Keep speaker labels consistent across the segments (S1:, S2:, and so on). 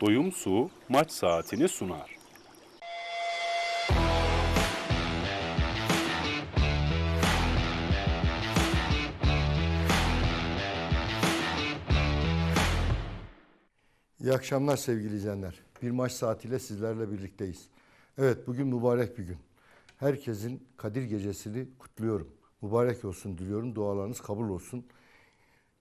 S1: Doyum Su maç saatini sunar.
S2: İyi akşamlar sevgili izleyenler. Bir maç saatiyle sizlerle birlikteyiz. Evet bugün mübarek bir gün. Herkesin Kadir Gecesi'ni kutluyorum. Mübarek olsun diliyorum. Dualarınız kabul olsun.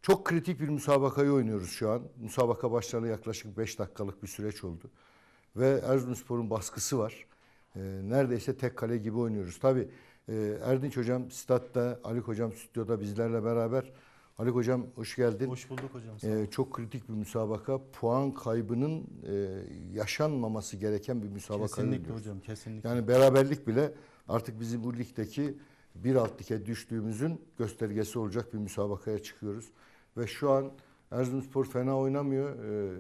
S2: Çok kritik bir müsabakayı oynuyoruz şu an. Müsabaka başlarına yaklaşık 5 dakikalık bir süreç oldu. Ve Erzurumspor'un baskısı var. Ee, neredeyse tek kale gibi oynuyoruz. Tabii e, Erdinç Hocam statta, Ali Hocam stüdyoda bizlerle beraber. Ali Hocam hoş geldin.
S3: Hoş bulduk hocam.
S2: Ee, çok kritik bir müsabaka. Puan kaybının e, yaşanmaması gereken bir müsabaka.
S3: kesinlikle
S2: oynuyoruz.
S3: hocam kesinlikle.
S2: Yani beraberlik bile artık bizim bu ligdeki bir alt lige düştüğümüzün göstergesi olacak bir müsabakaya çıkıyoruz. Ve şu an Erzurumspor fena oynamıyor. Ee,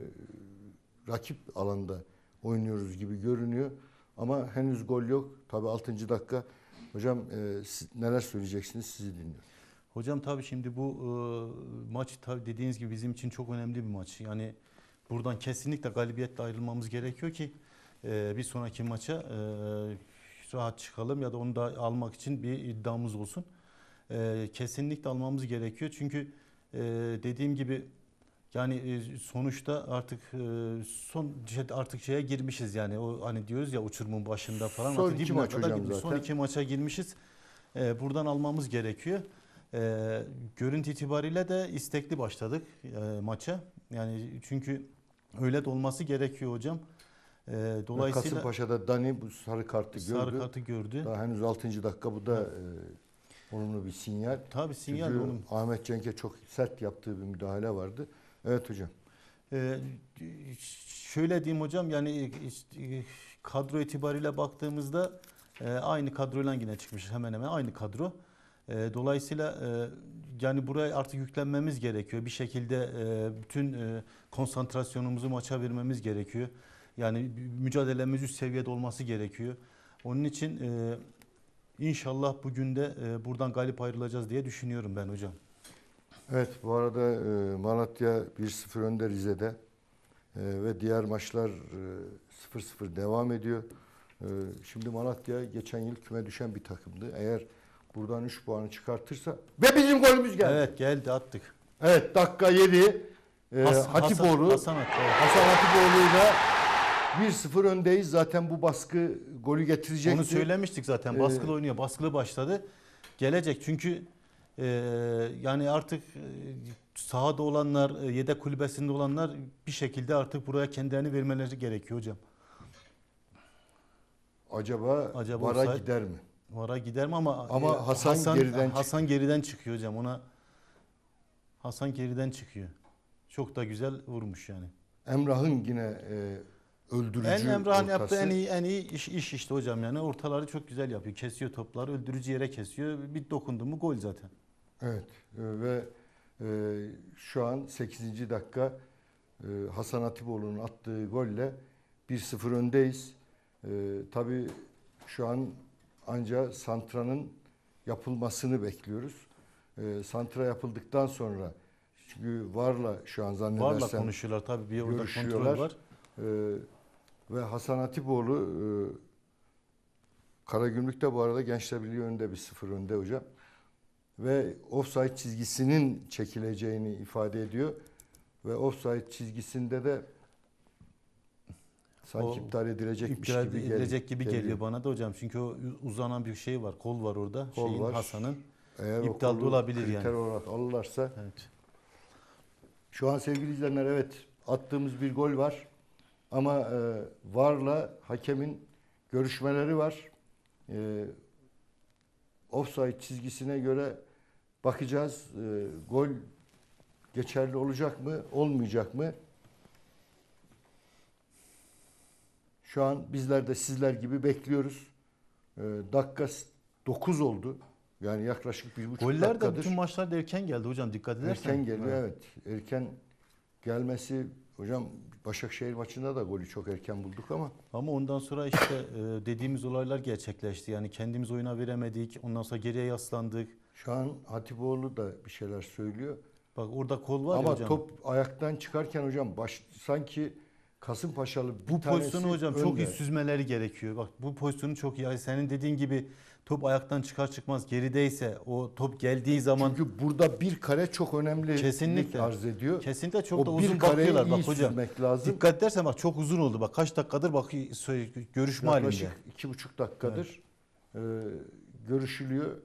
S2: rakip alanda oynuyoruz gibi görünüyor. Ama henüz gol yok. Tabii 6. dakika. Hocam e, siz neler söyleyeceksiniz sizi dinliyorum.
S3: Hocam tabii şimdi bu e, maç tabii dediğiniz gibi bizim için çok önemli bir maç. Yani buradan kesinlikle galibiyetle ayrılmamız gerekiyor ki e, bir sonraki maça e, rahat çıkalım ya da onu da almak için bir iddiamız olsun. E, kesinlikle almamız gerekiyor çünkü e, dediğim gibi yani e, sonuçta artık e, son şey- artık şeye girmişiz yani o hani diyoruz ya uçurumun başında falan
S2: Son
S3: artık
S2: iki maç hocam
S3: gitmiş. Son
S2: zaten.
S3: iki maça girmişiz. E, buradan almamız gerekiyor. E, görüntü itibariyle de istekli başladık e, maça. Yani çünkü öyle de olması gerekiyor hocam. E,
S2: Dolayısıyla
S3: dolayısıyla
S2: Kasımpaşa'da Dani bu sarı kartı gördü.
S3: sarı kartı gördü.
S2: Daha henüz 6. dakika bu da e, olumlu bir sinyal.
S3: Tabii sinyal
S2: Çünkü
S3: onun.
S2: Ahmet Cenk'e çok sert yaptığı bir müdahale vardı. Evet hocam.
S3: Ee, şöyle diyeyim hocam yani işte, kadro itibariyle baktığımızda e, aynı kadroyla yine çıkmış hemen hemen aynı kadro. E, dolayısıyla e, yani buraya artık yüklenmemiz gerekiyor. Bir şekilde e, bütün e, konsantrasyonumuzu maça vermemiz gerekiyor. Yani mücadelemiz üst seviyede olması gerekiyor. Onun için e, inşallah bugün de e, buradan galip ayrılacağız diye düşünüyorum ben hocam.
S2: Evet bu arada e, Malatya 1-0 önde Rize'de E, ve diğer maçlar e, 0-0 devam ediyor. E, şimdi Malatya geçen yıl küme düşen bir takımdı. Eğer buradan 3 puanı çıkartırsa ve bizim golümüz geldi. Evet,
S3: Evet geldi attık.
S2: dakika 7. E,
S3: Has-
S2: Hatipoğlu
S3: Hasan, Hasan evet.
S2: Hasan Hatipoğlu'yla 1-0 öndeyiz. Zaten bu baskı golü getirecekti.
S3: Onu söylemiştik zaten.
S2: Ee,
S3: Baskılı oynuyor. Baskılı başladı. Gelecek çünkü e, yani artık e, sahada olanlar, e, yedek kulübesinde olanlar bir şekilde artık buraya kendilerini vermeleri gerekiyor hocam.
S2: Acaba,
S3: Acaba
S2: vara
S3: offside-
S2: gider mi?
S3: Vara gider mi ama
S2: Ama
S3: e,
S2: Hasan geriden
S3: Hasan geriden çıkıyor hocam. Ona Hasan geriden çıkıyor. Çok da güzel vurmuş yani.
S2: Emrah'ın yine e, öldürücü
S3: En Emrah'ın yaptığı en iyi en iyi iş, iş işte hocam yani ortaları çok güzel yapıyor. Kesiyor topları, öldürücü yere kesiyor. Bir dokundu mu gol zaten.
S2: Evet e, ve e, şu an 8. dakika e, Hasan Hatipoğlu'nun attığı golle 1-0 öndeyiz. E, tabii şu an anca Santra'nın yapılmasını bekliyoruz. E, Santra yapıldıktan sonra çünkü Varla şu an
S3: Varla
S2: zannedersem
S3: konuşuyorlar tabii bir orada kontrol var.
S2: Ee, ve Hasan Hatipoğlu e, Karagümrük'te bu arada Gençler Birliği önde bir sıfır önde hocam. Ve offside çizgisinin çekileceğini ifade ediyor. Ve offside çizgisinde de sanki
S3: O
S2: iptal edilecekmiş
S3: İptal
S2: gibi, gel-
S3: edilecek gibi geliyor. bana da hocam. Çünkü o uzanan bir şey var. Kol var orada.
S2: Kol
S3: şeyin
S2: var.
S3: Hasan'ın.
S2: Eğer
S3: İptal olabilir
S2: kriter
S3: yani.
S2: olarak alırlarsa
S3: Evet.
S2: Şu an sevgili izleyenler evet attığımız bir gol var. Ama e, VAR'la hakemin görüşmeleri var. E, offside çizgisine göre bakacağız. E, gol geçerli olacak mı, olmayacak mı? Şu an bizler de sizler gibi bekliyoruz. E, dakika 9 oldu. Yani yaklaşık bir buçuk
S3: Goller de
S2: dakikadır.
S3: bütün maçlarda erken geldi hocam. Dikkat edersen.
S2: Erken geliyor evet. Erken gelmesi hocam Başakşehir maçında da golü çok erken bulduk ama
S3: Ama ondan sonra işte e, dediğimiz olaylar gerçekleşti. Yani kendimiz oyuna veremedik. Ondan sonra geriye yaslandık.
S2: şu an Hatipoğlu da bir şeyler söylüyor.
S3: Bak orada kol var ya
S2: ama
S3: hocam.
S2: top ayaktan çıkarken hocam baş sanki Kasımpaşalı bir
S3: Bu pozisyonu hocam çok iyi
S2: önde.
S3: süzmeleri gerekiyor. Bak bu pozisyonu çok iyi. Senin dediğin gibi top ayaktan çıkar çıkmaz gerideyse o top geldiği zaman
S2: Çünkü burada bir kare çok önemli
S3: Kesinlikle.
S2: arz ediyor.
S3: kesinlikle çok
S2: o
S3: da uzun bakıyorlar bak hocam.
S2: lazım.
S3: Dikkat edersen bak çok uzun oldu. Bak kaç dakikadır bak görüşme
S2: Yaklaşık
S3: halinde.
S2: iki buçuk dakikadır e, görüşülüyor.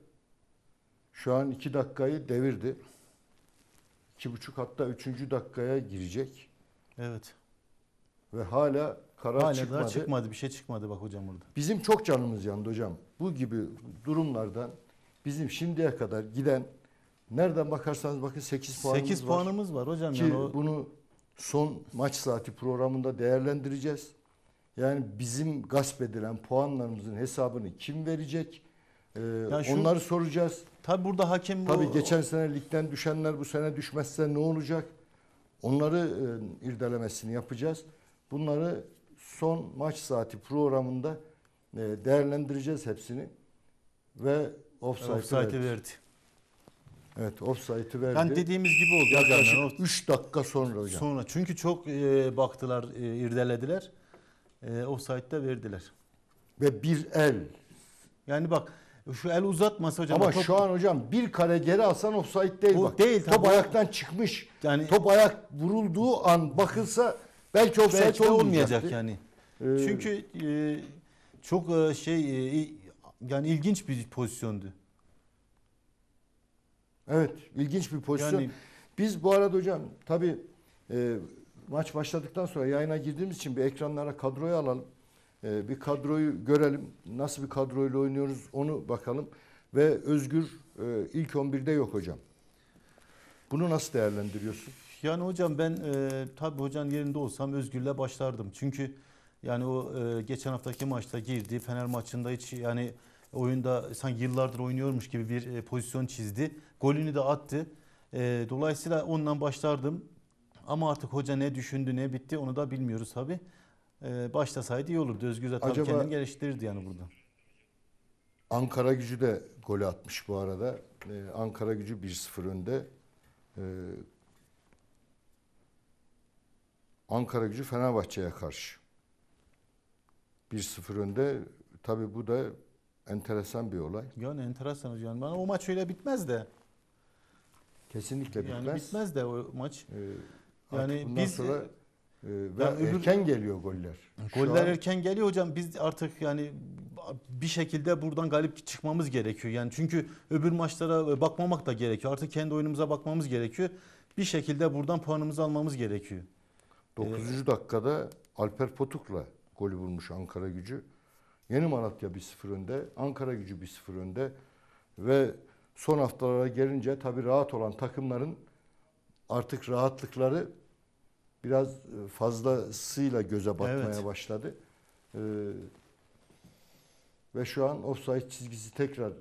S2: Şu an iki dakikayı devirdi. İki buçuk hatta üçüncü dakikaya girecek.
S3: Evet.
S2: Ve hala karar
S3: Hala
S2: çıkmadı.
S3: daha çıkmadı. Bir şey çıkmadı bak hocam burada.
S2: Bizim çok canımız yandı hocam. Bu gibi durumlardan bizim şimdiye kadar giden nereden bakarsanız bakın 8 puanımız
S3: 8
S2: var.
S3: puanımız var hocam.
S2: Ki
S3: Yani o
S2: bunu son maç saati programında değerlendireceğiz. Yani bizim gasp edilen puanlarımızın hesabını kim verecek? Ee,
S3: şu-
S2: onları soracağız.
S3: tabi burada hakem bu
S2: Tabii geçen sene ligden düşenler bu sene düşmezse ne olacak? Onları e, irdelemesini yapacağız. Bunları son maç saati programında değerlendireceğiz hepsini. Ve offside'ı verdi.
S3: verdi.
S2: Evet offside'ı verdi.
S3: Yani dediğimiz gibi oldu.
S2: Yaklaşık
S3: Yani o-
S2: 3 dakika sonra hocam.
S3: Sonra çünkü çok e, baktılar, e, irdelediler. E, offside'da verdiler.
S2: Ve bir el.
S3: Yani bak şu el uzatmasa hocam.
S2: Ama
S3: top-
S2: şu an hocam bir kare geri alsan offside değil
S3: O
S2: bak.
S3: değil tabii.
S2: Top ayaktan çıkmış.
S3: yani
S2: Top ayak vurulduğu an bakılsa belki offside
S3: belki olmayacak yani.
S2: Ee,
S3: Çünkü e, çok e, şey e, yani ilginç bir pozisyondu.
S2: Evet, ilginç bir pozisyon.
S3: Yani
S2: Biz bu arada hocam tabii e, maç başladıktan sonra yayına girdiğimiz için bir ekranlara kadroyu alalım. E, bir kadroyu görelim. Nasıl bir kadroyla oynuyoruz onu bakalım. Ve Özgür e, ilk 11'de yok hocam. Bunu nasıl değerlendiriyorsun?
S3: Yani hocam ben e, tabii hocanın yerinde olsam Özgür'le başlardım. Çünkü yani o e, geçen haftaki maçta girdi. Fener maçında hiç yani oyunda sanki yıllardır oynuyormuş gibi bir e, pozisyon çizdi. Golünü de attı. E, dolayısıyla ondan başlardım. Ama artık hoca ne düşündü ne bitti onu da bilmiyoruz tabii. E, başlasaydı iyi olurdu. Özgür de tabii
S2: Acaba-
S3: kendini geliştirirdi yani burada.
S2: Ankara gücü de golü atmış bu arada. E, Ankara gücü 1-0 önde. E, Ankara gücü Fenerbahçe'ye karşı. 1-0 önde. Tabii bu da enteresan bir olay.
S3: Yani enteresan hocam. Bana o maç öyle bitmez de.
S2: Kesinlikle bitmez.
S3: Yani bitmez de o maç.
S2: Ee,
S3: Yani
S2: bundan
S3: biz-
S2: sonra e, ve
S3: Yani öbür-
S2: erken geliyor goller.
S3: Goller
S2: an
S3: erken geliyor hocam. Biz artık yani bir şekilde buradan galip çıkmamız gerekiyor. Yani çünkü öbür maçlara bakmamak da gerekiyor. Artık kendi oyunumuza bakmamız gerekiyor. Bir şekilde buradan puanımızı almamız gerekiyor.
S2: 9. dakikada Alper Potuk'la golü bulmuş Ankara gücü. Yeni Malatya 1-0 önde. Ankara gücü 1-0 önde. Ve son haftalara gelince tabii rahat olan takımların artık rahatlıkları biraz e, fazlasıyla göze batmaya
S3: Evet.
S2: başladı. Ee, ve şu an offside çizgisi tekrar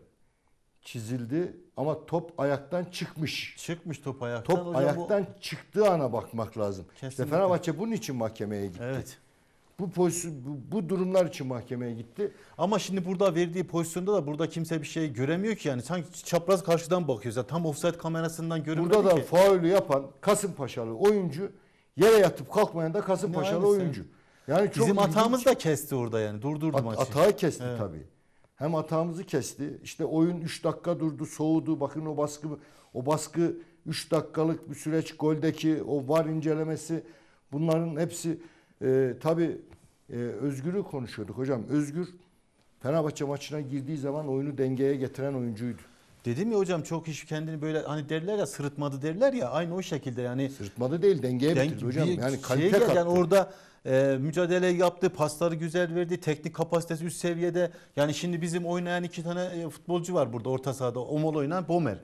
S2: çizildi ama top ayaktan çıkmış.
S3: Çıkmış top ayaktan.
S2: Top
S3: Hocam bu-
S2: ayaktan çıktığı ana bakmak lazım. İşte
S3: Kesinlikle.
S2: Fenerbahçe bunun için mahkemeye gitti.
S3: Evet.
S2: Bu pozisyon bu, bu durumlar için mahkemeye gitti.
S3: Ama şimdi burada verdiği pozisyonda da burada kimse bir şey göremiyor ki yani. Sanki çapraz karşıdan bakıyoruz. Ya tam offside kamerasından görünmedi
S2: Burada da
S3: ki.
S2: faulü yapan Kasımpaşalı oyuncu yere yatıp kalkmayan da Kasımpaşalı oyuncu. Yani çok
S3: Bizim
S2: ilginç.
S3: hatamız da kesti orada yani. Durdurdu
S2: At-
S3: maçı.
S2: Atağı kesti
S3: Evet.
S2: tabii. Hem hatamızı kesti. İşte oyun 3 dakika durdu, soğudu. Bakın o baskı o baskı 3 dakikalık bir süreç goldeki o var incelemesi bunların hepsi e, tabii e, Özgür'ü konuşuyorduk hocam. Özgür Fenerbahçe maçına girdiği zaman oyunu dengeye getiren oyuncuydu.
S3: Dedim ya hocam çok iş kendini böyle hani derler ya sırıtmadı derler ya aynı o şekilde yani
S2: Sırtmadı değil dengeye
S3: Denk-
S2: bitirdi hocam. Yani
S3: şeye
S2: kalite
S3: gel-
S2: kattı.
S3: Yani orada e, mücadele yaptı, pasları güzel verdi, teknik kapasitesi üst seviyede. Yani şimdi bizim oynayan iki tane e, futbolcu var burada orta sahada. Omol oynayan Bomer.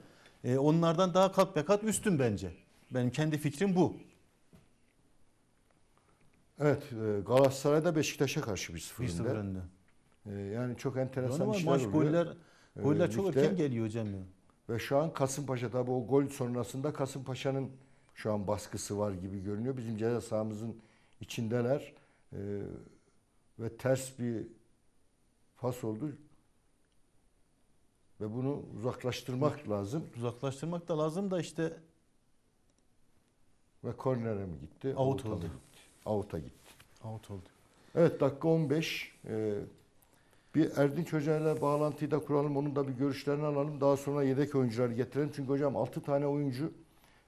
S3: E, onlardan daha kat be kat üstün bence. Benim kendi fikrim bu.
S2: Evet e, Galatasaray'da Beşiktaş'a karşı 1-0
S3: 1-0
S2: önde.
S3: önde.
S2: E, yani çok enteresan
S3: Ama
S2: işler
S3: maç
S2: oluyor.
S3: goller
S2: E,
S3: goller çok
S2: ligde-
S3: erken geliyor hocam ya.
S2: Ve şu an Kasımpaşa tabii o gol sonrasında Kasımpaşa'nın şu an baskısı var gibi görünüyor. Bizim ceza sahamızın içindeler. Ee, ve ters bir pas oldu. Ve bunu uzaklaştırmak lazım.
S3: Uzaklaştırmak da lazım da işte
S2: Ve kornere mi gitti?
S3: Out
S2: mı
S3: oldu.
S2: Out'a gitti.
S3: Out oldu.
S2: Evet dakika 15. Ee, bir Erdinç Hoca ile bağlantıyı da kuralım. Onun da bir görüşlerini alalım. Daha sonra yedek oyuncuları getirelim. Çünkü hocam 6 tane oyuncu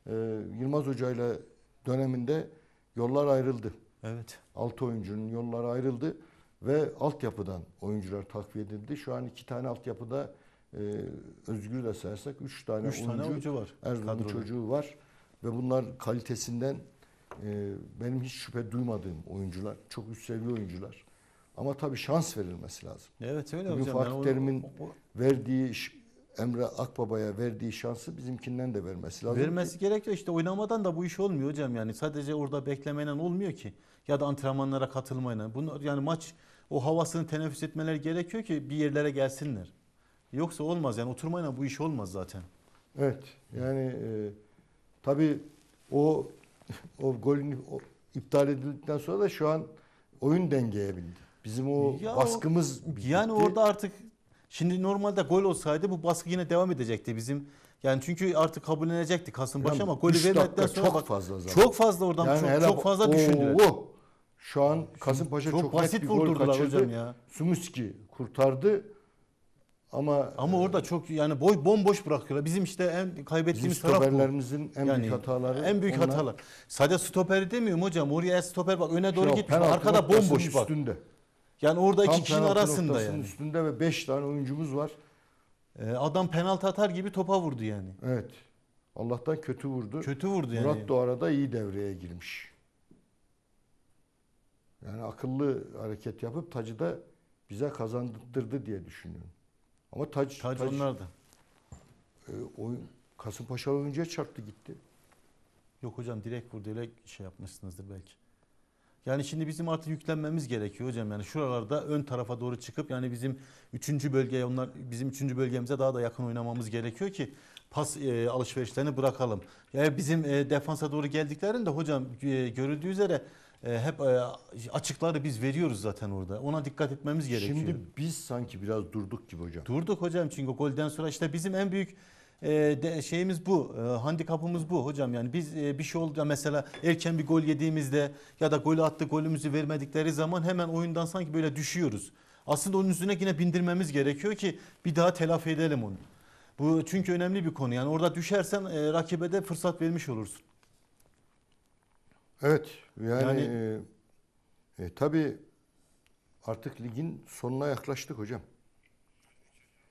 S2: e, Yılmaz Hoca ile döneminde yollar ayrıldı.
S3: Evet.
S2: 6 oyuncunun yolları ayrıldı ve altyapıdan oyuncular takviye edildi. Şu an iki tane altyapıda e, Özgür'ü de sayarsak 3 tane,
S3: 3 tane
S2: oyuncu
S3: var. Kadroda.
S2: çocuğu var ve bunlar kalitesinden e, benim hiç şüphe duymadığım oyuncular. Çok üst seviye oyuncular. Ama tabii şans verilmesi lazım.
S3: Evet öyle
S2: Bugün
S3: hocam.
S2: Fatih
S3: Yani
S2: Terim'in
S3: o- o-
S2: Verdiği Emre Akbaba'ya verdiği şansı bizimkinden de vermesi lazım.
S3: Vermesi gerekiyor işte oynamadan da bu iş olmuyor hocam yani sadece orada beklemeyle olmuyor ki ya da antrenmanlara katılmayla. Bunu yani maç o havasını teneffüs etmeleri gerekiyor ki bir yerlere gelsinler. Yoksa olmaz yani oturmayla bu iş olmaz zaten.
S2: Evet. Yani e, tabii o o golün o, iptal edildikten sonra da şu an oyun dengeye bindi. Bizim o
S3: Ya o-
S2: baskımız
S3: Yani
S2: bitti.
S3: orada artık şimdi normalde gol olsaydı bu baskı yine devam edecekti bizim. Yani çünkü artık kabullenecekti Kasımpaşa ama golü vermedikten sonra
S2: çok
S3: bak,
S2: fazla zaman.
S3: çok fazla oradan
S2: Yani
S3: çok, çok fazla düşündüler.
S2: Oo, Şu an Kasımpaşa çok,
S3: çok
S2: net
S3: basit
S2: bir gol kaçırdı.
S3: hocam ya.
S2: Sumuski kurtardı ama
S3: Ama orada çok yani boy bomboş bırakıyorlar. Bizim işte en
S2: bizim
S3: kaybettiğimiz taraf bu.
S2: stoperlerimizin en
S3: Yani
S2: büyük hataları
S3: En büyük
S2: onlar.
S3: hatalar. Sadece stoperi demiyorum hocam. Oraya stoper bak öne doğru gitmiş. Arkada bomboş bak.
S2: Üstünde.
S3: Yani orada
S2: Tam
S3: iki kişinin arasında yani.
S2: üstünde ve 5 tane oyuncumuz var.
S3: Ee, adam penaltı atar gibi topa vurdu yani.
S2: Evet. Allah'tan kötü vurdu.
S3: Kötü vurdu yani.
S2: Murat da arada iyi devreye girmiş. Yani akıllı hareket yapıp tacı da bize kazandırdı diye düşünüyorum. Ama taç,
S3: Taç
S2: taç
S3: onlarda.
S2: e, oyun, Kasımpaşa oyuncuya çarptı gitti.
S3: Yok hocam direkt vurdu öyle şey yapmışsınızdır belki. Yani şimdi bizim artık yüklenmemiz gerekiyor hocam. Yani şuralarda ön tarafa doğru çıkıp yani bizim üçüncü bölgeye onlar bizim üçüncü bölgemize daha da yakın oynamamız gerekiyor ki pas e, alışverişlerini bırakalım. Yani bizim e, defansa doğru geldiklerinde hocam e, görüldüğü üzere hep e, açıkları biz veriyoruz zaten orada. Ona dikkat etmemiz gerekiyor.
S2: Şimdi biz sanki biraz durduk gibi hocam.
S3: Durduk hocam çünkü golden sonra işte bizim en büyük e, şeyimiz bu. E, handikapımız bu hocam. Yani biz e, bir şey oldu mesela erken bir gol yediğimizde ya da golü attı golümüzü vermedikleri zaman hemen oyundan sanki böyle düşüyoruz. Aslında onun üstüne yine bindirmemiz gerekiyor ki bir daha telafi edelim onu. Bu çünkü önemli bir konu. Yani orada düşersen e, rakibe de fırsat vermiş olursun.
S2: Evet. Yani,
S3: Yani-
S2: e, e, tabii artık ligin sonuna yaklaştık hocam.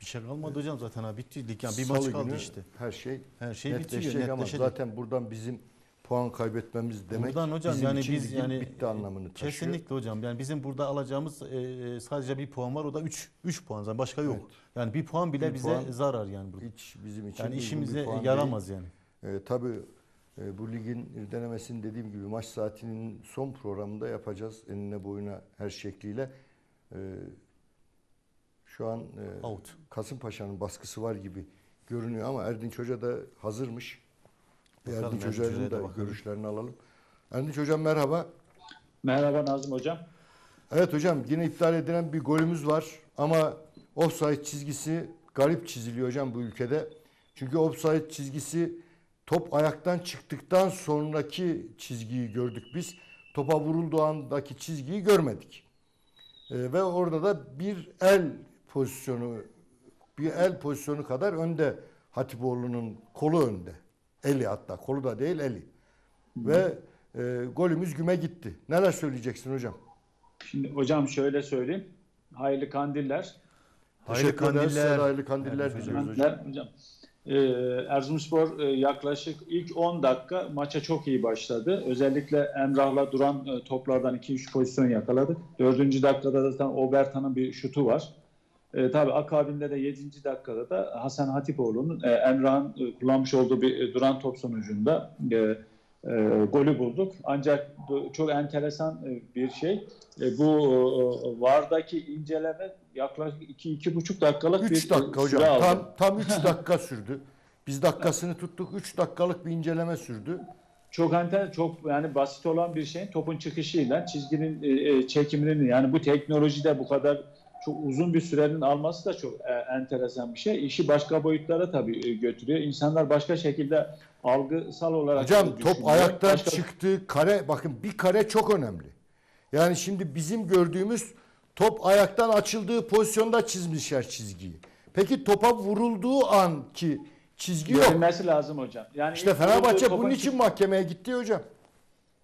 S3: Bir şey kalmadı hocam zaten ha bitti lig. Yani bir
S2: Salı
S3: maç kaldı işte.
S2: Her şey
S3: Her şey bitiyor
S2: ama
S3: netleşecek.
S2: zaten buradan bizim puan kaybetmemiz demek
S3: Buradan hocam
S2: bizim
S3: yani
S2: için
S3: biz yani
S2: bitti anlamını taşıyor.
S3: Kesinlikle hocam. Yani bizim burada alacağımız e, sadece bir puan var. O da 3 3 puan zaten başka yok.
S2: Evet.
S3: Yani bir puan bile
S2: Bir
S3: bize
S2: puan
S3: zarar yani burada.
S2: Hiç bizim için
S3: Yani işimize yaramaz yani.
S2: değil. E, tabii e, bu ligin irdelemesini dediğim gibi maç saatinin son programında yapacağız. Enine boyuna her şekliyle. E, şu an e,
S3: Out.
S2: Kasımpaşa'nın baskısı var gibi görünüyor ama Erdinç Hoca da hazırmış.
S3: Bakalım,
S2: Erdinç Hoca'nın
S3: da
S2: da
S3: bakalım.
S2: görüşlerini alalım. Erdinç Hocam merhaba.
S4: Merhaba Nazım Hocam.
S2: Evet hocam yine iptal edilen bir golümüz var ama offside çizgisi garip çiziliyor hocam bu ülkede. Çünkü offside çizgisi top ayaktan çıktıktan sonraki çizgiyi gördük biz. Topa vurulduğu andaki çizgiyi görmedik. Ee, ve orada da bir el pozisyonu bir el pozisyonu kadar önde Hatipoğlu'nun kolu önde. Eli hatta kolu da değil eli. Ve e, golümüz güme gitti. Neler söyleyeceksin hocam?
S4: Şimdi hocam şöyle söyleyeyim. Hayırlı kandiller.
S3: Hayırlı
S2: Teşekkür
S3: kandiller.
S2: Hayırlı kandiller diliyoruz hocam.
S4: Hocam. Ee, Erzurumspor e, yaklaşık ilk 10 dakika maça çok iyi başladı. Özellikle Emrah'la duran e, toplardan 2-3 pozisyon yakaladık. 4. dakikada zaten Obertan'ın bir şutu var. E, tabii akabinde de 7. dakikada da Hasan Hatipoğlu'nun e, Emrah'ın e, kullanmış olduğu bir e, duran top sonucunda e, e, golü bulduk. Ancak bu çok enteresan e, bir şey. E, bu e, VAR'daki inceleme yaklaşık 2-2,5 dakikalık bir
S2: 3 dakika hocam.
S4: aldı.
S2: Tam tam 3 dakika sürdü. Biz dakikasını tuttuk. 3 dakikalık bir inceleme sürdü.
S4: Çok enter, çok yani basit olan bir şeyin topun çıkışıyla çizginin e, e, çekiminin yani bu teknolojide bu kadar çok uzun bir sürenin alması da çok e, enteresan bir şey. İşi başka boyutlara tabii e, götürüyor. İnsanlar başka şekilde algısal olarak
S2: Hocam top ayaktan
S4: Başka-
S2: çıktı. Kare bakın bir kare çok önemli. Yani şimdi bizim gördüğümüz top ayaktan açıldığı pozisyonda çizmişler çizgiyi. Peki topa vurulduğu an ki çizgi yok.
S4: Görülmesi lazım hocam. Yani
S2: İşte Fenerbahçe bunun için mahkemeye gitti hocam.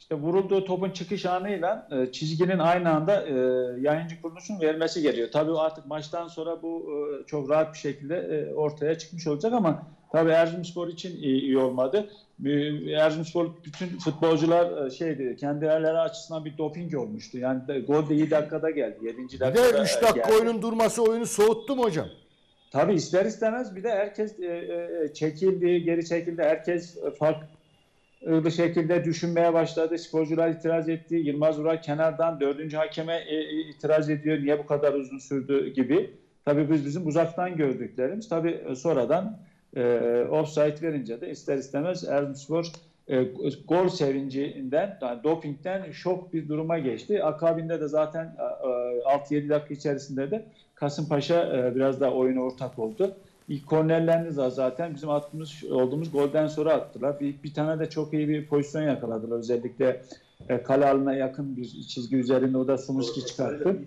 S4: İşte vurulduğu topun çıkış anıyla e, çizginin aynı anda e, yayıncı kuruluşun vermesi gerekiyor. Tabii artık maçtan sonra bu e, çok rahat bir şekilde e, ortaya çıkmış olacak ama tabii Erzurumspor için iyi, iyi olmadı. E, Erzurumspor bütün futbolcular e, şeydi kendileri açısından bir doping olmuştu. Yani de, gol de iyi dakikada geldi. 7.
S2: Bir
S4: dakikada
S2: de 3
S4: e,
S2: dakika
S4: geldi.
S2: oyunun durması oyunu soğuttu mu hocam?
S4: Tabii ister istemez bir de herkes e, e, çekildi, geri çekildi. Herkes e, farklı şekilde düşünmeye başladı. Sporcular itiraz etti. Yılmaz Ural kenardan dördüncü hakeme e, e, itiraz ediyor. Niye bu kadar uzun sürdü gibi. Tabii biz bizim uzaktan gördüklerimiz. Tabii e, sonradan e, offside verince de ister istemez Erzurumspor e, gol sevincinden, yani dopingden şok bir duruma geçti. Akabinde de zaten e, 6-7 dakika içerisinde de Kasımpaşa e, biraz daha oyuna ortak oldu. İlk kornerlerini de zaten bizim attığımız olduğumuz golden sonra attılar. Bir, bir tane de çok iyi bir pozisyon yakaladılar. Özellikle e, kale alına yakın bir çizgi üzerinde o da Sumuski çıkarttı.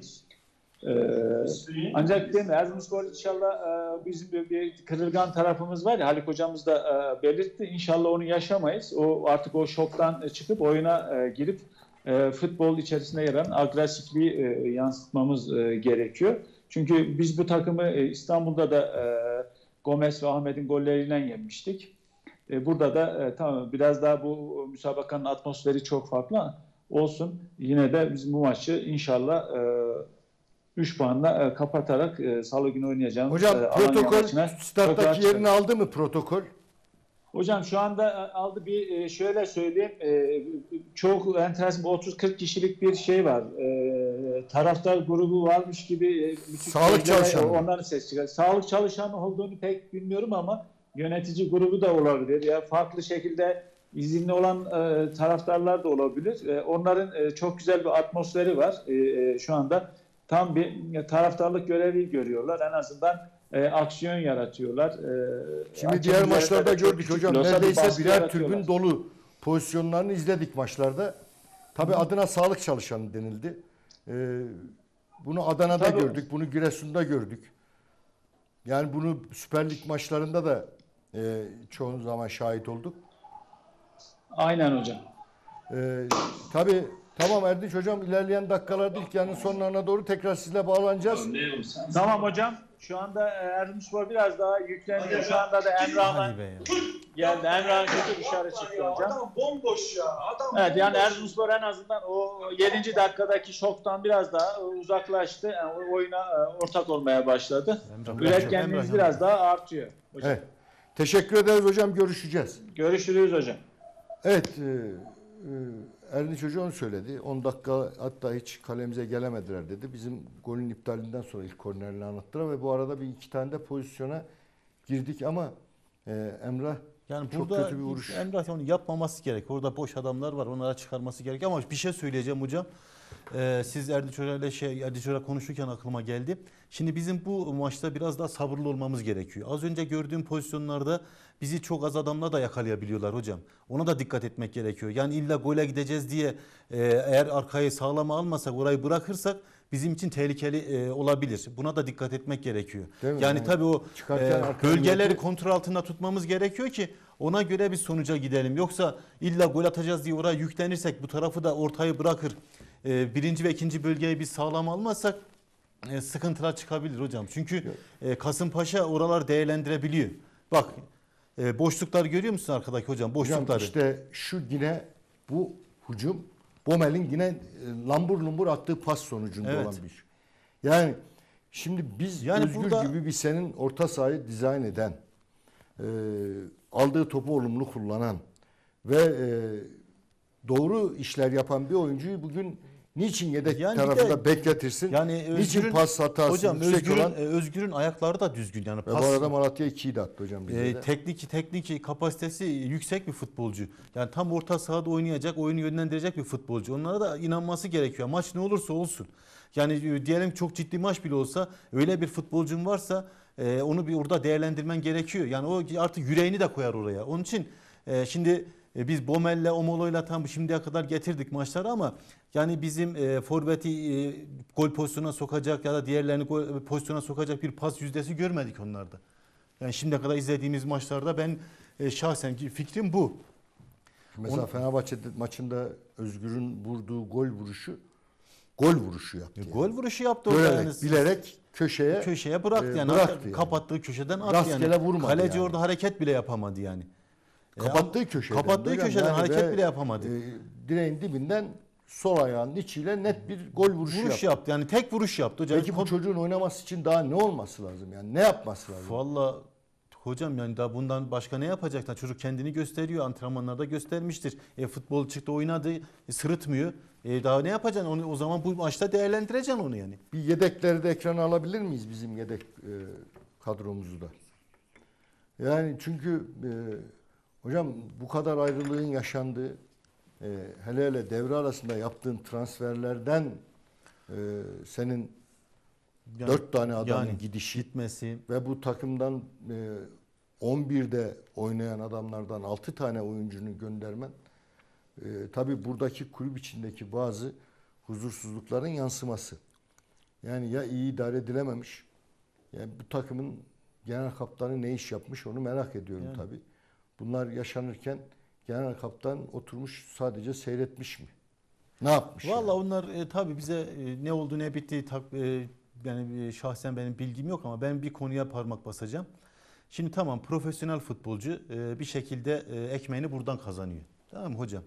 S4: E, ancak değil mi Erzurumspor inşallah e, bizim bir, bir kırılgan tarafımız var ya Haluk hocamız da e, belirtti. İnşallah onu yaşamayız. O artık o şoktan çıkıp oyuna e, girip e, futbol içerisinde yer alan agresifliği e, yansıtmamız e, gerekiyor. Çünkü biz bu takımı e, İstanbul'da da e, Gomez ve Ahmet'in golleriyle yenmiştik. E, burada da e, tamam biraz daha bu müsabakanın atmosferi çok farklı olsun. Yine de biz bu maçı inşallah e, 3 puanla e, kapatarak e, salı günü oynayacağımız
S2: Hocam
S4: e,
S2: protokol
S4: maçına çıkarız.
S2: yerini aldı mı protokol?
S4: Hocam şu anda e, aldı bir e, şöyle söyleyeyim çok enteresan bir 30-40 kişilik bir şey var. E, taraftar grubu varmış gibi e, bütün
S2: Sağlık
S4: şeylere
S2: çalışanı.
S4: Onların ses çıkar. Sağlık çalışanı olduğunu pek bilmiyorum ama yönetici grubu da olabilir. Ya farklı şekilde izinli olan e, taraftarlar da olabilir. E, onların e, çok güzel bir atmosferi var. E, e, şu anda tam bir e, taraftarlık görevi görüyorlar. En azından e, aksiyon yaratıyorlar. E,
S2: Şimdi diğer maçlarda gördük hocam. Neredeyse birer tribün dolu pozisyonlarını izledik maçlarda. Tabi adına sağlık çalışanı denildi. Ee, bunu Adana'da
S4: Tabii.
S2: gördük, bunu Giresun'da gördük. Yani bunu Süper Lig maçlarında da e, çoğu zaman şahit olduk.
S4: Aynen hocam.
S2: Ee, tabii tamam Erdinç hocam ilerleyen dakikalarda ilk yarının sonlarına doğru tekrar sizle bağlanacağız.
S4: Tamam hocam. Şu anda e, Erzurumspor biraz daha yükleniyor. Şu anda da
S3: ya.
S4: geldi. Emrah'ın kötü dışarı çıktı hocam.
S5: Adam bomboş ya. Adam
S4: Evet yani
S5: bomboş.
S4: Erzurumspor en azından o 7. dakikadaki şoktan biraz daha uzaklaştı. Yani oyuna e, ortak olmaya başladı. Üretkenliğimiz biraz daha artıyor. Hocam.
S2: Evet. Teşekkür ederiz hocam görüşeceğiz.
S4: Görüşürüz hocam.
S2: Evet, e, e, Erdinç Hoca onu söyledi. 10 dakika hatta hiç kalemize gelemediler dedi. Bizim golün iptalinden sonra ilk kornerini anlattılar ve bu arada bir iki tane de pozisyona girdik ama e, Emrah
S3: Yani
S2: Çok
S3: burada
S2: kötü bir vuruş.
S3: Emrah onu yapmaması gerek. Orada boş adamlar var. Onlara çıkarması gerek. Ama bir şey söyleyeceğim hocam. Ee, siz Erdinç Hoca ile şey Erdinç Hoca konuşurken aklıma geldi. Şimdi bizim bu maçta biraz daha sabırlı olmamız gerekiyor. Az önce gördüğüm pozisyonlarda bizi çok az adamla da yakalayabiliyorlar hocam. Ona da dikkat etmek gerekiyor. Yani illa gole gideceğiz diye e, eğer arkayı sağlama almasak orayı bırakırsak bizim için tehlikeli e, olabilir. Buna da dikkat etmek gerekiyor. Yani
S2: Yani
S3: tabii o e, bölgeleri kontrol altında tutmamız gerekiyor ki ona göre bir sonuca gidelim. Yoksa illa gol atacağız diye oraya yüklenirsek bu tarafı da ortayı bırakır. e, birinci ve ikinci bölgeyi biz sağlam almazsak e, sıkıntılar çıkabilir hocam. Çünkü e, Kasımpaşa oralar değerlendirebiliyor. Bak e, boşlukları görüyor musun arkadaki hocam?
S2: hocam
S3: Boşlukları.
S2: işte şu yine bu hücum Bomel'in yine e, lambur lumbur attığı pas sonucunda
S3: Evet.
S2: olan bir şey. Yani şimdi biz
S3: Yani
S2: Özgür
S3: burada-
S2: gibi bir senin orta sahayı dizayn eden, e, aldığı topu olumlu kullanan ve e, doğru işler yapan bir oyuncuyu bugün niçin yedek
S3: Yani
S2: tarafında
S3: de-
S2: bekletirsin?
S3: yani
S2: niçin
S3: Özgür'ün-
S2: pas hatası
S3: hocam
S2: yüksek
S3: Özgür'ün,
S2: olan?
S3: e, Özgür'ün ayakları da düzgün yani.
S2: Ve
S3: Pas,
S2: bu arada Malatya 2'yi de attı hocam bize
S3: E, teknik teknik kapasitesi yüksek bir futbolcu. Yani tam orta sahada oynayacak, oyunu yönlendirecek bir futbolcu. Onlara da inanması gerekiyor. Maç ne olursa olsun. Yani e, diyelim çok ciddi maç bile olsa öyle bir futbolcun varsa e, onu bir orada değerlendirmen gerekiyor. Yani o artık yüreğini de koyar oraya. Onun için e, şimdi E, biz Bomel'le Omolo'yla tam şimdiye kadar getirdik maçları ama yani bizim e, forveti e, gol pozisyonuna sokacak ya da diğerlerini gol pozisyona sokacak bir pas yüzdesi görmedik onlarda. Yani şimdiye kadar izlediğimiz maçlarda ben e, şahsen fikrim bu.
S2: Mesela Fenerbahçe maçında Özgür'ün vurduğu gol vuruşu gol vuruşu yaptı. yani.
S3: E, Gol vuruşu yaptı
S2: Görerek,
S3: yani.
S2: bilerek köşeye
S3: köşeye bıraktı
S2: e,
S3: yani.
S2: bıraktı yani.
S3: Kapattığı köşeden attı
S2: Rastgele
S3: yani.
S2: vurmadı
S3: Kaleci
S2: yani.
S3: orada hareket bile yapamadı yani. E,
S2: kapattığı köşeden.
S3: Kapattığı köşeden
S2: Yani
S3: hareket
S2: ve,
S3: bile yapamadı.
S2: e, direğin dibinden sol ayağının içiyle net bir gol vuruşu
S3: vuruş
S2: yaptı.
S3: yaptı. Yani tek vuruş yaptı hocam.
S2: Peki bu çocuğun oynaması için daha ne olması lazım yani? Ne yapması lazım?
S3: Valla hocam yani daha bundan başka ne yapacaklar? Çocuk kendini gösteriyor. Antrenmanlarda göstermiştir. E, futbol çıktı oynadı. E, sırıtmıyor. E, daha ne yapacaksın? Onu, o zaman bu maçta değerlendireceksin onu yani.
S2: Bir yedekleri de ekrana alabilir miyiz bizim yedek e, kadromuzu da? Yani çünkü e, hocam bu kadar ayrılığın yaşandığı e, hele hele devre arasında yaptığın transferlerden e, senin
S3: Yani-
S2: dört tane adamın
S3: yani
S2: gidişi
S3: gitmesi.
S2: ve bu takımdan e, 11'de oynayan adamlardan 6 tane oyuncunu göndermen e, tabii buradaki kulüp içindeki bazı huzursuzlukların yansıması. Yani ya iyi idare edilememiş. Yani bu takımın genel kaptanı ne iş yapmış onu merak ediyorum
S3: Yani.
S2: tabii. Bunlar yaşanırken genel kaptan oturmuş sadece seyretmiş mi? Ne yapmış?
S3: Valla
S2: yani?
S3: onlar e, tabii bize e, ne oldu ne bitti tak, e, yani e, şahsen benim bilgim yok ama ben bir konuya parmak basacağım. Şimdi tamam profesyonel futbolcu e, bir şekilde e, ekmeğini buradan kazanıyor. Tamam mı hocam?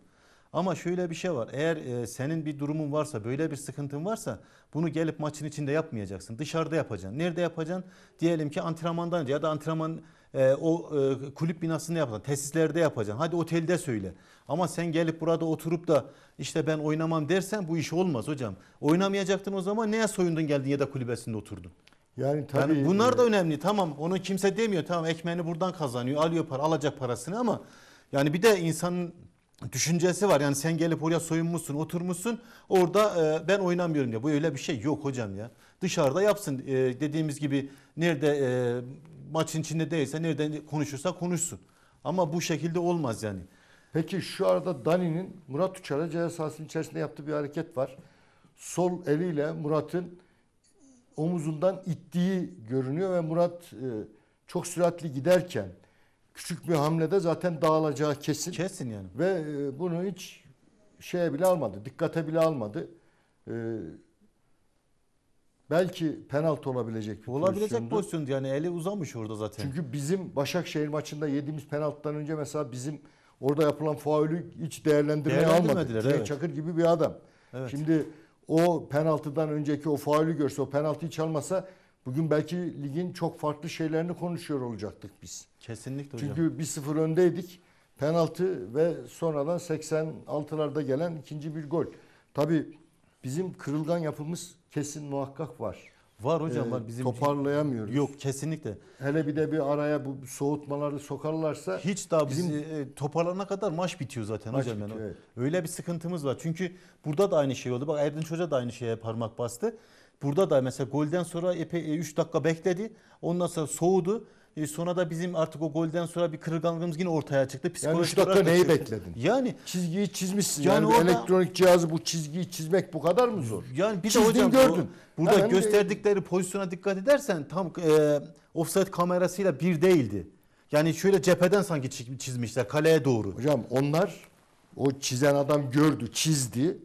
S3: Ama şöyle bir şey var. Eğer e, senin bir durumun varsa, böyle bir sıkıntın varsa bunu gelip maçın içinde yapmayacaksın. Dışarıda yapacaksın. Nerede yapacaksın? Diyelim ki antrenmandan önce ya da antrenman e, o e, kulüp binasında yapacaksın. Tesislerde yapacaksın. Hadi otelde söyle. Ama sen gelip burada oturup da işte ben oynamam dersen bu iş olmaz hocam. Oynamayacaktın o zaman neye soyundun geldin ya da kulübesinde oturdun?
S2: yani tabii
S3: Yani bunlar da
S2: e,
S3: önemli. Tamam onu kimse demiyor. Tamam ekmeğini buradan kazanıyor. Alıyor para, alacak parasını ama yani bir de insanın düşüncesi var. Yani sen gelip oraya soyunmuşsun, oturmuşsun. Orada e, ben oynamıyorum diye. Bu öyle bir şey yok hocam ya. Dışarıda yapsın. E, dediğimiz gibi nerede e, maçın içinde değilse nerede konuşursa konuşsun. Ama bu şekilde olmaz yani.
S2: Peki şu arada Dani'nin Murat Uçar'a ceza sahasının içerisinde yaptığı bir hareket var. Sol eliyle Murat'ın omuzundan ittiği görünüyor ve Murat e, çok süratli giderken küçük bir hamlede zaten dağılacağı kesin.
S3: Kesin yani.
S2: Ve e, bunu hiç şeye bile almadı, dikkate bile almadı. E, belki penaltı olabilecek bir
S3: Olabilecek
S2: pozisyondu.
S3: pozisyondu yani eli uzamış orada zaten.
S2: Çünkü bizim Başakşehir maçında yediğimiz penaltıdan önce mesela bizim orada yapılan faulü hiç değerlendirmeye almadı.
S3: Evet.
S2: Çakır gibi bir adam.
S3: Evet.
S2: Şimdi o penaltıdan önceki o faulü görse, o penaltıyı çalmasa bugün belki ligin çok farklı şeylerini konuşuyor olacaktık biz.
S3: Kesinlikle hocam.
S2: Çünkü 1-0 öndeydik. Penaltı ve sonradan 86'larda gelen ikinci bir gol. Tabii bizim kırılgan yapımız kesin muhakkak var.
S3: var hocam
S2: Ee,
S3: var bizim
S2: toparlayamıyoruz.
S3: Yok kesinlikle.
S2: Hele bir de bir araya bu soğutmaları sokarlarsa
S3: Hiç daha
S2: Bizim-
S3: bizi e, toparlanana kadar maç bitiyor zaten
S2: Maç
S3: hocam. yani.
S2: bitiyor, evet.
S3: Öyle bir sıkıntımız var. Çünkü burada da aynı şey oldu. Bak Erdinç Hoca da aynı şeye parmak bastı. Burada da mesela golden sonra epey 3 dakika bekledi. Ondan sonra soğudu. E, sonra da bizim artık o golden sonra bir kırılganlığımız yine ortaya çıktı.
S2: yani
S3: Psikolojik
S2: 3 dakika neyi
S3: çöktü.
S2: bekledin?
S3: Yani
S2: Çizgiyi çizmişsin.
S3: Yani
S2: Yani,
S3: orada-
S2: elektronik cihazı bu çizgiyi çizmek bu kadar mı zor?
S3: Yani bir de
S2: Çizdin,
S3: hocam
S2: gördün.
S3: bu- burada
S2: de-
S3: gösterdikleri pozisyona dikkat edersen tam e, offside kamerasıyla bir değildi. Yani şöyle cepheden sanki çi- çizmişler kaleye doğru.
S2: Hocam onlar o çizen adam gördü, çizdi.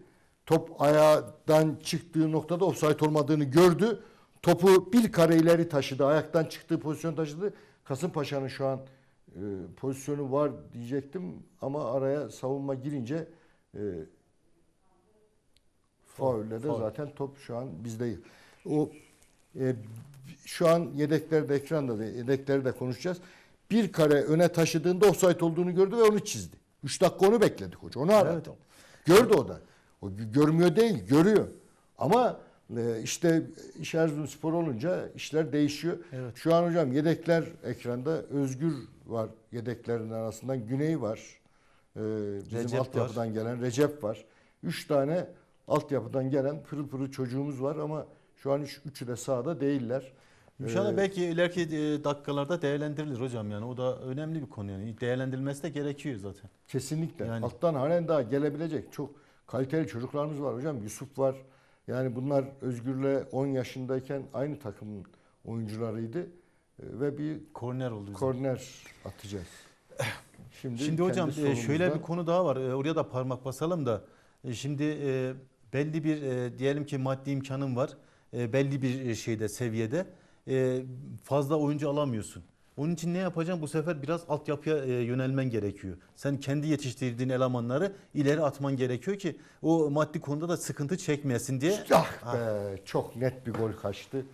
S2: Top ayağından çıktığı noktada offside olmadığını gördü. Topu bir kare ileri taşıdı. Ayaktan çıktığı pozisyon taşıdı. Kasımpaşa'nın şu an e, pozisyonu var diyecektim ama araya savunma girince e, faulle de zaten top şu an bizde. O e, şu an yedeklerde ekranda da yedekleri de konuşacağız. Bir kare öne taşıdığında offside olduğunu gördü ve onu çizdi. 3 dakika onu bekledik hoca. Onu aradı.
S3: Evet.
S2: Gördü o da. O gö- görmüyor değil, görüyor. Ama işte iş Erzurumspor olunca işler değişiyor.
S3: Evet.
S2: Şu an hocam yedekler ekranda. Özgür var yedeklerin arasından. Güney var. E, bizim
S3: Recep
S2: altyapıdan gelen Recep var. Üç tane altyapıdan gelen pırıl pırıl çocuğumuz var ama şu an üç, üçü de sahada değiller.
S3: İnşallah
S2: Ee,
S3: belki ileriki e, dakikalarda değerlendirilir hocam yani o da önemli bir konu yani değerlendirilmesi de gerekiyor zaten.
S2: Kesinlikle.
S3: Yani-
S2: Alttan halen daha gelebilecek çok kaliteli çocuklarımız var hocam. Yusuf var. Yani bunlar Özgür'le 10 yaşındayken aynı takımın oyuncularıydı. Ee, Ve bir
S3: Korner oldu.
S2: korner atacağız. Şimdi,
S3: Şimdi hocam e, şöyle
S2: solumuzdan-
S3: bir konu daha var. E, Oraya da parmak basalım da. E, Şimdi belli bir diyelim ki maddi imkanın var. Belli bir şeyde seviyede fazla oyuncu alamıyorsun. Onun için ne yapacaksın? Bu sefer biraz altyapıya e, yönelmen gerekiyor. Sen kendi yetiştirdiğin elemanları ileri atman gerekiyor ki o maddi konuda da sıkıntı çekmesin diye.
S2: Ah be, çok net bir gol kaçtı.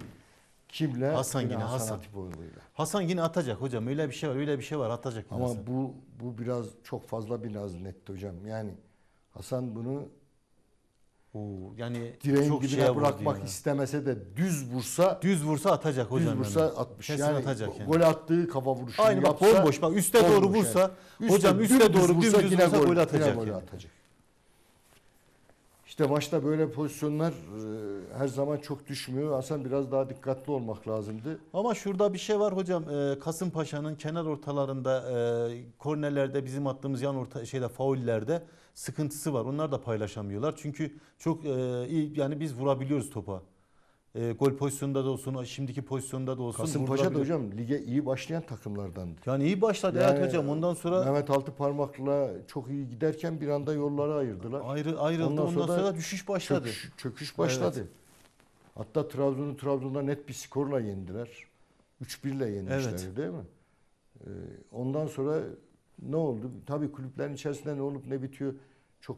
S2: Kimle?
S3: Hasan yine, Hasan.
S2: Hatipoğlu'yla.
S3: Hasan yine atacak hocam. Öyle bir şey var. Öyle bir şey var. Atacak. yine
S2: Ama
S3: Hasan.
S2: bu bu biraz çok fazla bir naz netti hocam. Yani Hasan bunu
S3: Oo, yani
S2: direğin
S3: çok
S2: dibine
S3: şeye
S2: bırakmak
S3: yani.
S2: istemese de düz vursa
S3: Düz vursa atacak hocam.
S2: düz vursa
S3: yani.
S2: atmış.
S3: Kesin
S2: yani,
S3: atacak yani.
S2: gol attığı kafa vuruşunu
S3: Aynı bak
S2: yapsa
S3: bomboş bak üste
S2: bomboş
S3: doğru
S2: yani.
S3: vursa
S2: Üste,
S3: hocam üste doğru
S2: vursa
S3: dümdüz
S2: yine
S3: vursa gol,
S2: yine
S3: atacak.
S2: gol
S3: yani.
S2: atacak. İşte maçta böyle pozisyonlar e, her zaman çok düşmüyor. Hasan biraz daha dikkatli olmak lazımdı.
S3: Ama şurada bir şey var hocam. Ee, Kasımpaşa'nın kenar ortalarında e, kornerlerde bizim attığımız yan orta şeyde faullerde sıkıntısı var. Onlar da paylaşamıyorlar. Çünkü çok e, iyi yani biz vurabiliyoruz topa. E, gol pozisyonunda da olsun, şimdiki pozisyonda da olsun.
S2: Kasımpaşa da hocam lige iyi başlayan takımlardandı.
S3: Yani iyi başladı
S2: Yani
S3: evet hocam. Ondan sonra
S2: Mehmet Altıparmak'la çok iyi giderken bir anda yolları ayırdılar.
S3: ayrı ayrıldı.
S2: Ondan
S3: Ondan,
S2: sonra
S3: sonra, düşüş başladı.
S2: Çöküş, çöküş başladı. Hatta Trabzon'u Trabzon'da net bir skorla yendiler. 3-1 ile yenmişler
S3: Evet.
S2: değil mi? Ee, ondan sonra ne oldu? Tabii kulüplerin içerisinde ne olup ne bitiyor çok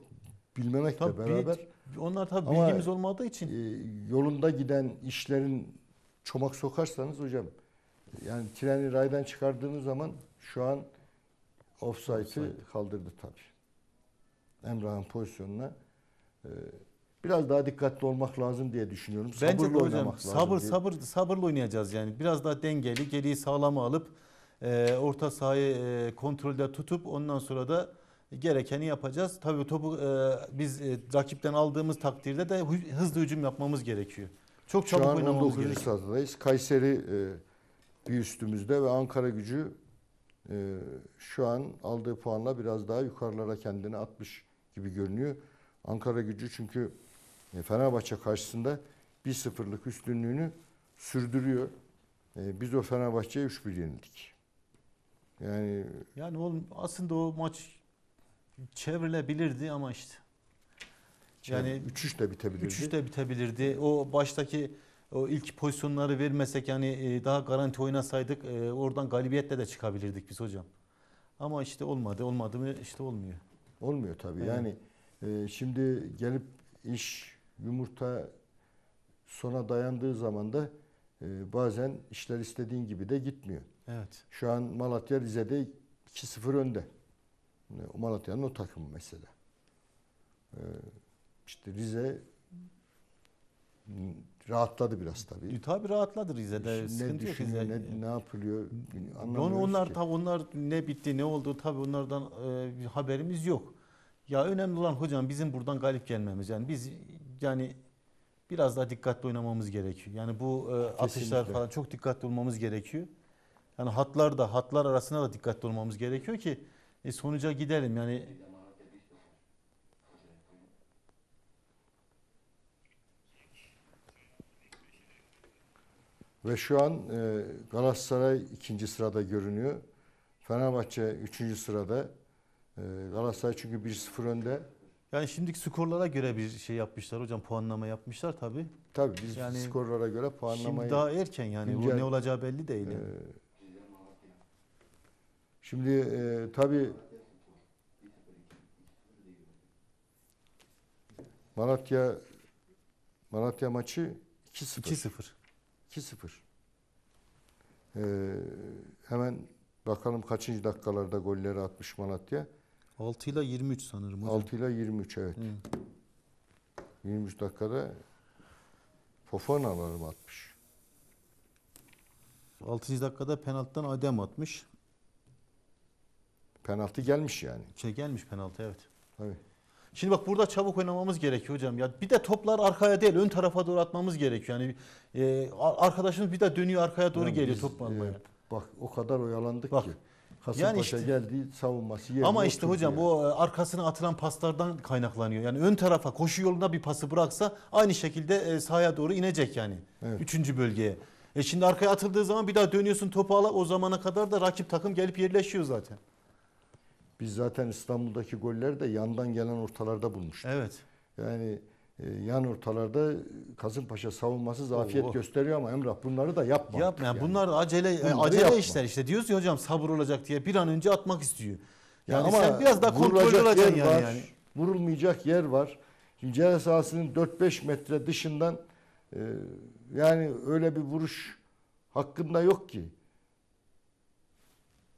S2: bilmemekle
S3: Tabii
S2: beraber
S3: Onlar tabii
S2: Ama-
S3: bilgimiz olmadığı için.
S2: e, yolunda giden işlerin çomak sokarsanız hocam yani treni raydan çıkardığınız zaman şu an offside'ı
S3: Offside.
S2: kaldırdı tabii. Emrah'ın pozisyonuna. e, biraz daha dikkatli olmak lazım diye düşünüyorum.
S3: Bence
S2: Sabırlı
S3: de hocam
S2: oynamak lazım
S3: sabır sabır sabırlı oynayacağız yani. Biraz daha dengeli, geriyi sağlama alıp e, orta sahayı e, kontrolde tutup ondan sonra da gerekeni yapacağız. Tabii topu e, biz e, rakipten aldığımız takdirde de hızlı hücum yapmamız gerekiyor. Çok
S2: Şu
S3: çabuk
S2: an
S3: oynamamız
S2: 19.
S3: gerekiyor.
S2: sıradayız. Kayseri e, bir üstümüzde ve Ankara gücü e, şu an aldığı puanla biraz daha yukarılara kendini atmış gibi görünüyor. Ankara gücü çünkü e, Fenerbahçe karşısında 1-0'lık üstünlüğünü sürdürüyor. E, biz o Fenerbahçe'ye 3-1 yenildik. Yani
S3: Yani oğlum aslında o maç çevrilebilirdi ama işte.
S2: yani
S3: Yani
S2: 3-3 de bitebilirdi.
S3: 3 de bitebilirdi. O baştaki o ilk pozisyonları vermesek yani e, daha garanti oynasaydık e, oradan galibiyetle de çıkabilirdik biz hocam. Ama işte olmadı. Olmadı mı işte olmuyor.
S2: Olmuyor tabii.
S3: Evet.
S2: Yani e, şimdi gelip iş yumurta sona dayandığı zaman da e, bazen işler istediğin gibi de gitmiyor.
S3: Evet.
S2: Şu an Malatya Rize'de 2-0 önde. Malatya'nın o takımı mesela. E, işte Rize rahatladı biraz tabii.
S3: E, Tabii rahatladı Rize'de.
S2: Şimdi ne düşünüyor,
S3: Rize.
S2: ne, ne yapılıyor
S3: Onu,
S2: anlamıyoruz
S3: onlar
S2: ki.
S3: tabii onlar ne bitti ne oldu tabii onlardan e, bir haberimiz yok. Ya önemli olan hocam bizim buradan galip gelmemiz. Yani biz yani biraz daha dikkatli oynamamız gerekiyor. Yani bu e, atışlar falan çok dikkatli olmamız gerekiyor. Yani hatlar da hatlar arasında da dikkatli olmamız gerekiyor ki e, sonuca gidelim. Yani
S2: Ve şu an e, Galatasaray ikinci sırada görünüyor. Fenerbahçe üçüncü sırada. E, Galatasaray çünkü 1-0 önde.
S3: yani şimdiki skorlara göre bir şey yapmışlar hocam puanlama yapmışlar tabii.
S2: Tabii biz
S3: Yani
S2: skorlara göre puanlamayı...
S3: Şimdi daha erken yani
S2: güncel-
S3: ne olacağı belli değil.
S2: e,
S3: yani.
S2: Şimdi e, tabii Malatya Malatya maçı 2-0.
S3: 2-0.
S2: 2-0. E, hemen bakalım kaçıncı dakikalarda golleri atmış Malatya.
S3: 6 ile 23 sanırım hocam.
S2: 6 ile 23 evet.
S3: Hı.
S2: 23 dakikada Fofana'ları mı atmış?
S3: 6. dakikada penaltıdan Adem atmış.
S2: Penaltı gelmiş yani.
S3: Şey gelmiş penaltı evet.
S2: Tabii.
S3: Şimdi bak burada çabuk oynamamız gerekiyor hocam. Ya bir de toplar arkaya değil ön tarafa doğru atmamız gerekiyor. Yani e, arkadaşımız bir de dönüyor arkaya doğru
S2: Yani
S3: geliyor
S2: biz,
S3: top almaya.
S2: e, bak o kadar oyalandık
S3: Bak,
S2: ki. Kasımpaşa
S3: işte-
S2: geldi savunması yerine
S3: Ama işte hocam
S2: yani.
S3: o e, arkasına atılan paslardan kaynaklanıyor. Yani ön tarafa koşu yoluna bir pası bıraksa aynı şekilde e, sahaya doğru inecek yani.
S2: Evet.
S3: Üçüncü bölgeye. E şimdi arkaya atıldığı zaman bir daha dönüyorsun topu ala o zamana kadar da rakip takım gelip yerleşiyor zaten.
S2: Biz zaten İstanbul'daki golleri de yandan gelen ortalarda bulmuştuk.
S3: Evet.
S2: Yani e, yan ortalarda Kasımpaşa savunması zafiyet
S3: Oo.
S2: gösteriyor ama Emrah bunları da yapma.
S3: Yap,
S2: artık
S3: yani
S2: yani.
S3: bunlar acele e,
S2: Bunları
S3: acele
S2: yapma.
S3: işler işte. Diyoruz ya hocam sabır olacak diye bir an önce atmak istiyor.
S2: Ya
S3: Yani
S2: ama
S3: sen biraz daha
S2: vurulacak
S3: olacaksın yani,
S2: var,
S3: yani.
S2: Vurulmayacak yer var. Şimdi ceza sahasının 4-5 metre dışından e, yani öyle bir vuruş hakkında yok ki.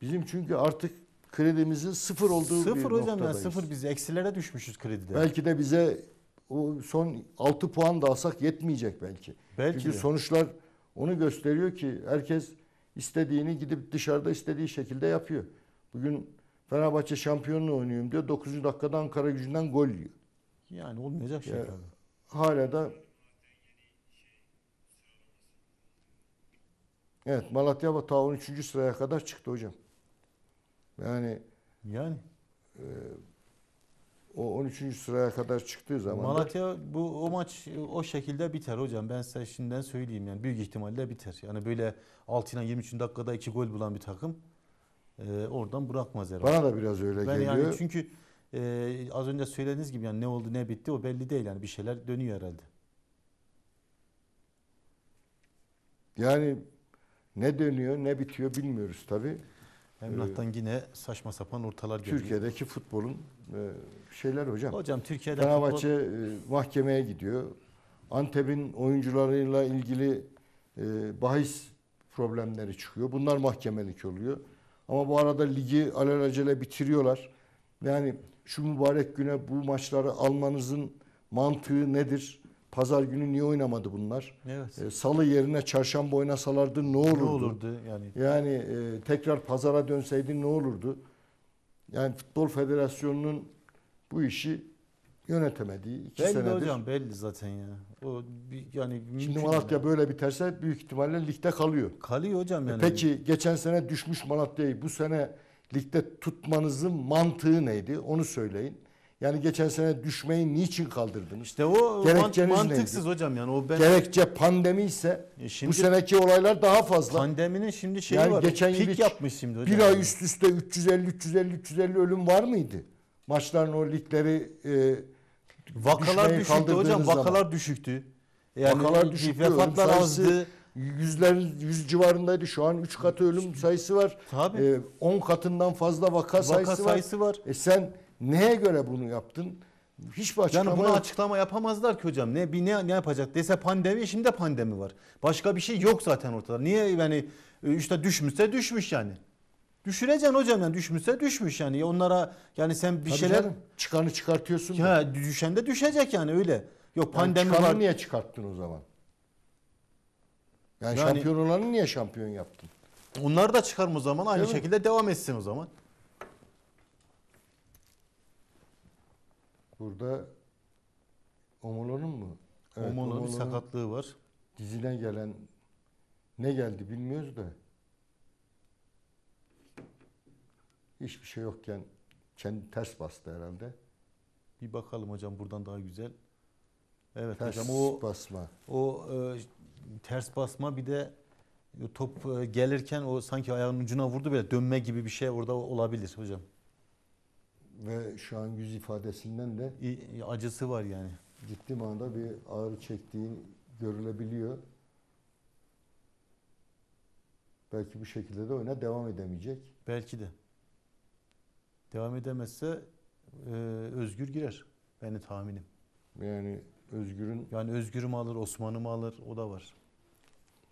S2: Bizim çünkü artık kredimizin sıfır olduğu
S3: Sıfır
S2: bir
S3: hocam yani
S2: noktadayız.
S3: sıfır biz eksilere düşmüşüz kredide.
S2: Belki de bize o son 6 puan da alsak yetmeyecek belki.
S3: Belki
S2: Çünkü
S3: de.
S2: sonuçlar onu gösteriyor ki herkes istediğini gidip dışarıda istediği şekilde yapıyor. Bugün Fenerbahçe şampiyonluğu oynuyorum diyor. 9. dakikada Ankara gücünden gol yiyor.
S3: Yani olmayacak şey.
S2: Ya,
S3: tabii.
S2: hala da Evet Malatya ta 13. sıraya kadar çıktı hocam. Yani
S3: Yani
S2: o 13. sıraya kadar çıktığı zaman
S3: Malatya bu o maç o şekilde biter hocam. Ben size şimdiden söyleyeyim yani büyük ihtimalle biter. Yani böyle 6 ile 23 dakikada 2 gol bulan bir takım e, oradan bırakmaz herhalde.
S2: bana da biraz öyle
S3: ben
S2: geliyor.
S3: yani çünkü e, az önce söylediğiniz gibi yani ne oldu ne bitti o belli değil yani bir şeyler dönüyor herhalde.
S2: Yani ne dönüyor ne bitiyor bilmiyoruz tabii.
S3: Emlak'tan yine saçma sapan ortalar geliyor.
S2: Türkiye'deki futbolun e, şeyler hocam.
S3: Hocam Türkiye'de
S2: Fenerbahçe
S3: futbol-
S2: e, mahkemeye gidiyor. Antep'in oyuncularıyla ilgili e, bahis problemleri çıkıyor. Bunlar mahkemelik oluyor. Ama bu arada ligi alelacele bitiriyorlar. Yani şu mübarek güne bu maçları almanızın mantığı nedir? Pazar günü niye oynamadı bunlar?
S3: evet.
S2: E, Salı yerine çarşamba oynasalardı ne olurdu?
S3: ne olurdu yani?
S2: Yani e, tekrar pazara dönseydi ne olurdu? Yani Futbol Federasyonu'nun bu işi yönetemediği iki
S3: Belli
S2: senedir.
S3: hocam belli zaten ya. O bir, yani
S2: Şimdi Malatya
S3: değil.
S2: böyle biterse büyük ihtimalle ligde kalıyor.
S3: kalıyor hocam
S2: E
S3: yani.
S2: Peki geçen sene düşmüş Malatya'yı bu sene ligde tutmanızın mantığı neydi? Onu söyleyin. Yani geçen sene düşmeyi niçin kaldırdınız?
S3: İşte o
S2: Gerekçeniz
S3: mant- mantıksız
S2: neydi?
S3: hocam yani o ben
S2: Gerekçe pandemi ise
S3: E
S2: bu
S3: şimdi
S2: seneki olaylar daha fazla.
S3: pandeminin şimdi şeyi
S2: Yani
S3: var.
S2: geçen
S3: pik
S2: yıl
S3: yapmış şimdi hocam.
S2: Bir ay üst üste 350 350 350 ölüm var mıydı? Maçların o ligleri e,
S3: Vakalar düşüktü hocam.
S2: kaldırdığınız
S3: Vakalar
S2: zaman.
S3: düşüktü. Yani
S2: Vakalar düşüktü,
S3: Vefatlar azdı.
S2: yüzlerin yüz civarındaydı. Şu an 3 katı ölüm sayısı var.
S3: Tabii.
S2: E, 10 katından fazla vaka,
S3: Vaka
S2: sayısı,
S3: sayısı var.
S2: var. E sen neye göre bunu yaptın? Hiçbir açıklama
S3: Yani buna
S2: yok.
S3: açıklama yapamazlar ki hocam. Ne bir ne, ne yapacak dese pandemi şimdi de pandemi var. Başka bir şey yok zaten ortada. Niye yani e, işte düşmüşse düşmüş yani. Düşüreceksin hocam yani düşmüşse düşmüş yani. Onlara yani sen bir
S2: Tabii
S3: şeyler
S2: canım, çıkanı çıkartıyorsun.
S3: ya düşen de düşecek yani öyle. Yok
S2: Yani
S3: pandemi
S2: çıkanı
S3: var.
S2: niye çıkarttın o zaman? Yani,
S3: Yani-
S2: şampiyon olanı niye şampiyon yaptın?
S3: Onlar da çıkarım o zaman aynı
S2: Değil mi?
S3: şekilde devam etsin o zaman.
S2: Burada Omolo'nun mu? Evet, Omolo'nun
S3: sakatlığı var.
S2: dizine gelen ne geldi bilmiyoruz da hiçbir şey yokken kendi ters bastı herhalde.
S3: Bir bakalım hocam buradan daha güzel. Evet
S2: Ters
S3: hocam o
S2: basma.
S3: o e, ters basma bir de top e, gelirken o sanki ayağının ucuna vurdu böyle dönme gibi bir şey orada olabilir hocam.
S2: Ve şu an yüz ifadesinden de
S3: İ- acısı var yani.
S2: ciddi manada bir ağrı çektiği görülebiliyor. Belki bu şekilde de oyuna devam edemeyecek.
S3: Belki de. Devam edemezse e, Özgür girer. Benim tahminim.
S2: Yani Özgür'ün
S3: Yani Özgür'ü mü alır, Osman'ı mı alır o da var.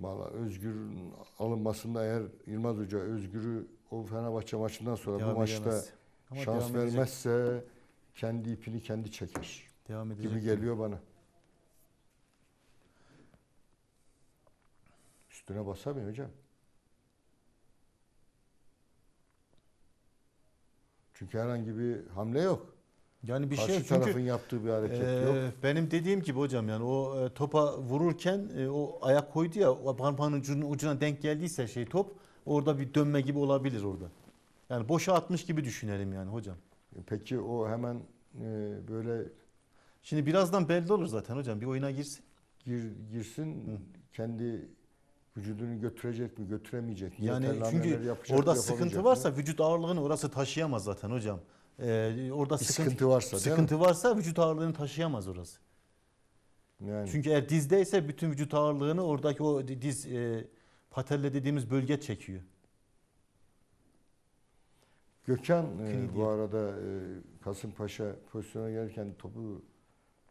S2: valla Özgür'ün alınmasında eğer Yılmaz Hoca Özgür'ü o Fenerbahçe maçından sonra
S3: Devam
S2: bu maçta
S3: edemez. Ama
S2: şans
S3: devam edecek.
S2: vermezse kendi ipini kendi çeker
S3: Devam edecek.
S2: gibi geliyor bana. Üstüne basamıyor hocam. Çünkü herhangi bir hamle yok.
S3: Yani bir
S2: Karşı
S3: şey
S2: tarafın
S3: çünkü
S2: yaptığı bir hareket
S3: Ee,
S2: yok.
S3: benim dediğim gibi hocam yani o e, topa vururken e, o ayak koydu ya o parmağın ucuna, ucuna denk geldiyse şey top orada bir dönme gibi olabilir orada. Yani boşa atmış gibi düşünelim yani hocam.
S2: Peki o hemen e, böyle
S3: Şimdi birazdan belli olur zaten hocam bir oyuna girsin.
S2: gir, girsin kendi vücudunu götürecek mi götüremeyecek mi?
S3: Yani
S2: Yeterli
S3: çünkü
S2: yapacak
S3: orada
S2: mı,
S3: sıkıntı
S2: yapamayacak
S3: varsa
S2: mı?
S3: vücut ağırlığını orası taşıyamaz zaten hocam. Ee, orada
S2: bir
S3: sıkıntı,
S2: sıkıntı varsa değil
S3: sıkıntı varsa vücut ağırlığını taşıyamaz orası.
S2: Yani
S3: Çünkü eğer dizdeyse bütün vücut ağırlığını oradaki o diz e, patelle dediğimiz bölge çekiyor.
S2: Gökhan e,
S3: Kini
S2: bu arada e, Kasımpaşa pozisyona gelirken topu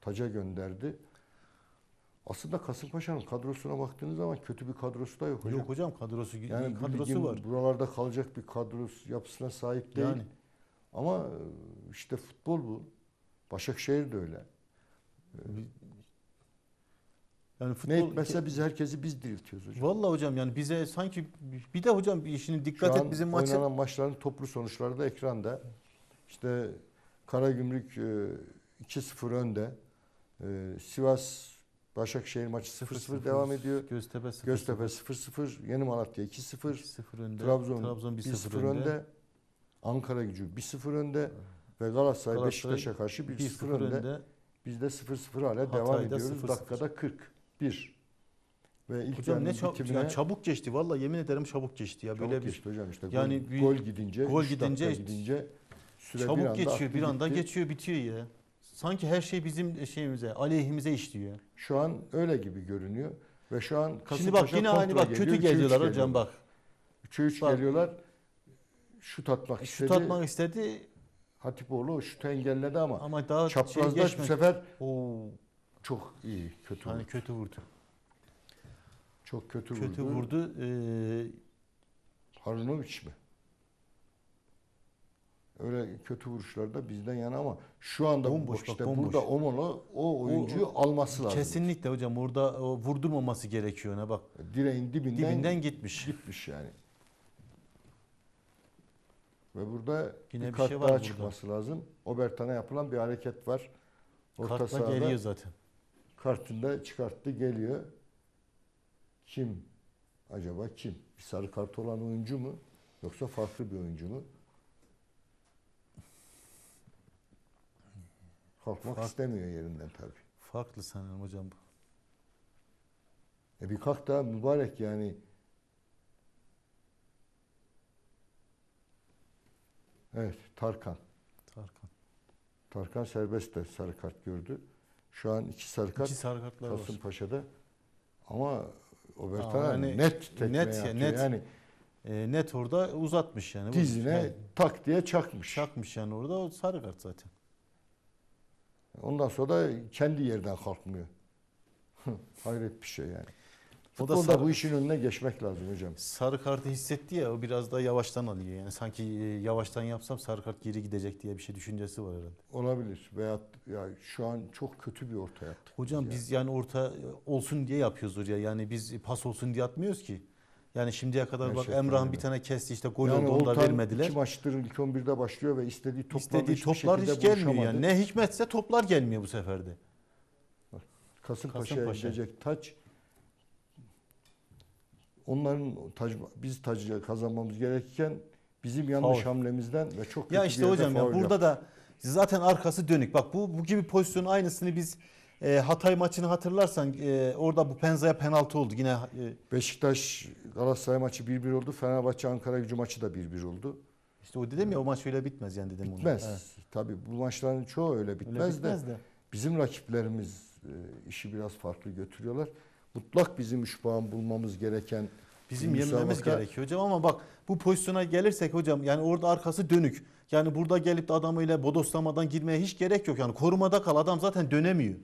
S2: taca gönderdi. Aslında Kasımpaşa'nın kadrosuna baktığınız zaman kötü bir kadrosu da yok hocam.
S3: Yok hocam kadrosu
S2: yani
S3: kadrosu var.
S2: buralarda kalacak bir kadrosu yapısına sahip değil.
S3: Yani
S2: Ama e, işte futbol bu. Başakşehir de öyle.
S3: Yani futbol
S2: Ne hikmetse biz herkesi biz diriltiyoruz hocam.
S3: Vallahi hocam yani bize sanki bir de hocam bir işini dikkat
S2: Şu
S3: et bizim maçı
S2: oynanan maçların toplu sonuçları da ekranda. İşte Karagümrük e, 2-0 önde. E, Sivas Başakşehir maçı 0-0 devam ediyor.
S3: Göztepe 0
S2: Göztepe 0-0, Yeni Malatya 2-0,
S3: 0 önde.
S2: Trabzon,
S3: Trabzon
S2: 1-0
S3: 1-0
S2: önde.
S3: önde.
S2: Ankara gücü 1-0 önde ve Galatasaray,
S3: Galatasaray
S2: Beşiktaş'a karşı 1-0
S3: 1-0
S2: önde.
S3: önde.
S2: Biz de 0-0 hala
S3: Hatay'da
S2: devam ediyoruz.
S3: 0-0.
S2: Dakikada 41. Ve ilk
S3: Hocam ne çabuk,
S2: bitimine
S3: yani çabuk geçti. Vallahi yemin ederim çabuk geçti ya.
S2: çabuk
S3: Böyle bir
S2: geçti hocam işte.
S3: yani
S2: gol,
S3: bir-
S2: gol gidince,
S3: gol gidince
S2: gidince süre bir
S3: çabuk
S2: anda
S3: geçiyor. Bir anda
S2: gitti.
S3: geçiyor, bitiyor ya. Sanki her şey bizim şeyimize, aleyhimize işliyor.
S2: Şu an öyle gibi görünüyor. Ve şu an Kasımpaşa
S3: Şimdi bak yine aynı bak kötü
S2: geliyor, 3'e 3
S3: geliyorlar hocam
S2: geliyorlar.
S3: bak.
S2: 3'e 3
S3: Bak.
S2: geliyorlar. Şut atmak istedi.
S3: Şut atmak istedi
S2: Hatipoğlu şutu engelledi ama
S3: ama daha şey
S2: çaprazda bu
S3: geçmedi.
S2: sefer
S3: Oo,
S2: çok iyi, kötü
S3: hani
S2: vurdu.
S3: kötü vurdu.
S2: Çok kötü,
S3: Kötü
S2: vurdu.
S3: vurdu. Ee,
S2: mi? Öyle kötü vuruşlarda bizden yana ama şu anda
S3: Bomboş
S2: bak
S3: bak,
S2: işte
S3: bomboş.
S2: burada Omolo o oyuncuyu
S3: O-
S2: alması lazım.
S3: kesinlikle hocam orada o vurdurmaması gerekiyor ona bak.
S2: Direğin dibinden,
S3: Dibinden gitmiş.
S2: gitmiş yani. Ve burada
S3: Yine
S2: bir
S3: bir
S2: kat
S3: şey var
S2: daha
S3: burada.
S2: çıkması lazım. Obertan'a yapılan bir hareket var. Orta
S3: Kartla
S2: sahada
S3: geliyor zaten.
S2: Kartında çıkarttı geliyor. Kim? Acaba kim? Bir sarı kart olan oyuncu mu? Yoksa farklı bir oyuncu mu? Kalkmak
S3: Fark-
S2: istemiyor yerinden tabii.
S3: Farklı sanırım hocam bu.
S2: E bir kalk da mübarek yani. Evet Tarkan.
S3: Tarkan.
S2: Tarkan serbest de sarı kart gördü. Şu an iki sarı kart
S3: İki sarı kartlar var.
S2: Kasımpaşa'da. Ama Obertan'a
S3: Aa, yani
S2: net tekme
S3: net ya,
S2: atıyor.
S3: net.
S2: Yani
S3: Ee, net orada uzatmış yani.
S2: dizine
S3: Yani
S2: tak diye çakmış.
S3: çakmış yani orada o sarı kart zaten.
S2: Ondan sonra da kendi yerden kalkmıyor. Hayret bir şey yani.
S3: O da
S2: Futbolda
S3: sarı-
S2: bu işin önüne geçmek lazım hocam.
S3: Sarı kartı hissetti ya o biraz daha yavaştan alıyor yani. Sanki e, yavaştan yapsam sarı kart geri gidecek diye bir şey düşüncesi var herhalde.
S2: Olabilir. Veyahut ya şu an çok kötü bir orta yaptık.
S3: Hocam biz yani orta e, olsun diye yapıyoruz oraya. Yani biz pas olsun diye atmıyoruz ki. Yani şimdiye kadar bak
S2: Gerçekten
S3: Emrah'ın bir tane kesti işte gol
S2: yani
S3: oldu onu da vermediler.
S2: iki maçtır ilk 11'de başlıyor ve istediği toplarla
S3: İstediği toplar hiç gelmiyor yani. Ne hikmetse toplar gelmiyor bu seferde.
S2: Kasımpaşa'ya
S3: Kasımpaşa.
S2: gidecek taç onların taç, biz tacı kazanmamız gerekirken bizim yanlış
S3: Faul.
S2: hamlemizden ve çok kötü
S3: Ya
S2: bir
S3: işte hocam ya burada
S2: yaptı.
S3: da zaten arkası dönük. Bak bu bu gibi pozisyonun aynısını biz e, Hatay maçını hatırlarsan e, orada bu Penza'ya penaltı oldu. Yine e,
S2: Beşiktaş Galatasaray maçı 1-1 oldu. Fenerbahçe Ankara Gücü maçı da 1-1 oldu.
S3: işte o dedim ya o maç öyle bitmez yani dedim onu.
S2: Bitmez.
S3: Evet,
S2: Tabii bu maçların çoğu öyle
S3: öyle
S2: bitmez,
S3: bitmez
S2: de.
S3: de.
S2: Bizim rakiplerimiz e, işi biraz farklı götürüyorlar. Mutlak bizim 3 puan bulmamız gereken
S3: Bizim yenmemiz gerekiyor hocam ama bak bu pozisyona gelirsek hocam yani orada arkası dönük. Yani burada gelip de adamıyla bodoslamadan girmeye hiç gerek yok. Yani korumada kal adam zaten dönemiyor.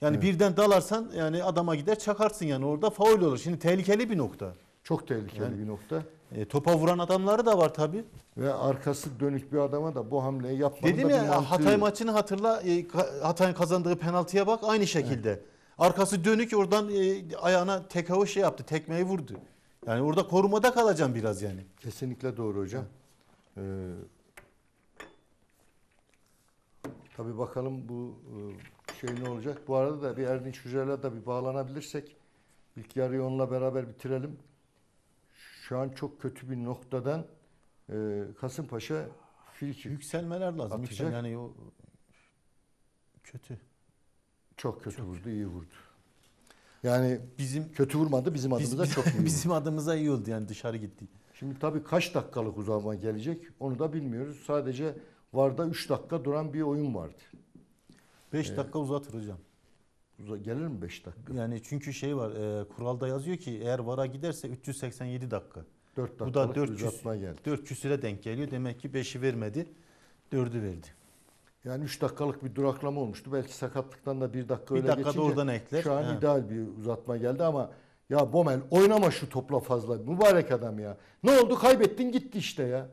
S3: Yani
S2: Evet.
S3: birden dalarsan yani adama gider çakarsın yani orada faul olur. Şimdi tehlikeli bir nokta.
S2: Çok tehlikeli
S3: Yani-
S2: bir nokta.
S3: E, topa vuran adamları da var tabii.
S2: Ve arkası dönük bir adama da bu hamleyi yapmanın
S3: Dedim
S2: da
S3: ya
S2: mantığı
S3: Hatay maçını hatırla. E, Hatay'ın kazandığı penaltıya bak aynı şekilde. Arkası dönük oradan e, ayağına tekavü şey yaptı. Tekmeyi vurdu. Yani orada korumada kalacağım biraz yani.
S2: Tabii bakalım bu e, şey ne olacak. Bu arada da bir Erdinç Hoca'yla da bir bağlanabilirsek ilk yarıyı onunla beraber bitirelim. Şu an çok kötü bir noktadan e, Kasımpaşa Filki
S3: Yükselmeler lazım.
S2: Atacak.
S3: Yüksel, yani o kötü.
S2: Çok kötü vurdu, iyi vurdu. Yani
S3: Bizim
S2: kötü vurmadı bizim
S3: biz-
S2: adımıza çok iyi vurdu.
S3: bizim adımıza iyi oldu yani dışarı gitti.
S2: Şimdi tabii kaç dakikalık uzatma gelecek onu da bilmiyoruz. Sadece VAR'da 3 dakika duran bir oyun vardı.
S3: 5 dakika uzatır hocam.
S2: Uza- Gelir mi 5 dakika?
S3: Yani çünkü şey var e, kuralda yazıyor ki eğer VAR'a giderse 387 dakika.
S2: 4
S3: Bu
S2: dakikalık
S3: da
S2: bir
S3: 400
S2: uzatma geldi.
S3: 400 lira denk geliyor. Demek ki 5'i vermedi. 4'ü verdi.
S2: Yani 3 dakikalık bir duraklama olmuştu. Belki sakatlıktan da 1 dakika
S3: Bir
S2: öyle
S3: dakika da
S2: geçince
S3: oradan ekler.
S2: Şu an
S3: He.
S2: ideal bir uzatma geldi ama ya Bomel oynama şu topla fazla. Mübarek adam ya. Ne oldu? Kaybettin gitti işte ya.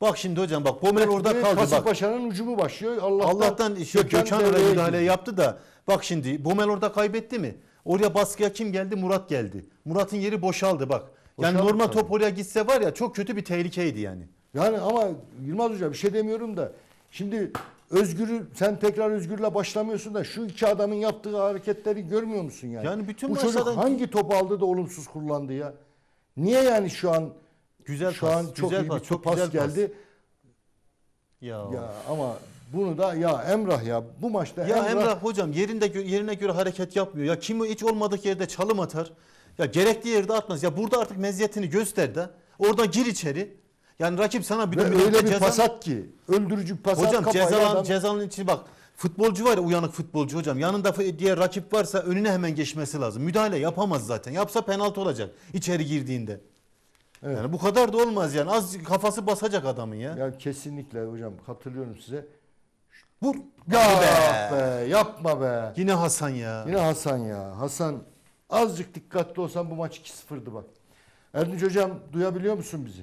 S3: Bak şimdi hocam bak Bomel orada
S2: Ve
S3: kaldı bak.
S2: Kasımpaşa'nın ucumu başlıyor. Allah'tan,
S3: Allah'tan şu
S2: Gökhan
S3: Gökhan oraya
S2: devreye
S3: müdahale
S2: girdi.
S3: yaptı da bak şimdi Bomel orada kaybetti mi? Oraya baskıya kim geldi? Murat geldi. Murat'ın yeri boşaldı bak. Yani
S2: Boşaldı
S3: normal
S2: tabii.
S3: top oraya gitse var ya çok kötü bir tehlikeydi yani.
S2: Yani ama Yılmaz Hoca bir şey demiyorum da şimdi Özgür'ü sen tekrar Özgür'le başlamıyorsun da şu iki adamın yaptığı hareketleri görmüyor musun yani?
S3: Yani bütün
S2: Bu çocuk
S3: maçlardan-
S2: hangi topu aldı da olumsuz kullandı ya? Niye yani şu an
S3: Güzel
S2: şu
S3: pas,
S2: an çok
S3: güzel
S2: iyi
S3: pas,
S2: bir
S3: çok
S2: pas
S3: güzel pas.
S2: geldi.
S3: Ya.
S2: Ya ama bunu da ya Emrah ya bu maçta
S3: Ya
S2: Emrah,
S3: Emrah, hocam yerinde gö- yerine göre hareket yapmıyor. Ya kimi hiç olmadık yerde çalım atar. Ya gerektiği yerde atmaz. Ya burada artık meziyetini göster de. Orada gir içeri. Yani rakip sana bir
S2: ve öyle bir
S3: ceza-
S2: pas at ki öldürücü bir pas at
S3: Hocam cezanın,
S2: adam-
S3: cezanın içine bak. Futbolcu var ya uyanık futbolcu hocam. Yanında diğer rakip varsa önüne hemen geçmesi lazım. Müdahale yapamaz zaten. Yapsa penaltı olacak içeri girdiğinde.
S2: Evet.
S3: Yani bu kadar da olmaz yani. Az kafası basacak adamın ya.
S2: Ya kesinlikle hocam katılıyorum size.
S3: Vur.
S2: Ya
S3: be.
S2: be yapma be.
S3: Yine Hasan ya.
S2: Yine Hasan ya. Hasan azıcık dikkatli olsan bu maç 2-0'dı bak. Erdinç hocam duyabiliyor musun bizi?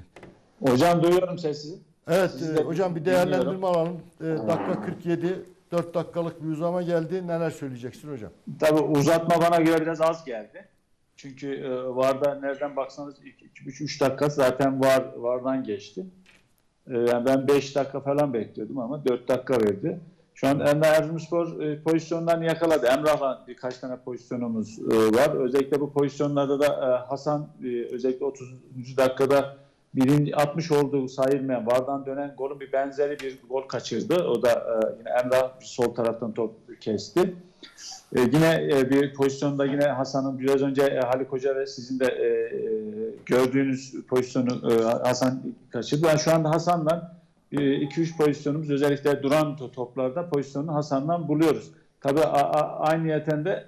S4: Hocam duyuyorum sesi.
S2: Evet e, hocam bir
S4: dinliyorum.
S2: değerlendirme alalım. E, dakika 47 4 dakikalık bir uzama geldi. Neler söyleyeceksin hocam?
S4: Tabii uzatma bana göre biraz az geldi. Çünkü e, VAR'da nereden baksanız 2-3 dakika zaten VAR VAR'dan geçti. E, yani ben 5 dakika falan bekliyordum ama 4 dakika verdi. Şu an Emrah Erzurumspor e, pozisyondan yakaladı. Emrah'la birkaç tane pozisyonumuz e, var. Özellikle bu pozisyonlarda da e, Hasan e, özellikle 30. dakikada birinci 60 olduğu sayılmayan vardan dönen golün bir benzeri bir gol kaçırdı. O da e, yine Emrah sol taraftan top kesti. E, yine e, bir pozisyonda yine Hasan'ın biraz önce e, Haluk Hoca ve sizin de e, e, gördüğünüz pozisyonu e, Hasan kaçırdı. Yani şu anda Hasan'dan 2-3 pozisyonumuz özellikle duran to- toplarda pozisyonunu Hasan'dan buluyoruz. A- aynı yetende de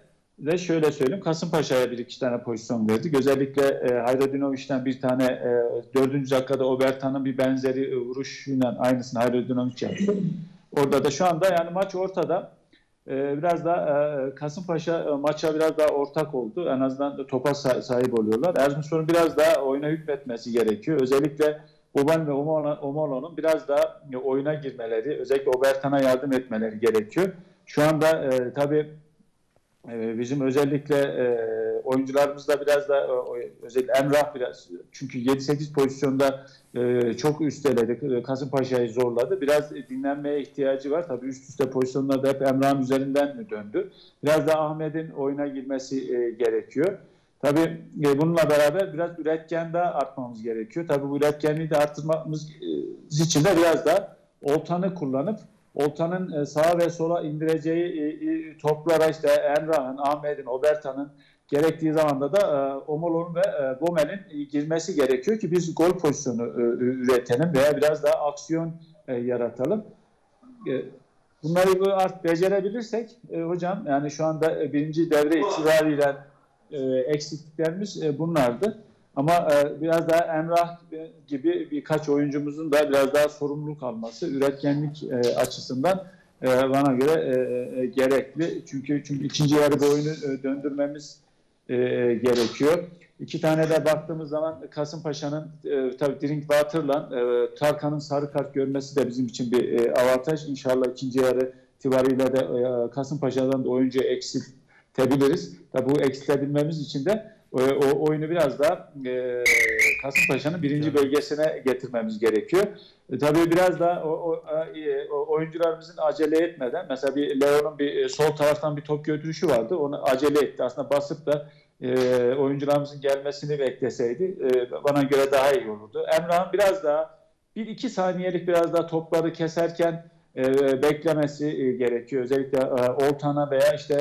S4: şöyle söyleyeyim Kasımpaşa'ya bir iki tane pozisyon verdik. Özellikle e, Hayradinoviç'ten bir tane e, dördüncü dakikada Obertan'ın bir benzeri e, vuruşuyla aynısını Hayradinoviç yaptı. Orada da şu anda yani maç ortada. Ee, biraz da e, Kasımpaşa e, maça biraz daha ortak oldu. En azından da topa sa- sahip oluyorlar. Erzurumspor'un biraz daha oyuna hükmetmesi gerekiyor. Özellikle Boban ve Omolo- Omolo'nun biraz daha e, oyuna girmeleri, özellikle Obertan'a yardım etmeleri gerekiyor. Şu anda e, tabii e, bizim özellikle e, oyuncularımız da biraz da e, özellikle Emrah biraz çünkü 7-8 pozisyonda e, çok üsteledi. E, Kasımpaşa'yı zorladı. Biraz dinlenmeye ihtiyacı var. Tabii üst üste pozisyonlarda hep Emrah'ın üzerinden mi döndü? Biraz da Ahmet'in oyuna girmesi e, gerekiyor. Tabii e, bununla beraber biraz üretken de artmamız gerekiyor. Tabii bu üretkenliği de arttırmamız e, için de biraz da oltanı kullanıp oltanın e, sağa ve sola indireceği e, e, toplara işte Emrah'ın, Ahmet'in, Obertan'ın gerektiği zamanda da Omol'un ve Bomel'in girmesi gerekiyor ki biz gol pozisyonu üretelim veya biraz daha aksiyon yaratalım. Bunları bu art becerebilirsek hocam yani şu anda birinci devre itibariyle eksikliklerimiz bunlardı. Ama e, biraz daha Emrah gibi birkaç oyuncumuzun da biraz daha sorumluluk alması üretkenlik e, açısından e, bana göre e, e, gerekli. Çünkü çünkü ikinci yarı bu oyunu e, döndürmemiz e, gerekiyor. İki tane de baktığımız zaman Kasımpaşa'nın e, tabii Drinkwater'la e, Tarkan'ın sarı kart görmesi de bizim için bir e, avantaj. İnşallah ikinci yarı itibariyle de e, Kasımpaşa'dan da oyuncu eksiltebiliriz. Tabii bu eksiltebilmemiz için de o, o oyunu biraz daha e, Kasımpaşa'nın birinci bölgesine getirmemiz gerekiyor. E, tabii biraz da o, o, e, o oyuncularımızın acele etmeden mesela bir Leo'nun bir e, sol taraftan bir top götürüşü vardı. Onu acele etti. Aslında basıp da e, oyuncularımızın gelmesini bekleseydi e, bana göre daha iyi olurdu. Emrah'ın biraz daha bir iki saniyelik biraz daha topları keserken e, beklemesi e, gerekiyor. Özellikle e, Oltan'a veya işte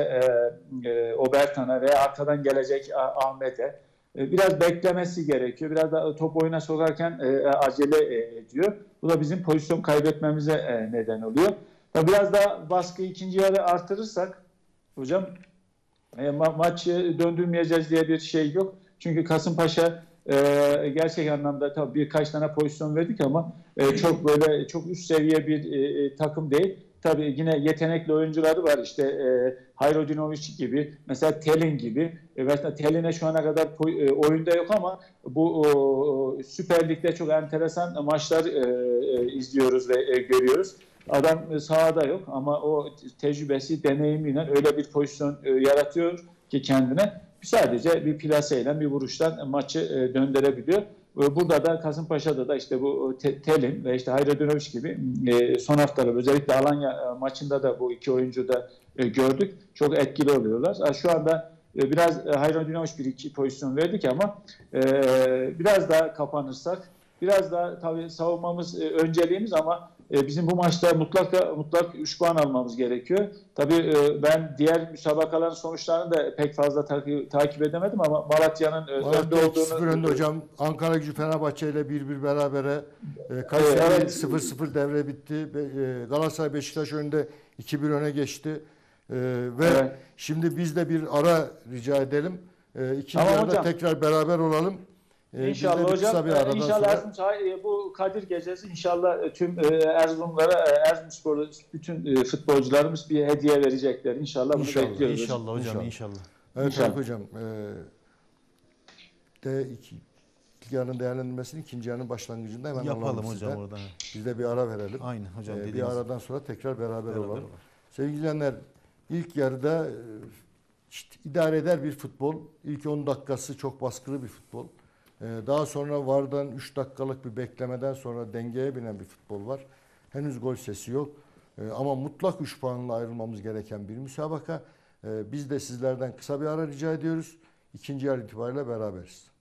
S4: e, Obertan'a veya arkadan gelecek Ahmet'e biraz beklemesi gerekiyor. Biraz da top oyuna sokarken acele ediyor. Bu da bizim pozisyon kaybetmemize neden oluyor. Tabii biraz daha baskı ikinci yarı artırırsak hocam ma- maçı döndürmeyeceğiz diye bir şey yok. Çünkü Kasımpaşa e, gerçek anlamda tabii birkaç tane pozisyon verdik ama e, çok böyle çok üst seviye bir e, e, takım değil. Tabii yine yetenekli oyuncuları var işte e, Hayrodinovic gibi mesela Telin gibi. E, mesela Telin'e şu ana kadar e, oyunda yok ama bu o, Süper Lig'de çok enteresan maçlar e, e, izliyoruz ve e, görüyoruz. Adam sahada yok ama o tecrübesi, deneyimiyle öyle bir pozisyon e, yaratıyor ki kendine sadece bir plaseyle bir vuruştan maçı e, döndürebiliyor. E, Burada da Kasımpaşa'da da işte bu Te- Telin ve işte Hayredinovic gibi e, son haftalar özellikle Alanya e, maçında da bu iki oyuncu da e, gördük. Çok etkili oluyorlar. Şu anda e, biraz e, Hayredinovic bir iki pozisyon verdik ama e, biraz daha kapanırsak biraz daha tabii savunmamız e, önceliğimiz ama e, bizim bu maçta mutlaka mutlak 3 puan almamız gerekiyor. Tabii e, ben diğer müsabakaların sonuçlarını da pek fazla takip, takip edemedim ama Malatya'nın e, önde olduğunu
S2: 2-0 önde hocam. Ankara gücü Fenerbahçe ile 1-1 berabere. E, Kayseri
S4: Evet.
S2: 0-0 devre bitti. E, Galatasaray Beşiktaş önde 2-1 öne geçti. E, ve
S4: Evet.
S2: şimdi biz de bir ara rica edelim. E, ikinci yarıda tekrar beraber olalım. E, de
S4: İnşallah hocam.
S2: kısa bir
S4: e, İnşallah
S2: sonra-
S4: Erzurum e, bu Kadir Gecesi inşallah e, tüm Erzurumlara, e, Erzurumspor'u bütün futbolcularımız bir hediye verecekler. İnşallah bunu
S2: İnşallah.
S4: bekliyoruz.
S3: İnşallah hocam
S2: İnşallah.
S3: inşallah.
S2: Evet
S4: İnşallah.
S2: Hocam. E, de iki, ilk yarının değerlendirmesini ikinci yarının başlangıcında hemen
S3: Yapalım
S2: alalım
S3: hocam
S2: sizden.
S3: orada.
S2: Biz de bir ara verelim.
S3: Aynen hocam
S2: Ee, bir aradan sonra tekrar beraber,
S3: Beraber
S2: olalım.
S3: olalım.
S2: Sevgili izleyenler ilk yarıda işte idare eder bir futbol. İlk 10 dakikası çok baskılı bir futbol. Ee, Daha sonra vardan 3 dakikalık bir beklemeden sonra dengeye binen bir futbol var. Henüz gol sesi yok. Ee, Ama mutlak 3 puanla ayrılmamız gereken bir müsabaka. Ee, Biz de sizlerden kısa bir ara rica ediyoruz. İkinci yarı itibariyle beraberiz.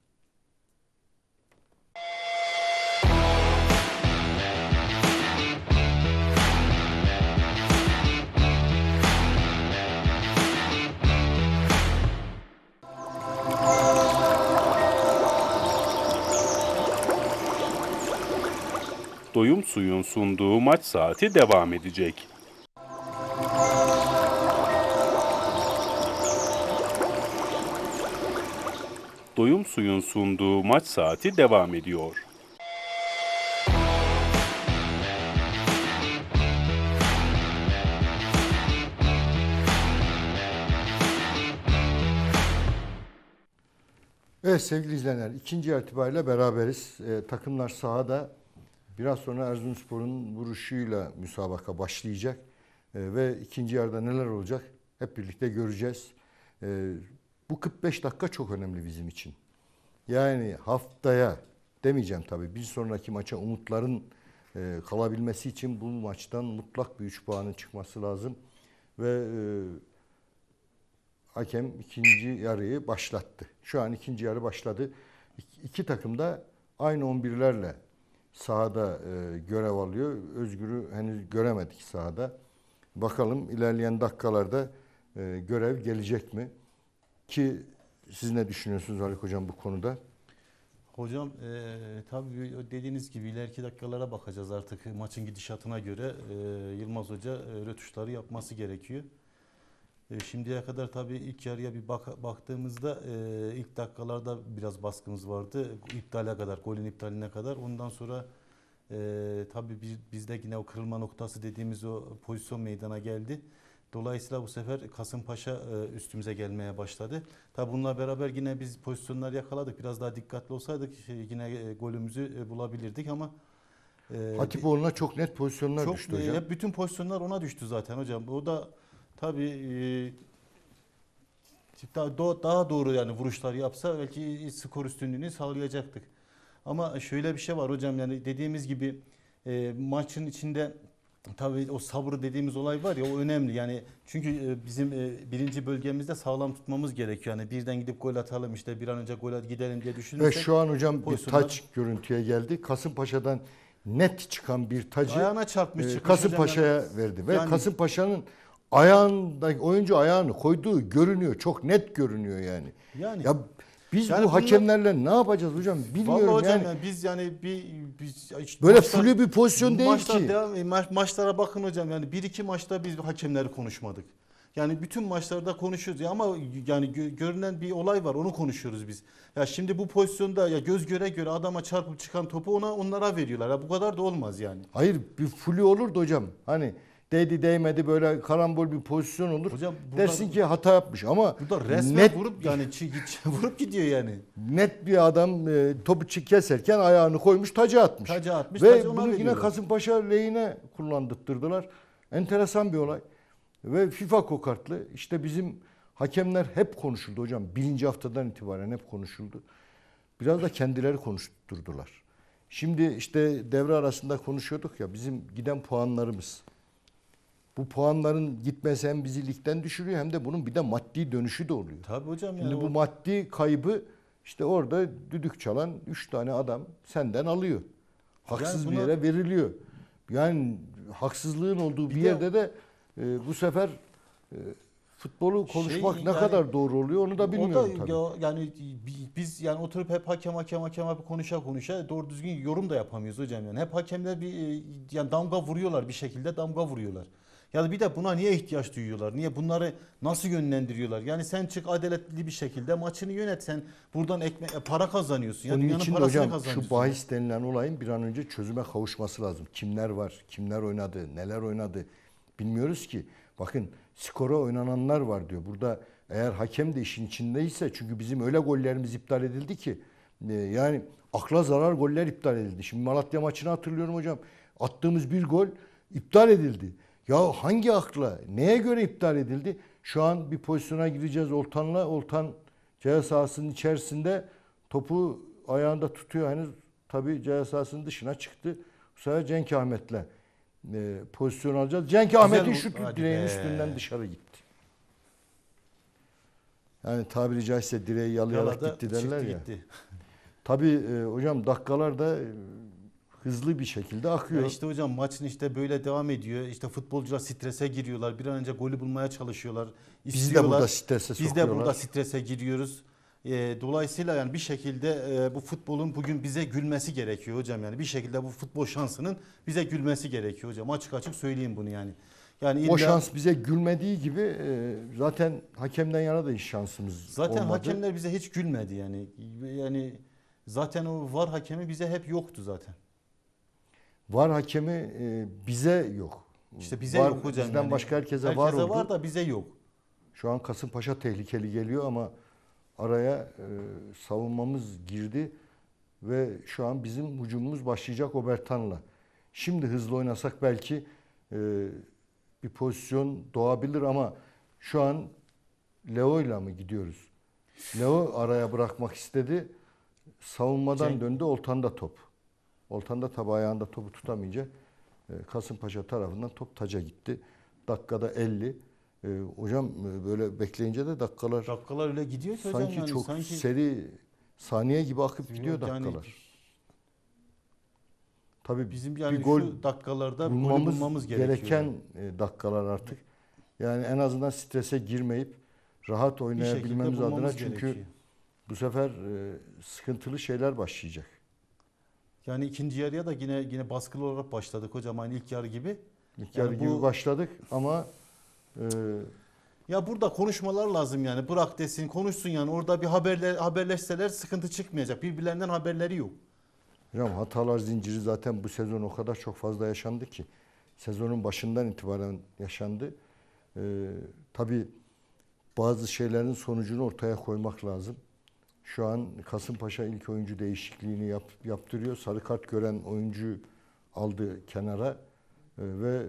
S1: Doyum Suyun sunduğu maç saati devam edecek. Doyum Suyun sunduğu maç saati devam ediyor.
S2: Evet sevgili izleyenler ikinci yarı itibariyle beraberiz. Ee, takımlar sahada. Biraz sonra Erzurumspor'un vuruşuyla müsabaka başlayacak. Ee, ve ikinci yarıda neler olacak hep birlikte göreceğiz. Ee, bu 45 dakika çok önemli bizim için. Yani haftaya demeyeceğim tabii bir sonraki maça umutların e, kalabilmesi için bu maçtan mutlak bir 3 puanın çıkması lazım. Ve e, hakem ikinci yarıyı başlattı. Şu an ikinci yarı başladı. İki takım da aynı 11'lerle sahada e, görev alıyor. Özgür'ü henüz göremedik sahada. Bakalım ilerleyen dakikalarda e, görev gelecek mi? Ki siz ne düşünüyorsunuz Haluk Hocam bu konuda?
S3: Hocam e, tabii dediğiniz gibi ileriki dakikalara bakacağız artık maçın gidişatına göre e, Yılmaz Hoca e, rötuşları yapması gerekiyor. E, şimdiye kadar tabii ilk yarıya bir bak- baktığımızda e, ilk dakikalarda biraz baskımız vardı. İptale kadar, golün iptaline kadar. Ondan sonra e, tabii biz, bizde yine o kırılma noktası dediğimiz o pozisyon meydana geldi. Dolayısıyla bu sefer Kasımpaşa e, üstümüze gelmeye başladı. Tabii bununla beraber yine biz pozisyonlar yakaladık. Biraz daha dikkatli olsaydık şey, yine e, golümüzü e, bulabilirdik ama e,
S2: Hatipoğlu'na çok net pozisyonlar
S3: çok
S2: düştü
S3: e,
S2: hocam.
S3: bütün pozisyonlar ona düştü zaten hocam. O da tabii e, daha, do- daha doğru yani vuruşlar yapsa belki skor üstünlüğünü sağlayacaktık. Ama şöyle bir şey var hocam yani dediğimiz gibi e, maçın içinde tabii o sabır dediğimiz olay var ya o önemli. Yani çünkü e, bizim e, birinci bölgemizde sağlam tutmamız gerekiyor. Yani birden gidip gol atalım işte bir an önce gol at gidelim diye
S2: Ve
S3: düşünürsek
S2: şu an hocam bir taç görüntüye geldi. Kasımpaşa'dan net çıkan bir tacı
S3: ayağına çarpmış
S2: e,
S3: hocam yani.
S2: Kasımpaşa'ya verdi. Ve
S3: Yani-
S2: Kasımpaşa'nın ayağındaki oyuncu ayağını koyduğu görünüyor. Çok net görünüyor yani.
S3: Yani
S2: Ya biz
S3: Yani
S2: bu
S3: bunlar-
S2: hakemlerle ne yapacağız hocam bilmiyorum
S3: hocam
S2: yani.
S3: yani biz yani bir biz
S2: Böyle
S3: maçlar-
S2: flu bir pozisyon değil ki.
S3: Devam, e, ma- maçlara bakın hocam yani bir iki maçta biz hakemleri konuşmadık. Yani bütün maçlarda konuşuyoruz ya ama yani gö- görünen bir olay var onu konuşuyoruz biz. Ya şimdi bu pozisyonda ya göz göre göre adama çarpıp çıkan topu ona onlara veriyorlar. Ya bu kadar da olmaz yani.
S2: Hayır bir flu olurdu hocam. Hani değdi değmedi böyle karambol bir pozisyon olur.
S3: Hocam burada-
S2: Dersin ki hata yapmış ama
S3: Burada resmen
S2: net
S3: vurup yani çi- vurup gidiyor yani.
S2: net bir adam e, topu keserken ayağını koymuş tacı atmış.
S3: Tacı atmış,
S2: Ve
S3: tacı ona
S2: bunu yine. Kasımpaşa lehine kullandırttılar. Enteresan bir olay. Ve FIFA kokartlı. İşte bizim hakemler hep konuşuldu hocam. Birinci haftadan itibaren hep konuşuldu. Biraz da kendileri konuşturdular. Şimdi işte devre arasında konuşuyorduk ya bizim giden puanlarımız. Bu puanların gitmesi hem bizi ligden düşürüyor hem de bunun bir de maddi dönüşü de oluyor.
S3: Tabii hocam yani.
S2: Şimdi bu
S3: o-
S2: maddi kaybı işte orada düdük çalan üç tane adam senden alıyor. Haksız
S3: Yani
S2: bir
S3: buna-
S2: yere veriliyor. Yani haksızlığın olduğu bir,
S3: Bir de-
S2: yerde de e, bu sefer e, futbolu konuşmak ne
S3: Şey, yani-
S2: kadar doğru oluyor onu da bilmiyorum
S3: o da
S2: tabii.
S3: ya- yani bi- biz yani oturup hep hakem hakem hakem abi konuşa konuşa doğru düzgün yorum da yapamıyoruz hocam yani. Hep hakemler bir e, yani damga vuruyorlar bir şekilde damga vuruyorlar. Yani bir de buna niye ihtiyaç duyuyorlar? Niye bunları nasıl yönlendiriyorlar? Yani sen çık adaletli bir şekilde maçını yönet. Sen buradan ekmek e, para kazanıyorsun. Yani
S2: Onun
S3: dünyanın
S2: için de
S3: parasını
S2: hocam
S3: kazanıyorsun.
S2: şu bahis denilen olayın bir an önce çözüme kavuşması lazım. Kimler var, kimler oynadı, neler oynadı bilmiyoruz ki. Bakın skora oynananlar var diyor. Burada eğer hakem de işin içindeyse çünkü bizim öyle gollerimiz iptal edildi ki e, yani akla zarar goller iptal edildi. Şimdi Malatya maçını hatırlıyorum hocam. Attığımız bir gol iptal edildi. Ya hangi akla, neye göre iptal edildi? Şu an bir pozisyona gireceğiz Oltan'la. Oltan ceza sahasının içerisinde topu ayağında tutuyor. Henüz tabii ceza sahasının dışına çıktı. Bu sefer Cenk Ahmet'le e, pozisyon alacağız. Cenk Ahmet'in şut
S3: Hadi
S2: direğin
S3: be.
S2: üstünden dışarı gitti. Yani tabiri caizse direği yalayarak
S3: Yalada
S2: gitti derler ya.
S3: gitti.
S2: Tabii e, hocam dakikalar da e, hızlı bir şekilde akıyor.
S3: Ya işte hocam maçın işte böyle devam ediyor. İşte futbolcular strese giriyorlar. Bir an önce golü bulmaya çalışıyorlar.
S2: Bizi de burada strese
S3: Biz de
S2: sokuyorlar.
S3: burada strese giriyoruz. E, dolayısıyla yani bir şekilde e, bu futbolun bugün bize gülmesi gerekiyor hocam yani bir şekilde bu futbol şansının bize gülmesi gerekiyor hocam açık açık söyleyeyim bunu yani. Yani
S2: O
S3: illa-
S2: şans bize gülmediği gibi e, zaten hakemden yana da hiç şansımız
S3: zaten
S2: olmadı.
S3: hakemler bize hiç gülmedi yani. Yani zaten o var hakemi bize hep yoktu zaten.
S2: Var hakemi e, bize yok.
S3: İşte bize
S2: Var,
S3: yok hocam.
S2: Bizden
S3: yani.
S2: başka herkese,
S3: Herkese
S2: var oldu.
S3: var da bize yok.
S2: Şu an Kasımpaşa tehlikeli geliyor ama araya e, savunmamız girdi ve şu an bizim hücumumuz başlayacak Obertan'la. Şimdi hızlı oynasak belki e, bir pozisyon doğabilir ama şu an Leo'yla mı gidiyoruz? Leo araya bırakmak istedi. Savunmadan
S3: Cenk-
S2: döndü. Oltan'da top. Oltan'da tabi ayağında topu tutamayınca e, Kasımpaşa tarafından top taca gitti. Dakikada 50. E, hocam e, böyle bekleyince de dakikalar
S3: Dakikalar öyle gidiyor ki hocam
S2: sanki
S3: yani
S2: çok
S3: sanki
S2: seri saniye gibi akıp gidiyor
S3: yani
S2: dakikalar. Tabii
S3: bizim yani
S2: bir gol
S3: şu dakikalarda
S2: bulmamız,
S3: bulmamız gerekiyor.
S2: gereken e, dakikalar artık. Yani en azından strese girmeyip rahat oynayabilmemiz adına çünkü
S3: gerekiyor.
S2: bu sefer sıkıntılı şeyler başlayacak.
S3: Yani ikinci yarıya da yine yine baskılı olarak başladık hocam aynı ilk yarı gibi.
S2: İlk
S3: Yani
S2: yarı gibi
S3: bu-
S2: başladık ama e,
S3: Ya burada konuşmalar lazım yani. Bırak desin, konuşsun yani. Orada bir haberler haberleşseler sıkıntı çıkmayacak. Birbirlerinden haberleri yok.
S2: hocam hatalar zinciri zaten bu sezon o kadar çok fazla yaşandı ki. Sezonun başından itibaren yaşandı. E, tabii bazı şeylerin sonucunu ortaya koymak lazım. Şu an Kasımpaşa ilk oyuncu değişikliğini yap, yaptırıyor. Sarı kart gören oyuncu aldı kenara E, ve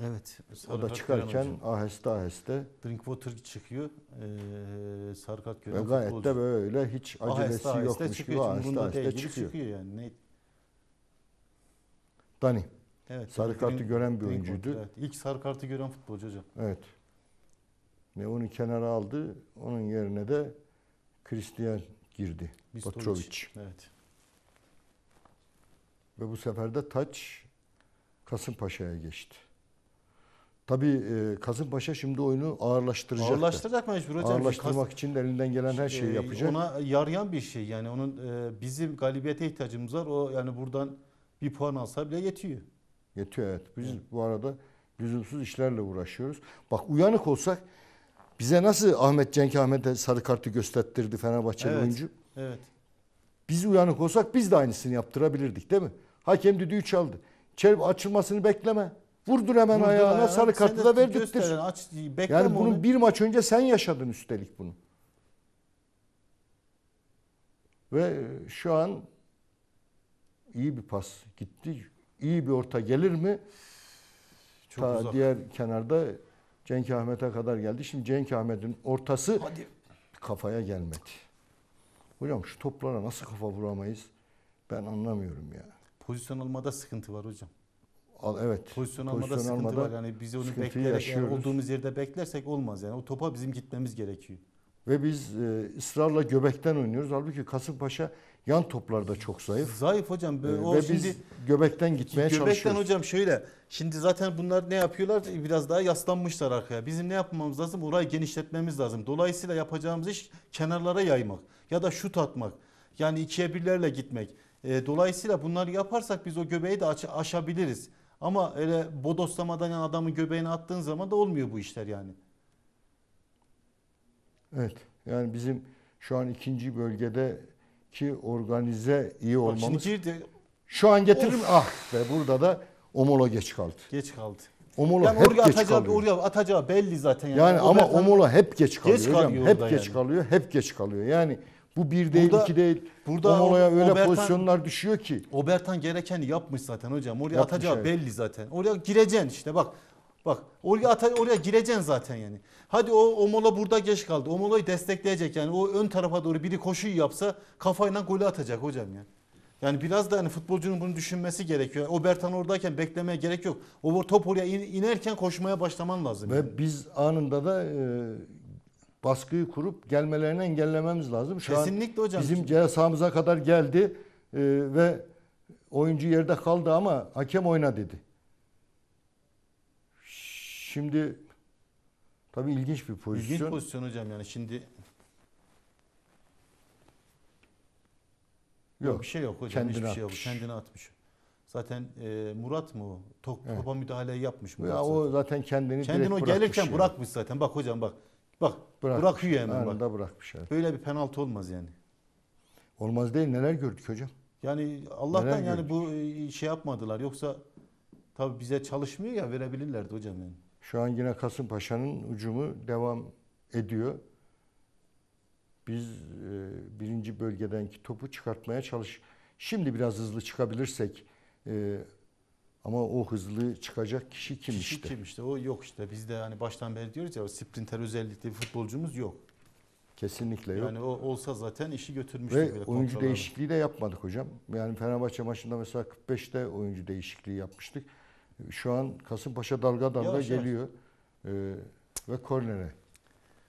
S3: Evet.
S2: O da çıkarken aheste aheste
S3: Drinkwater çıkıyor. Ee, sarı kart
S2: ve
S3: gören
S2: gayet
S3: futbolcu.
S2: de böyle hiç acelesi
S3: Aheste aheste
S2: yokmuş gibi
S3: çıkıyor. Hiç
S2: aheste
S3: umurunda
S2: aheste
S3: gibi
S2: çıkıyor.
S3: çıkıyor yani. Ne?
S2: Dani
S3: Evet.
S2: sarı kartı gören bir oyuncuydu.
S3: Evet. İlk sarı kartı gören futbolcu hocam.
S2: Evet. Ve onu kenara aldı. Onun yerine de Christian girdi. Petrovic.
S3: Evet.
S2: Ve bu sefer de taç Kasımpaşa'ya geçti. Tabii e, Kasımpaşa şimdi oyunu ağırlaştıracak.
S3: Ağırlaştıracak mecbur hocam.
S2: Ağırlaştırmak
S3: Kas-
S2: için de elinden gelen her şeyi
S3: Ee,
S2: yapacak.
S3: Ona yarayan bir şey yani onun e, bizim galibiyete ihtiyacımız var. O yani buradan bir puan alsa bile yetiyor.
S2: Yetiyor evet. Biz bu arada lüzumsuz işlerle uğraşıyoruz. Bak uyanık olsak bize nasıl Ahmet Cenk Ahmet'e sarı kartı gösterttirdi Fenerbahçeli
S3: Evet.
S2: oyuncu?
S3: Evet.
S2: Biz uyanık olsak biz de aynısını yaptırabilirdik değil mi? Hakem düdüğü çaldı. İçeri açılmasını bekleme. Vurdur hemen
S3: Vurdur
S2: ayağına
S3: ayağına,
S2: sarı kartı da verdirttir.
S3: yani aç,
S2: Yani bunu
S3: onu.
S2: bir maç önce sen yaşadın üstelik bunu. Ve şu an iyi bir pas gitti. İyi bir orta gelir mi?
S3: Çok
S2: Ta
S3: uzak.
S2: diğer kenarda Cenk Ahmet'e kadar geldi. Şimdi Cenk Ahmet'in ortası
S3: Hadi.
S2: kafaya gelmedi. Hocam şu toplara nasıl kafa vuramayız? Ben anlamıyorum ya.
S3: Pozisyon almada sıkıntı var hocam.
S2: Al, evet.
S3: Pozisyon almada
S2: Pozisyon
S3: sıkıntı
S2: almada
S3: var. Yani biz onu bekleyerek yani olduğumuz yerde beklersek olmaz yani. O topa bizim gitmemiz gerekiyor.
S2: Ve biz e, ısrarla göbekten oynuyoruz. Halbuki Kasımpaşa yan toplarda çok zayıf.
S3: Zayıf hocam.
S2: E,
S3: Böyle, o
S2: ve
S3: şimdi
S2: biz göbekten gitmeye
S3: Göbekten
S2: çalışıyoruz.
S3: hocam şöyle. Şimdi zaten bunlar ne yapıyorlar? Biraz daha yaslanmışlar arkaya. Bizim ne yapmamız lazım? Orayı genişletmemiz lazım. Dolayısıyla yapacağımız iş kenarlara yaymak ya da şut atmak. Yani ikiye birlerle gitmek. E, dolayısıyla bunları yaparsak biz o göbeği de aç- aşabiliriz. Ama öyle bodoslamadan yani adamın göbeğine attığın zaman da olmuyor bu işler yani.
S2: Evet. Yani bizim şu an ikinci bölgedeki organize iyi olmamız.
S3: girdi,
S2: Şu an getiririm. Ah ve burada da Omolo geç kaldı.
S3: geç kaldı.
S2: Omolo
S3: Yani
S2: hep
S3: oraya
S2: geç
S3: atacağı,
S2: kalıyor.
S3: oraya atacağı belli zaten. Yani,
S2: Yani ama
S3: Berkan-
S2: Omolo hep geç kalıyor
S3: Geç
S2: hocam.
S3: kalıyor
S2: Hep
S3: orada
S2: geç
S3: yani.
S2: kalıyor. Hep geç kalıyor. Yani bu bir değil
S3: Burada-
S2: iki değil.
S3: burada
S2: Omolo'ya öyle
S3: Obertan-
S2: pozisyonlar düşüyor ki.
S3: Obertan gerekeni yapmış zaten hocam. Oraya
S2: Yapmış,
S3: atacağı
S2: evet.
S3: belli zaten. Oraya gireceksin işte bak. Bak oraya ata, oraya gireceksin zaten yani. Hadi o Omola burada geç kaldı. Omola'yı destekleyecek yani. O ön tarafa doğru biri koşuyu yapsa kafayla golü atacak hocam yani. Yani biraz da hani futbolcunun bunu düşünmesi gerekiyor. Obertan oradayken beklemeye gerek yok. O top oraya in- inerken koşmaya başlaman lazım. yani.
S2: Ve biz anında da e, baskıyı kurup gelmelerini engellememiz lazım. Şu an
S3: Kesinlikle hocam.
S2: bizim ceza sahamıza kadar geldi e, ve oyuncu yerde kaldı ama hakem oyna dedi. Şimdi tabii ilginç bir pozisyon.
S3: İlginç pozisyon hocam yani şimdi yok,
S2: Yok.
S3: bir şey yok hocam.
S2: Kendine
S3: Hiçbir şey yok.
S2: atmış.
S3: Kendine atmış. Zaten e, Murat mı o? Top,
S2: Evet.
S3: Topa müdahaleyi yapmış Murat.
S2: Ya
S3: zaten.
S2: o zaten kendini
S3: Kendini o gelirken
S2: yani.
S3: bırakmış zaten. Bak hocam bak. Bak
S2: Bırakmış.
S3: bırakıyor hemen bak.
S2: Anında bırakmış. evet.
S3: Böyle bir penaltı olmaz yani.
S2: Olmaz değil neler gördük hocam.
S3: Yani Allah'tan
S2: Neler
S3: yani bu e, şey yapmadılar. Yoksa tabii bize çalışmıyor ya verebilirlerdi hocam yani.
S2: Şu an yine Kasımpaşa'nın ucumu devam ediyor. Biz e, birinci bölgedenki topu çıkartmaya çalış. Şimdi biraz hızlı çıkabilirsek e, ama o hızlı çıkacak kişi kim
S3: Kişi
S2: işte?
S3: kim işte o yok işte. Biz de hani baştan beri diyoruz ya o sprinter özellikle bir futbolcumuz yok.
S2: Kesinlikle yok.
S3: Yani o olsa zaten işi götürmüştü.
S2: Ve
S3: böyle
S2: oyuncu değişikliği de yapmadık hocam. Yani Fenerbahçe maçında mesela 45'te oyuncu değişikliği yapmıştık. Şu an Kasımpaşa dalga dalga
S3: Yavaş yavaş.
S2: geliyor. E, ve kornere.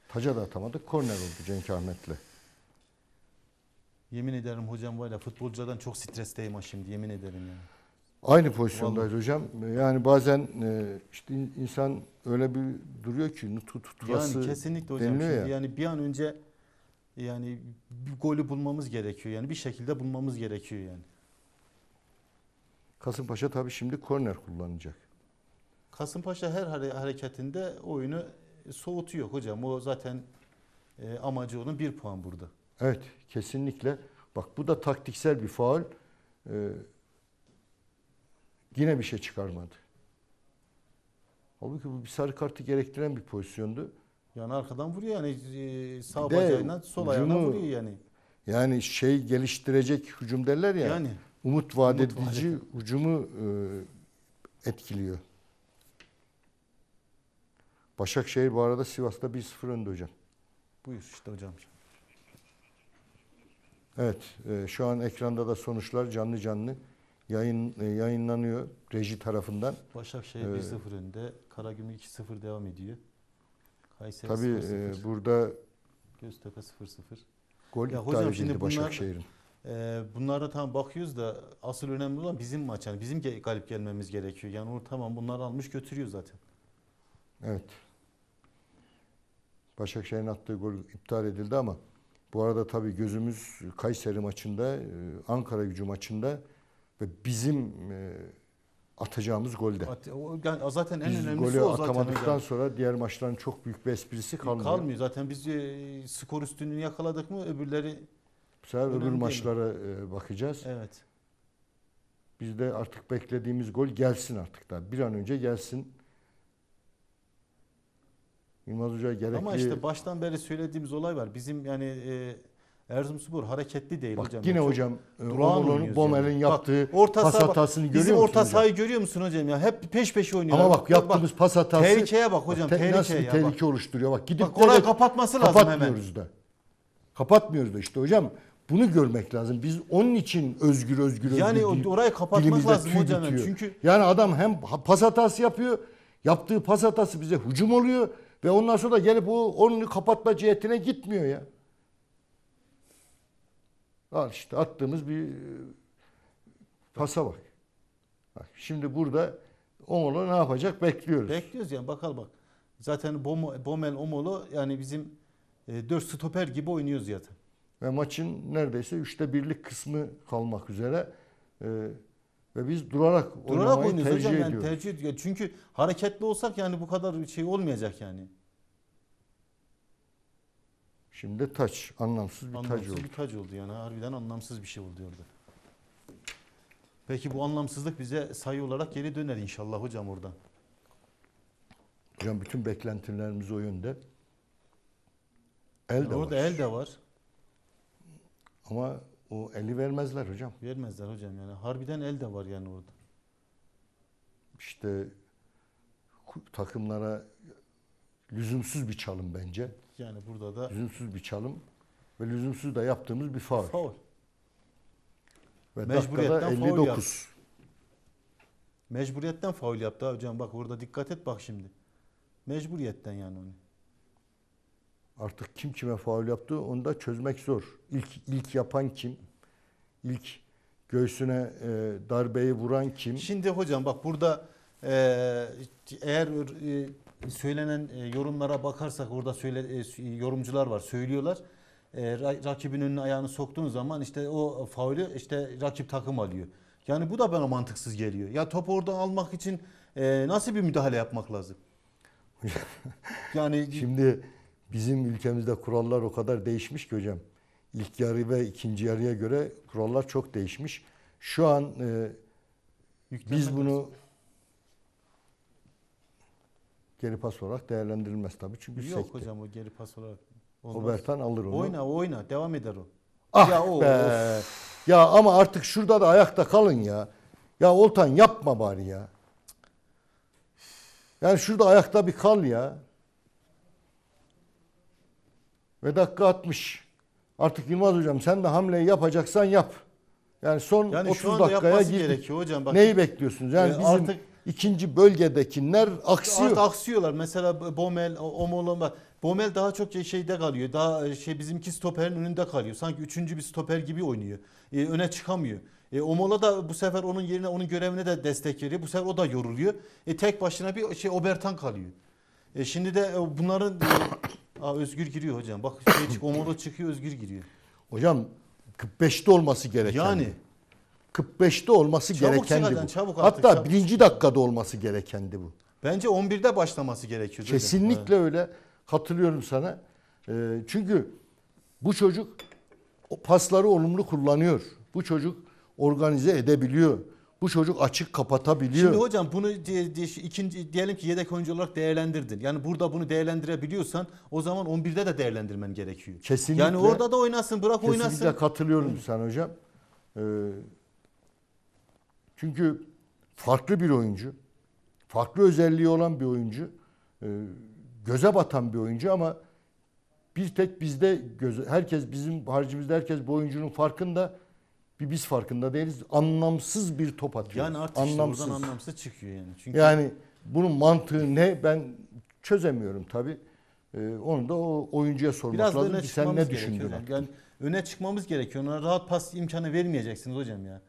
S2: Taca da atamadık. Korner oldu Cenk Ahmet'le.
S3: Yemin ederim hocam var ya futbolculardan çok stresteyim ha şimdi yemin ederim yani.
S2: Aynı pozisyondayız hocam. Yani bazen e, işte in- insan öyle bir duruyor ki tut tuturası
S3: Yani kesinlikle hocam. Şimdi
S2: ya.
S3: yani bir an önce yani bir golü bulmamız gerekiyor. Yani bir şekilde bulmamız gerekiyor yani.
S2: Kasımpaşa tabii şimdi korner kullanacak.
S3: Kasımpaşa her hare- hareketinde oyunu soğutuyor hocam. O zaten e, amacı onun bir puan burada.
S2: Evet kesinlikle. Bak bu da taktiksel bir faul. Ee, yine bir şey çıkarmadı. Halbuki bu bir sarı kartı gerektiren bir pozisyondu.
S3: Yani arkadan vuruyor yani e, sağ bacağıyla sol ayağına vuruyor yani.
S2: Yani şey geliştirecek hücum derler ya.
S3: Yani
S2: umut vaat
S3: Umut vaat
S2: edici hücumu e, etkiliyor. Başakşehir bu arada Sivas'ta 1-0 önde hocam.
S3: Buyur işte hocam.
S2: Evet, e, şu an ekranda da sonuçlar canlı canlı yayın e, yayınlanıyor reji tarafından.
S3: Başakşehir
S2: Ee,
S3: 1-0 önde. Karagümrük 2-0 devam ediyor. Kayseri
S2: Tabii
S3: 0-0.
S2: e, burada
S3: Göztepe 0-0.
S2: gol
S3: Ya hocam şimdi bunlar-
S2: Başakşehir'in.
S3: Ee, bunlara tam bakıyoruz da asıl önemli olan bizim maç. Yani bizim galip gelmemiz gerekiyor. Yani onu tamam bunlar almış götürüyor zaten.
S2: Evet. Başakşehir'in attığı gol iptal edildi ama bu arada tabii gözümüz Kayseri maçında, e, Ankara gücü maçında ve bizim e, atacağımız golde.
S3: Yani zaten en
S2: Biz
S3: önemlisi
S2: golü
S3: o zaten
S2: atamadıktan
S3: hocam.
S2: sonra diğer maçların çok büyük bir esprisi kalmıyor.
S3: Kalmıyor. Zaten biz e, skor üstünlüğünü yakaladık mı öbürleri
S2: Bu sefer
S3: Önemli
S2: öbür maçlara e, bakacağız.
S3: evet.
S2: Biz de artık beklediğimiz gol gelsin artık da. Bir an önce gelsin. Yılmaz Hoca gerekli...
S3: Ama işte baştan beri söylediğimiz olay var. Bizim yani e, Erzurumspor hareketli değil
S2: Bak
S3: hocam.
S2: yine
S3: Yani
S2: hocam e,
S3: durağan
S2: Omur'un,
S3: oynuyoruz
S2: Bomel'in
S3: yani.
S2: yaptığı
S3: Bak, orta
S2: pas
S3: bak,
S2: hatasını görüyor
S3: Bizim
S2: musun
S3: orta
S2: hocam?
S3: sahayı görüyor musun hocam ya? Hep peş peşe oynuyor.
S2: Ama bak yaptığımız pas hatası
S3: tehlikeye bak hocam,
S2: te- nasıl
S3: tehlikeye
S2: bir
S3: ya,
S2: tehlike oluşturuyor. Bak gidip
S3: Bak orayı kapatması lazım hemen.
S2: kapatmıyoruz da. Kapatmıyoruz da işte hocam. Bunu görmek lazım. Biz onun için özgür özgür
S3: Yani
S2: özgür
S3: o-
S2: dil-
S3: orayı kapatmak
S2: dilimizde
S3: lazım
S2: tüy
S3: hocam yani.
S2: bitiyor.
S3: Çünkü-
S2: yani adam hem pas hatası yapıyor, yaptığı pas hatası bize hücum oluyor ve ondan sonra da gelip o onu kapatma cihetine gitmiyor ya. Al işte attığımız bir e, pasa bak. bak şimdi burada Omolo ne yapacak bekliyoruz.
S3: Bekliyoruz yani bakalım bak. Zaten Bomo- Bomel Omolo yani bizim e, 4 stoper gibi oynuyoruz zaten.
S2: Ve maçın neredeyse üçte birlik kısmı kalmak üzere. Ee, ve biz durarak,
S3: Durarak
S2: oynamayı tercih
S3: hocam yani
S2: ediyoruz.
S3: tercih ediyor. Çünkü hareketli olsak yani bu kadar şey olmayacak yani.
S2: Şimdi taç, anlamsız bir taç
S3: Anlamsız
S2: oldu.
S3: bir tac oldu yani. Harbiden anlamsız bir şey oldu orada. Peki bu anlamsızlık bize sayı olarak geri döner inşallah hocam oradan.
S2: Hocam bütün beklentilerimiz o yönde. El
S3: Yani
S2: de
S3: orada
S2: var.
S3: el de var.
S2: Ama o eli vermezler hocam.
S3: Vermezler hocam yani. Harbiden el de var yani orada.
S2: İşte takımlara lüzumsuz bir çalım bence.
S3: Yani burada da
S2: Lüzumsuz bir çalım ve lüzumsuz da yaptığımız bir faul.
S3: faul.
S2: Ve
S3: Mecburiyetten
S2: dakikada
S3: faul
S2: 59.
S3: Mecburiyetten faul yaptı hocam. Bak orada dikkat et bak şimdi. Mecburiyetten yani onu.
S2: Artık kim kime faul yaptı onu da çözmek zor. İlk ilk yapan kim? İlk göğsüne e, darbeyi vuran kim?
S3: Şimdi hocam bak burada e, eğer e, söylenen e, yorumlara bakarsak orada söyle e, yorumcular var söylüyorlar. E, ra- rakibin önüne ayağını soktuğun zaman işte o faulü işte rakip takım alıyor. Yani bu da bana mantıksız geliyor. Ya topu oradan almak için e, nasıl bir müdahale yapmak lazım? yani
S2: Şimdi bizim ülkemizde kurallar o kadar değişmiş ki hocam. İlk yarı ve ikinci yarıya göre kurallar çok değişmiş. Şu an e, biz bunu geri pas olarak değerlendirilmez tabii. Çünkü
S3: yok
S2: sekti.
S3: hocam o geri pas olarak. olmaz.
S2: Obertan alır onu.
S3: Oyna oyna devam eder o.
S2: Ah
S3: Ya o-
S2: be. Ya ama artık şurada da ayakta kalın ya. Ya Oltan yapma bari ya. Yani şurada ayakta bir kal ya. Ve dakika 60. Artık Yılmaz hocam sen de hamleyi yapacaksan yap. Yani son
S3: Yani
S2: 30
S3: şu anda
S2: dakikaya girdik.
S3: hocam. Bak,
S2: Neyi bekliyorsunuz? Yani
S3: Ee,
S2: bizim
S3: artık-
S2: ikinci bölgedekiler aksıyor.
S3: Artık aksıyorlar. Mesela Bomel, Omolon bak. Bomel daha çok şeyde kalıyor. Daha şey bizimki stoperin önünde kalıyor. Sanki üçüncü bir stoper gibi oynuyor. Ee, öne çıkamıyor. E, Omola da bu sefer onun yerine onun görevine de destek veriyor. Bu sefer o da yoruluyor. E, tek başına bir şey Obertan kalıyor. E, şimdi de e, bunların e, Aa, Özgür giriyor hocam. Bak şey çık, Omolo çıkıyor Özgür giriyor.
S2: Hocam 45'te olması gereken.
S3: Yani
S2: 45'te olması
S3: Çabuk
S2: gerekendi
S3: çıkacaksın,
S2: bu.
S3: çabuk artık,
S2: Hatta
S3: çabuk.
S2: birinci dakikada olması gerekendi bu.
S3: bence 11'de başlaması gerekiyor.
S2: Kesinlikle öyle. Katılıyorum sana. Ee, çünkü bu çocuk o pasları olumlu kullanıyor. Bu çocuk organize edebiliyor. Bu çocuk açık kapatabiliyor.
S3: Şimdi hocam bunu diye, diye- ikinci diyelim ki yedek oyuncu olarak değerlendirdin. Yani burada bunu değerlendirebiliyorsan o zaman 11'de de değerlendirmen gerekiyor.
S2: Kesinlikle.
S3: Yani orada da oynasın, bırak
S2: Kesinlikle
S3: oynasın.
S2: katılıyorum sana hocam. Ee, çünkü farklı bir oyuncu. Farklı özelliği olan bir oyuncu. Ee, göze batan bir oyuncu ama bir tek bizde göze, herkes bizim haricimizde herkes bu oyuncunun farkında. Bir biz farkında değiliz. Anlamsız bir top atıyor.
S3: Yani artık işte
S2: anlamsız.
S3: oradan anlamsız çıkıyor yani. Çünkü
S2: Yani bunun mantığı ne ben çözemiyorum tabii. Ee, onu da o oyuncuya sormak
S3: biraz
S2: lazım ki sen ne düşündün?
S3: Yani öne çıkmamız gerekiyor. Ona rahat pas imkanı vermeyeceksiniz hocam ya.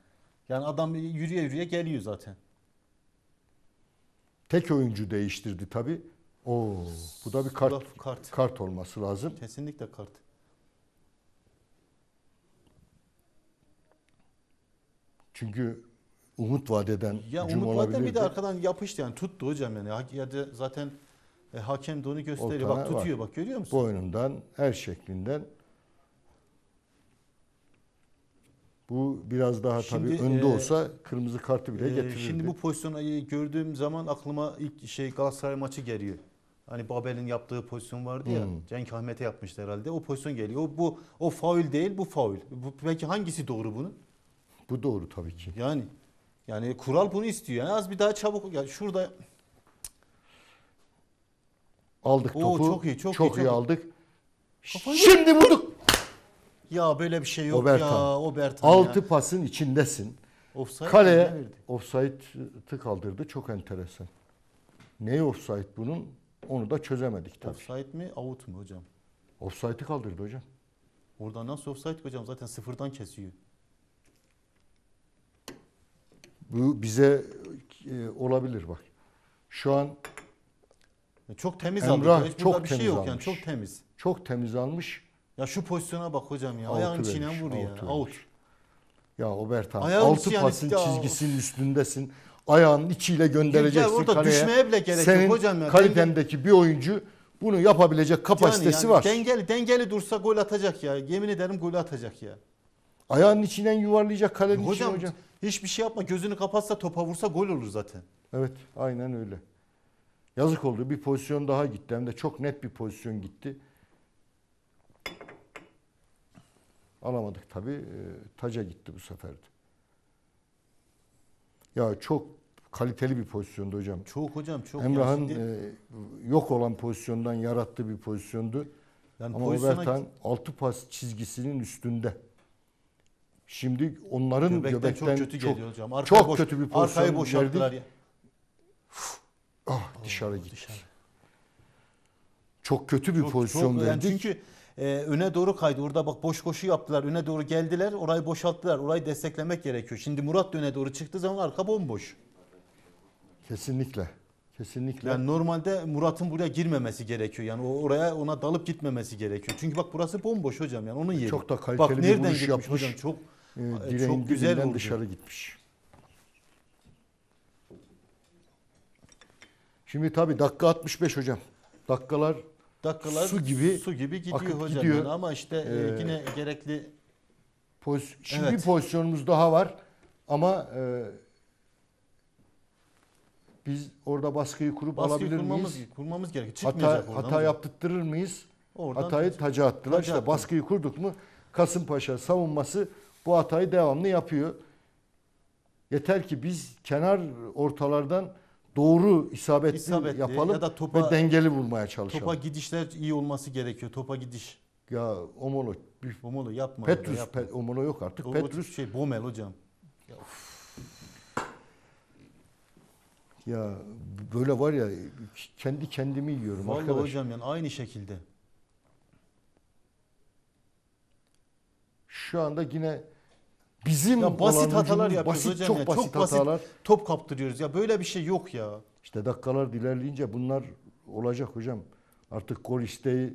S3: Yani adam yürüye yürüye geliyor zaten.
S2: Tek oyuncu değiştirdi tabii. Oo, bu da bir kart
S3: kart.
S2: kart olması lazım.
S3: Kesinlikle kart.
S2: Çünkü umut vadeden
S3: Ya
S2: hücum
S3: Umut Vaden bir
S2: olabilirdi.
S3: de arkadan yapıştı yani tuttu hocam yani. Ya da zaten e, hakem de onu gösteriyor.
S2: Ortana
S3: Bak tutuyor bak görüyor musun?
S2: boynundan, her şeklinden. Bu biraz daha
S3: Şimdi,
S2: tabii önde
S3: e,
S2: olsa kırmızı kartı bile
S3: Ee,
S2: getirirdi.
S3: şimdi bu pozisyonu e, gördüğüm zaman aklıma ilk şey Galatasaray maçı geliyor. Hani Babel'in yaptığı pozisyon vardı ya.
S2: Hmm.
S3: Cenk Ahmet'e yapmıştı herhalde. O pozisyon geliyor. O, bu o faul değil, bu faul. Bu, peki hangisi doğru bunun?
S2: Bu doğru tabii ki.
S3: Yani yani kural bunu istiyor. Yani az bir daha çabuk ya şurada
S2: Aldık
S3: Oo,
S2: topu.
S3: çok iyi, çok iyi, çok iyi.
S2: aldık.
S3: Kafayı-
S2: Şimdi vurduk.
S3: ya böyle bir şey yok
S2: Obertan.
S3: ya. Obertan
S2: Altı
S3: ya.
S2: pasın içindesin.
S3: Offside
S2: Kaleye
S3: mi? Ne verdi?
S2: offside'ı kaldırdı. Çok enteresan. Neyi offside bunun? Onu da çözemedik tabii.
S3: Offside mi, out mu hocam?
S2: Offside'ı kaldırdı hocam.
S3: Orada nasıl offside hocam? Zaten sıfırdan kesiyor.
S2: Bu bize e, olabilir bak. Şu an
S3: Çok temiz
S2: Emrah
S3: aldı. Hiç
S2: çok
S3: şey
S2: temiz
S3: yok yani.
S2: almış.
S3: Çok temiz.
S2: çok temiz almış.
S3: Ya şu pozisyona bak hocam ya.
S2: Out'u
S3: Ayağın içine
S2: vermiş,
S3: vur ya.
S2: out'u
S3: Out.
S2: vermiş. Ya Obertan
S3: Ayağın
S2: altı
S3: yani
S2: pasın
S3: ya.
S2: çizgisinin üstündesin. Ayağının içiyle göndereceksin
S3: Ya orada
S2: kaleye.
S3: düşmeye bile gerek yok
S2: Senin
S3: hocam ya.
S2: kalitendeki bir oyuncu bunu yapabilecek kapasitesi
S3: yani
S2: var.
S3: Dengeli, dengeli dursa gol atacak ya. Yemin ederim gol atacak ya.
S2: Ayağının içinden yuvarlayacak kalenin
S3: hocam,
S2: içine hocam.
S3: hiçbir şey yapma. Gözünü kapatsa topa vursa gol olur zaten.
S2: Evet aynen öyle. Yazık oldu. Bir pozisyon daha gitti. Hem de çok net bir pozisyon gitti. Alamadık tabii. Ee, taca gitti bu sefer de. Ya çok kaliteli bir pozisyondu hocam.
S3: Çok hocam çok.
S2: Emrah'ın
S3: şimdi-
S2: e, yok olan pozisyondan yarattığı bir pozisyondu.
S3: yani
S2: Ama
S3: pozisyona-
S2: Obertan altı pas çizgisinin üstünde. Şimdi onların
S3: göbekten,
S2: göbekten,
S3: çok kötü
S2: çok,
S3: geliyor hocam. Arkayı
S2: çok
S3: boş-
S2: kötü bir pozisyon
S3: boşalttılar
S2: verdik.
S3: ya.
S2: ah, dışarı gitti.
S3: Dışarı.
S2: Çok kötü bir
S3: Çok-
S2: pozisyon
S3: çok- yani
S2: verdik.
S3: çünkü e, öne doğru kaydı. Orada bak boş koşu yaptılar. Öne doğru geldiler. Orayı boşalttılar. Orayı desteklemek gerekiyor. Şimdi Murat da öne doğru çıktığı zaman arka bomboş.
S2: Kesinlikle. Kesinlikle.
S3: Yani normalde Murat'ın buraya girmemesi gerekiyor. Yani oraya ona dalıp gitmemesi gerekiyor. Çünkü bak burası bomboş hocam yani onun yeri.
S2: Çok da kaliteli
S3: bak,
S2: bir vuruş yapmış.
S3: hocam çok e,
S2: direğin
S3: çok güzel vurdu.
S2: dışarı gitmiş. Şimdi tabii dakika 65 hocam. Dakikalar
S3: dakikalar
S2: su gibi
S3: su gibi gidiyor
S2: akıp
S3: hocam
S2: gidiyor.
S3: yani ama işte e,
S2: Ee,
S3: yine gerekli
S2: poz- şimdi
S3: Evet.
S2: bir pozisyonumuz daha var ama e, biz orada baskıyı kurup
S3: baskı
S2: alabilir
S3: kurmamız,
S2: miyiz?
S3: kurmamız gerekiyor.
S2: Hata,
S3: Çıkmayacak oradan.
S2: hata yaptırtırır mıyız?
S3: Oradan
S2: Hatayı
S3: taca-
S2: attılar.
S3: taca
S2: işte
S3: attılar.
S2: baskıyı kurduk mu Kasımpaşa savunması bu hatayı devamlı yapıyor. Yeter ki biz kenar ortalardan doğru isabetli,
S3: İsabetli
S2: yapalım
S3: ya da topa-
S2: ve dengeli vurmaya çalışalım.
S3: Topa gidişler iyi olması gerekiyor. Topa gidiş.
S2: Ya Omolo, bir
S3: Omolo yapma.
S2: Petrus,
S3: yapma.
S2: Pe- Omolo yok artık.
S3: O-
S2: Petrus
S3: şey Bomel hocam.
S2: ya böyle var ya kendi kendimi yiyorum
S3: Vallahi
S2: arkadaş.
S3: hocam yani aynı şekilde.
S2: Şu anda yine bizim
S3: Ya basit hatalar yapıyoruz
S2: basit,
S3: hocam
S2: çok
S3: ya.
S2: basit
S3: Çok basit.
S2: hatalar.
S3: Top kaptırıyoruz ya böyle bir şey yok ya.
S2: İşte dakikalar ilerleyince bunlar olacak hocam. Artık gol isteği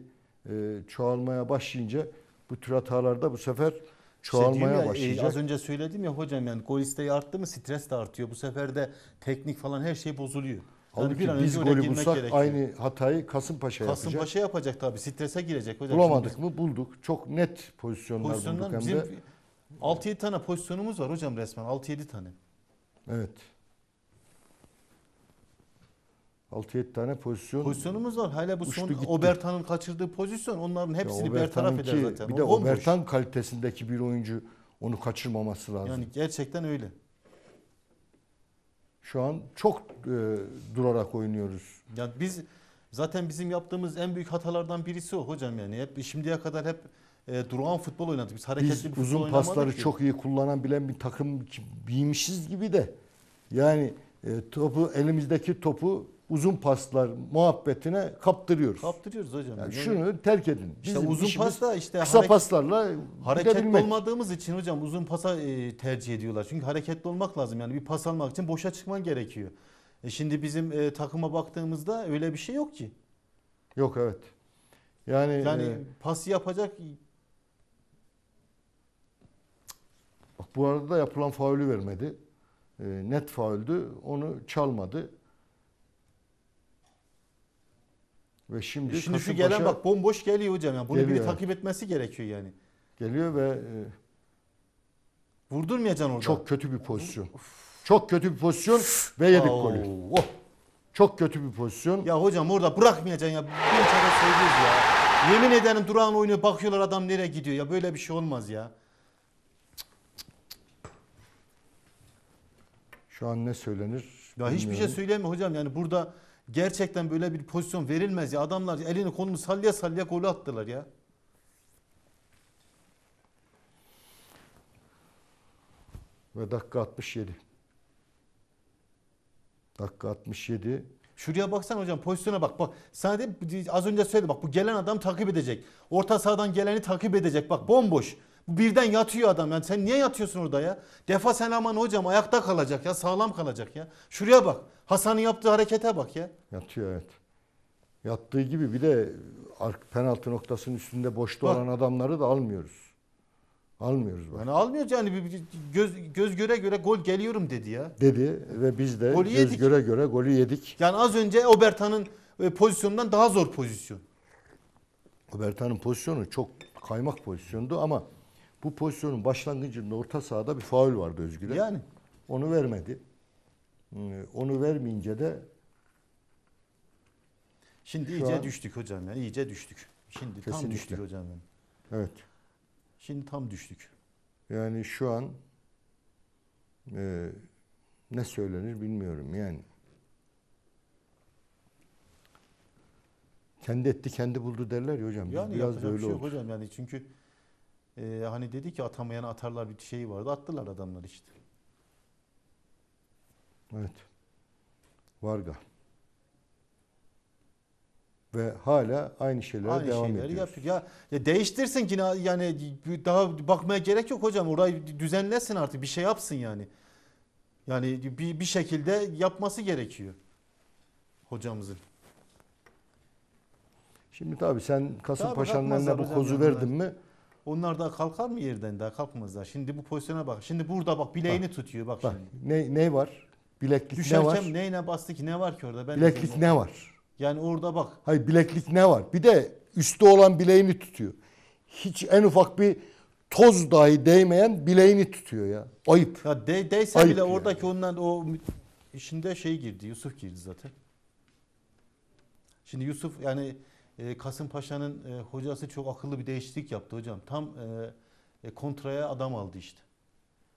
S2: e, çoğalmaya başlayınca bu tür hatalarda bu sefer
S3: İşte
S2: çoğalmaya
S3: ya, e,
S2: başlayacak.
S3: az önce söyledim ya hocam yani gol isteği arttı mı stres de artıyor. Bu sefer de teknik falan her şey bozuluyor. Yani
S2: Halbuki
S3: bir an
S2: biz golü bulsak
S3: gerekiyor.
S2: aynı hatayı Kasımpaşa, yapacak.
S3: Kasımpaşa yapacak tabii. Strese girecek hocam.
S2: Bulamadık
S3: Şimdi
S2: mı? Bulduk. Çok net pozisyonlar
S3: pozisyonlar
S2: bulduk hem de.
S3: 6-7 tane pozisyonumuz var hocam resmen. 6-7 tane.
S2: Evet. 6-7 tane pozisyon.
S3: Pozisyonumuz var. Hala bu
S2: Uçtu
S3: son
S2: gitti.
S3: Obertan'ın kaçırdığı pozisyon onların
S2: Ya
S3: hepsini bertaraf eder zaten.
S2: Bir
S3: O
S2: de
S3: bomboş.
S2: Obertan kalitesindeki bir oyuncu onu kaçırmaması lazım.
S3: Yani gerçekten öyle.
S2: Şu an çok e, durarak oynuyoruz.
S3: Yani biz Zaten bizim yaptığımız en büyük hatalardan birisi o hocam yani. Hep şimdiye kadar hep e, durağan futbol oynadık. Biz hareketli
S2: Biz
S3: bir futbol
S2: uzun pasları
S3: ki.
S2: çok iyi kullanan bilen bir takım giymişiz gibi de. Yani e, topu elimizdeki topu uzun paslar muhabbetine kaptırıyoruz.
S3: kaptırıyoruz hocam.
S2: Yani
S3: Yani
S2: şunu terk edin.
S3: işte
S2: Bizim
S3: uzun
S2: işimiz
S3: pas da işte
S2: kısa
S3: hareket-
S2: paslarla
S3: hareketli olmadığımız için hocam uzun pasa e, tercih ediyorlar. Çünkü hareketli olmak lazım. Yani bir pas almak için boşa çıkman gerekiyor. E şimdi bizim e, takıma baktığımızda öyle bir şey yok ki.
S2: Yok evet. Yani,
S3: Yani
S2: e,
S3: pası yapacak
S2: bak bu arada da yapılan faulü vermedi. E, net fauldü. Onu çalmadı. Ve şimdi,
S3: Şimdi şu gelen bak bomboş geliyor hocam. Yani bunu
S2: Geliyor,
S3: biri takip etmesi gerekiyor yani.
S2: geliyor ve e,
S3: Vurdurmayacaksın orada.
S2: çok kötü bir pozisyon. Çok kötü bir pozisyon ve yedik
S3: Oo.
S2: golü. Oh. Çok kötü bir pozisyon.
S3: Ya hocam orada bırakmayacaksın ya. Bir kere söylüyoruz ya. Yemin ederim durağan oynuyor bakıyorlar adam nereye gidiyor ya. Böyle bir şey olmaz ya.
S2: Şu an ne söylenir?
S3: Ya hiçbir şey söyleme hocam. Yani burada gerçekten böyle bir pozisyon verilmez ya. Adamlar elini kolunu sallaya sallaya golü attılar ya.
S2: Ve dakika 67. Dakika 67.
S3: Şuraya baksana hocam pozisyona bak. Bak sana de, az önce söyledim bak bu gelen adam takip edecek. Orta sahadan geleni takip edecek. Bak bomboş. Birden yatıyor adam. Yani sen niye yatıyorsun orada ya? Defa sen aman hocam ayakta kalacak ya. Sağlam kalacak ya. Şuraya bak. Hasan'ın yaptığı harekete bak ya.
S2: Yatıyor evet. Yattığı gibi bir de penaltı noktasının üstünde boşta
S3: Bak.
S2: olan adamları da almıyoruz. Almıyoruz bak.
S3: Yani almıyoruz yani bir- bir göz, göz göre göre gol geliyorum dedi ya.
S2: Dedi ve biz de
S3: Golü
S2: göz
S3: yedik.
S2: göre göre golü yedik.
S3: Yani az önce Obertan'ın e, pozisyonundan daha zor pozisyon.
S2: Bertan'ın pozisyonu çok kaymak pozisyondu ama bu pozisyonun başlangıcında orta sahada bir faul vardı Özgür'e.
S3: Yani
S2: Onu vermedi. Ee, Onu vermeyince de
S3: şimdi iyice
S2: an-
S3: düştük hocam ya. iyice düştük. Şimdi tam
S2: Kesinlikle.
S3: düştük hocam yani.
S2: evet
S3: Şimdi tam düştük.
S2: yani şu an e, ne söylenir bilmiyorum yani. Kendi etti kendi buldu derler ya hocam. Biz
S3: Yani
S2: biraz da öyle
S3: şey yok
S2: oldu.
S3: hocam yani çünkü e, hani dedi ki atamayan atarlar bir şeyi vardı. Attılar adamlar işte.
S2: Evet. Varga. Ve hala aynı şeylere
S3: Aynı
S2: devam
S3: şeyleri
S2: ediyoruz.
S3: yapıyor. Ya, ya değiştirsin ki yani daha bakmaya gerek yok hocam. Orayı düzenlesin artık bir şey yapsın yani. Yani bir, bir şekilde yapması gerekiyor hocamızın.
S2: Şimdi tabii sen Kasımpaşa'nın eline bu kozu verdin mi?
S3: Onlar da kalkar mı yerden daha kalkmazlar. Şimdi bu pozisyona bak. Şimdi burada bak bileğini tutuyor bak,
S2: Bak
S3: şimdi.
S2: ne ne var? Bileklik ne
S3: Düşerken
S2: var?
S3: neyine bastı ki ne var ki orada? Ben
S2: Bileklik ne var?
S3: Yani orada bak.
S2: Hayır bileklik ne var? Bir de üstte olan bileğini tutuyor. Hiç en ufak bir toz dahi değmeyen bileğini tutuyor ya. Ayıp.
S3: Ya de, değse
S2: Ayıp
S3: bile
S2: yani.
S3: oradaki ondan o işinde şey girdi. Yusuf girdi zaten. Şimdi Yusuf yani e, Kasımpaşa'nın e, hocası çok akıllı bir değişiklik yaptı hocam. Tam e, e, kontraya adam aldı işte.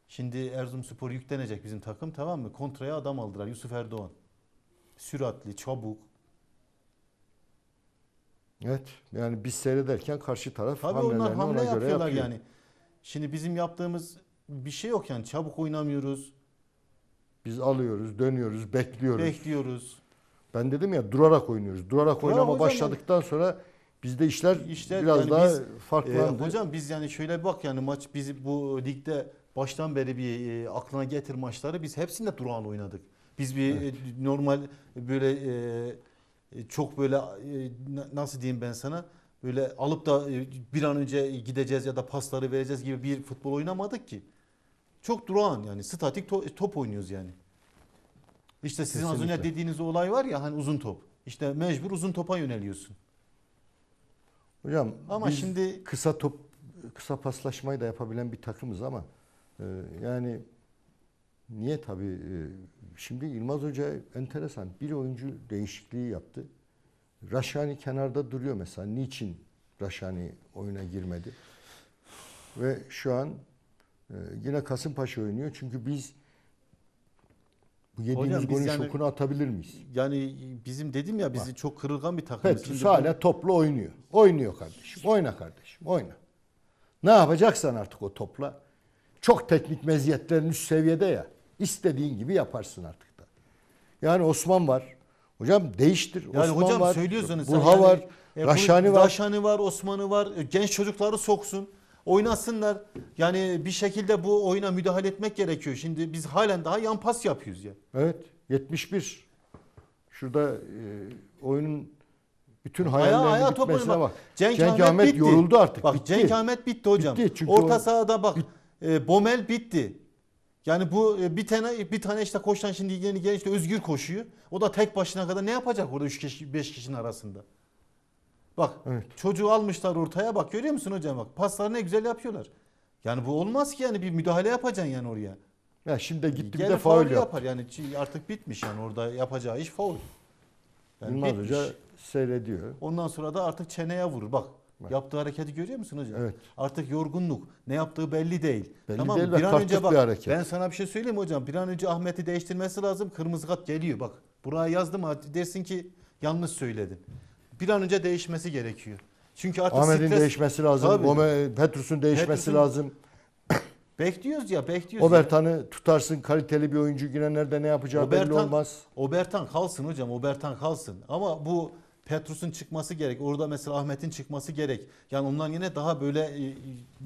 S3: Şimdi Erzurumspor yüklenecek bizim takım tamam mı? Kontraya adam aldılar Yusuf Erdoğan. Süratli, çabuk.
S2: Evet. Yani biz seyrederken karşı taraf
S3: Tabii onlar hamle
S2: ona göre
S3: yapıyorlar
S2: yapıyor.
S3: yani. Şimdi bizim yaptığımız bir şey yok yani. Çabuk oynamıyoruz,
S2: Biz alıyoruz, dönüyoruz, bekliyoruz.
S3: bekliyoruz.
S2: Ben dedim ya durarak oynuyoruz. Durarak oynama
S3: hocam,
S2: başladıktan sonra bizde işler
S3: İşler
S2: biraz
S3: yani
S2: daha
S3: biz,
S2: farklandı.
S3: Ee, hocam biz yani şöyle bak yani maç biz bu ligde baştan beri bir e, aklına getir maçları biz hepsinde durağan oynadık. Biz bir e, normal böyle e, e, çok böyle e, na- nasıl diyeyim ben sana böyle alıp da e, bir an önce gideceğiz ya da pasları vereceğiz gibi bir futbol oynamadık ki. Çok durağan yani statik to- top oynuyoruz yani. İşte sizin az önce
S2: Kesinlikle.
S3: dediğiniz olay var ya hani uzun top. İşte mecbur uzun topa yöneliyorsun.
S2: Hocam
S3: Ama
S2: biz
S3: şimdi
S2: kısa top kısa paslaşmayı da yapabilen bir takımız ama e, yani niye tabii e, şimdi Yılmaz Hoca enteresan bir oyuncu değişikliği yaptı. Raşani kenarda duruyor mesela. Niçin Raşani oyuna girmedi? Ve şu an e, yine Kasımpaşa oynuyor. Çünkü biz Bu yediğimiz
S3: Hocam biz
S2: golün
S3: yani-
S2: şokunu atabilir miyiz?
S3: Yani bizim dedim ya bizi çok kırılgan bir takımız.
S2: Petrus
S3: Şimdi
S2: hala topla oynuyor. Oynuyor kardeşim. Oyna kardeşim. Oyna. Ne yapacaksan artık o topla. Çok teknik meziyetlerin üst seviyede ya. İstediğin gibi yaparsın artık da. Yani Osman var. Hocam değiştir.
S3: Yani
S2: Osman
S3: hocam
S2: var.
S3: söylüyorsunuz.
S2: Burha
S3: yani,
S2: var.
S3: e,
S2: Raşani var.
S3: Raşani var, Osman'ı var. E, Genç çocukları soksun. Oynasınlar. Yani bir şekilde bu oyuna müdahale etmek gerekiyor. Şimdi biz halen daha yan pas yapıyoruz ya.
S2: Evet. 71. Şurada e, oyunun bütün bitmesine
S3: oynamak.
S2: bak.
S3: Cenk,
S2: Cenk,
S3: Ahmet,
S2: Ahmet,
S3: bitti.
S2: yoruldu artık.
S3: Bak
S2: bitti.
S3: Cenk Ahmet bitti hocam.
S2: Bitti çünkü
S3: Orta
S2: o-
S3: sahada bak e, Bomel bitti. Yani bu e, bir tane bir tane işte koşan şimdi yeni genç de Özgür koşuyor. O da tek başına kadar ne yapacak orada 3 kişi 5 kişinin arasında? Bak
S2: Evet.
S3: çocuğu almışlar ortaya bak görüyor musun hocam bak pasları ne güzel yapıyorlar. Yani bu olmaz ki yani bir müdahale yapacaksın yani oraya.
S2: Ya şimdi de gitti bir
S3: Gene
S2: de faul
S3: yapar yani artık bitmiş yani orada yapacağı iş faul. Yani
S2: Yılmaz
S3: bitmiş.
S2: Hoca seyrediyor.
S3: Ondan sonra da artık çeneye vurur. Bak, yaptığı hareketi görüyor musun hocam?
S2: Evet.
S3: Artık yorgunluk. Ne yaptığı belli değil.
S2: Belli
S3: tamam
S2: değil
S3: Bir an önce bak.
S2: bir hareket.
S3: Ben sana bir şey söyleyeyim hocam. Bir an önce Ahmet'i değiştirmesi lazım. Kırmızı kart geliyor bak. Buraya yazdım dersin ki yanlış söyledin. Bir an önce değişmesi gerekiyor. Çünkü artık
S2: Ahmet'in
S3: stres
S2: değişmesi lazım.
S3: Tabii.
S2: Ome- Petrus'un değişmesi
S3: Petrus'un-
S2: lazım.
S3: bekliyoruz ya, bekliyoruz. ya.
S2: Obertan'ı tutarsın kaliteli bir oyuncu girenlerde ne yapacağı belli
S3: Obertan-
S2: olmaz.
S3: Obertan kalsın hocam. Obertan kalsın. Ama bu Petrus'un çıkması gerek. Orada mesela Ahmet'in çıkması gerek. Yani ondan yine daha böyle e,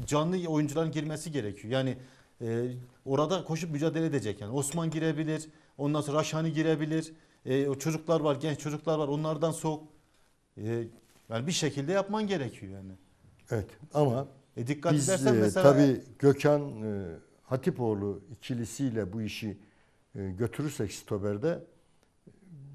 S3: canlı oyuncuların girmesi gerekiyor. Yani e, orada koşup mücadele edecek yani. Osman girebilir. Ondan sonra Raşhani girebilir. E, o çocuklar var, genç çocuklar var. Onlardan sok. E, yani bir şekilde yapman gerekiyor yani.
S2: Evet ama
S3: E, dikkat
S2: biz
S3: edersen
S2: e,
S3: mesela
S2: tabii Gökhan e, Hatipoğlu ikilisiyle bu işi e, götürürsek Stober'de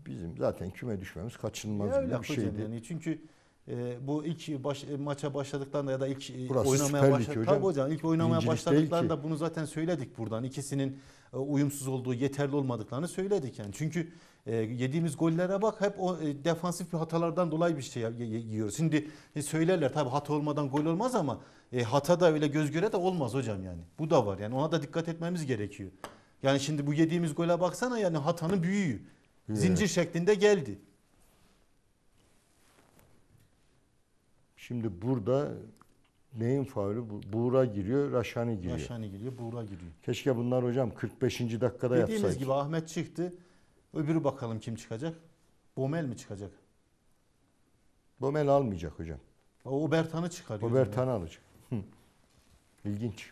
S2: bizim zaten küme düşmemiz kaçınılmaz bir şeydi.
S3: yani çünkü e, bu ilk baş, maça başladıklarında ya da ilk
S2: Burası
S3: oynamaya
S2: Süper Lig
S3: başladık.
S2: hocam.
S3: Tabii hocam ilk oynamaya başladıklarında bunu zaten söyledik buradan. İkisinin uyumsuz olduğu, yeterli olmadıklarını söyledik yani. Çünkü e, yediğimiz gollere bak hep o e, defansif bir hatalardan dolayı bir şey yiyoruz. Şimdi e, söylerler tabii hata olmadan gol olmaz ama e, hata da öyle göz göre de olmaz hocam yani. Bu da var yani ona da dikkat etmemiz gerekiyor. Yani şimdi bu yediğimiz gole baksana yani hatanın büyüğü. Zincir şeklinde geldi.
S2: Şimdi burada neyin faulü? Bu- Buğra giriyor, Raşani giriyor.
S3: Yaşani giriyor, Buğra giriyor.
S2: Keşke bunlar hocam 45. dakikada
S3: Dediğimiz
S2: yapsaydık.
S3: gibi Ahmet çıktı. Öbürü bakalım kim çıkacak? Bomel mi çıkacak?
S2: Bomel almayacak hocam.
S3: O Obertan'ı çıkarıyor.
S2: Obertan alacak. Hı. İlginç.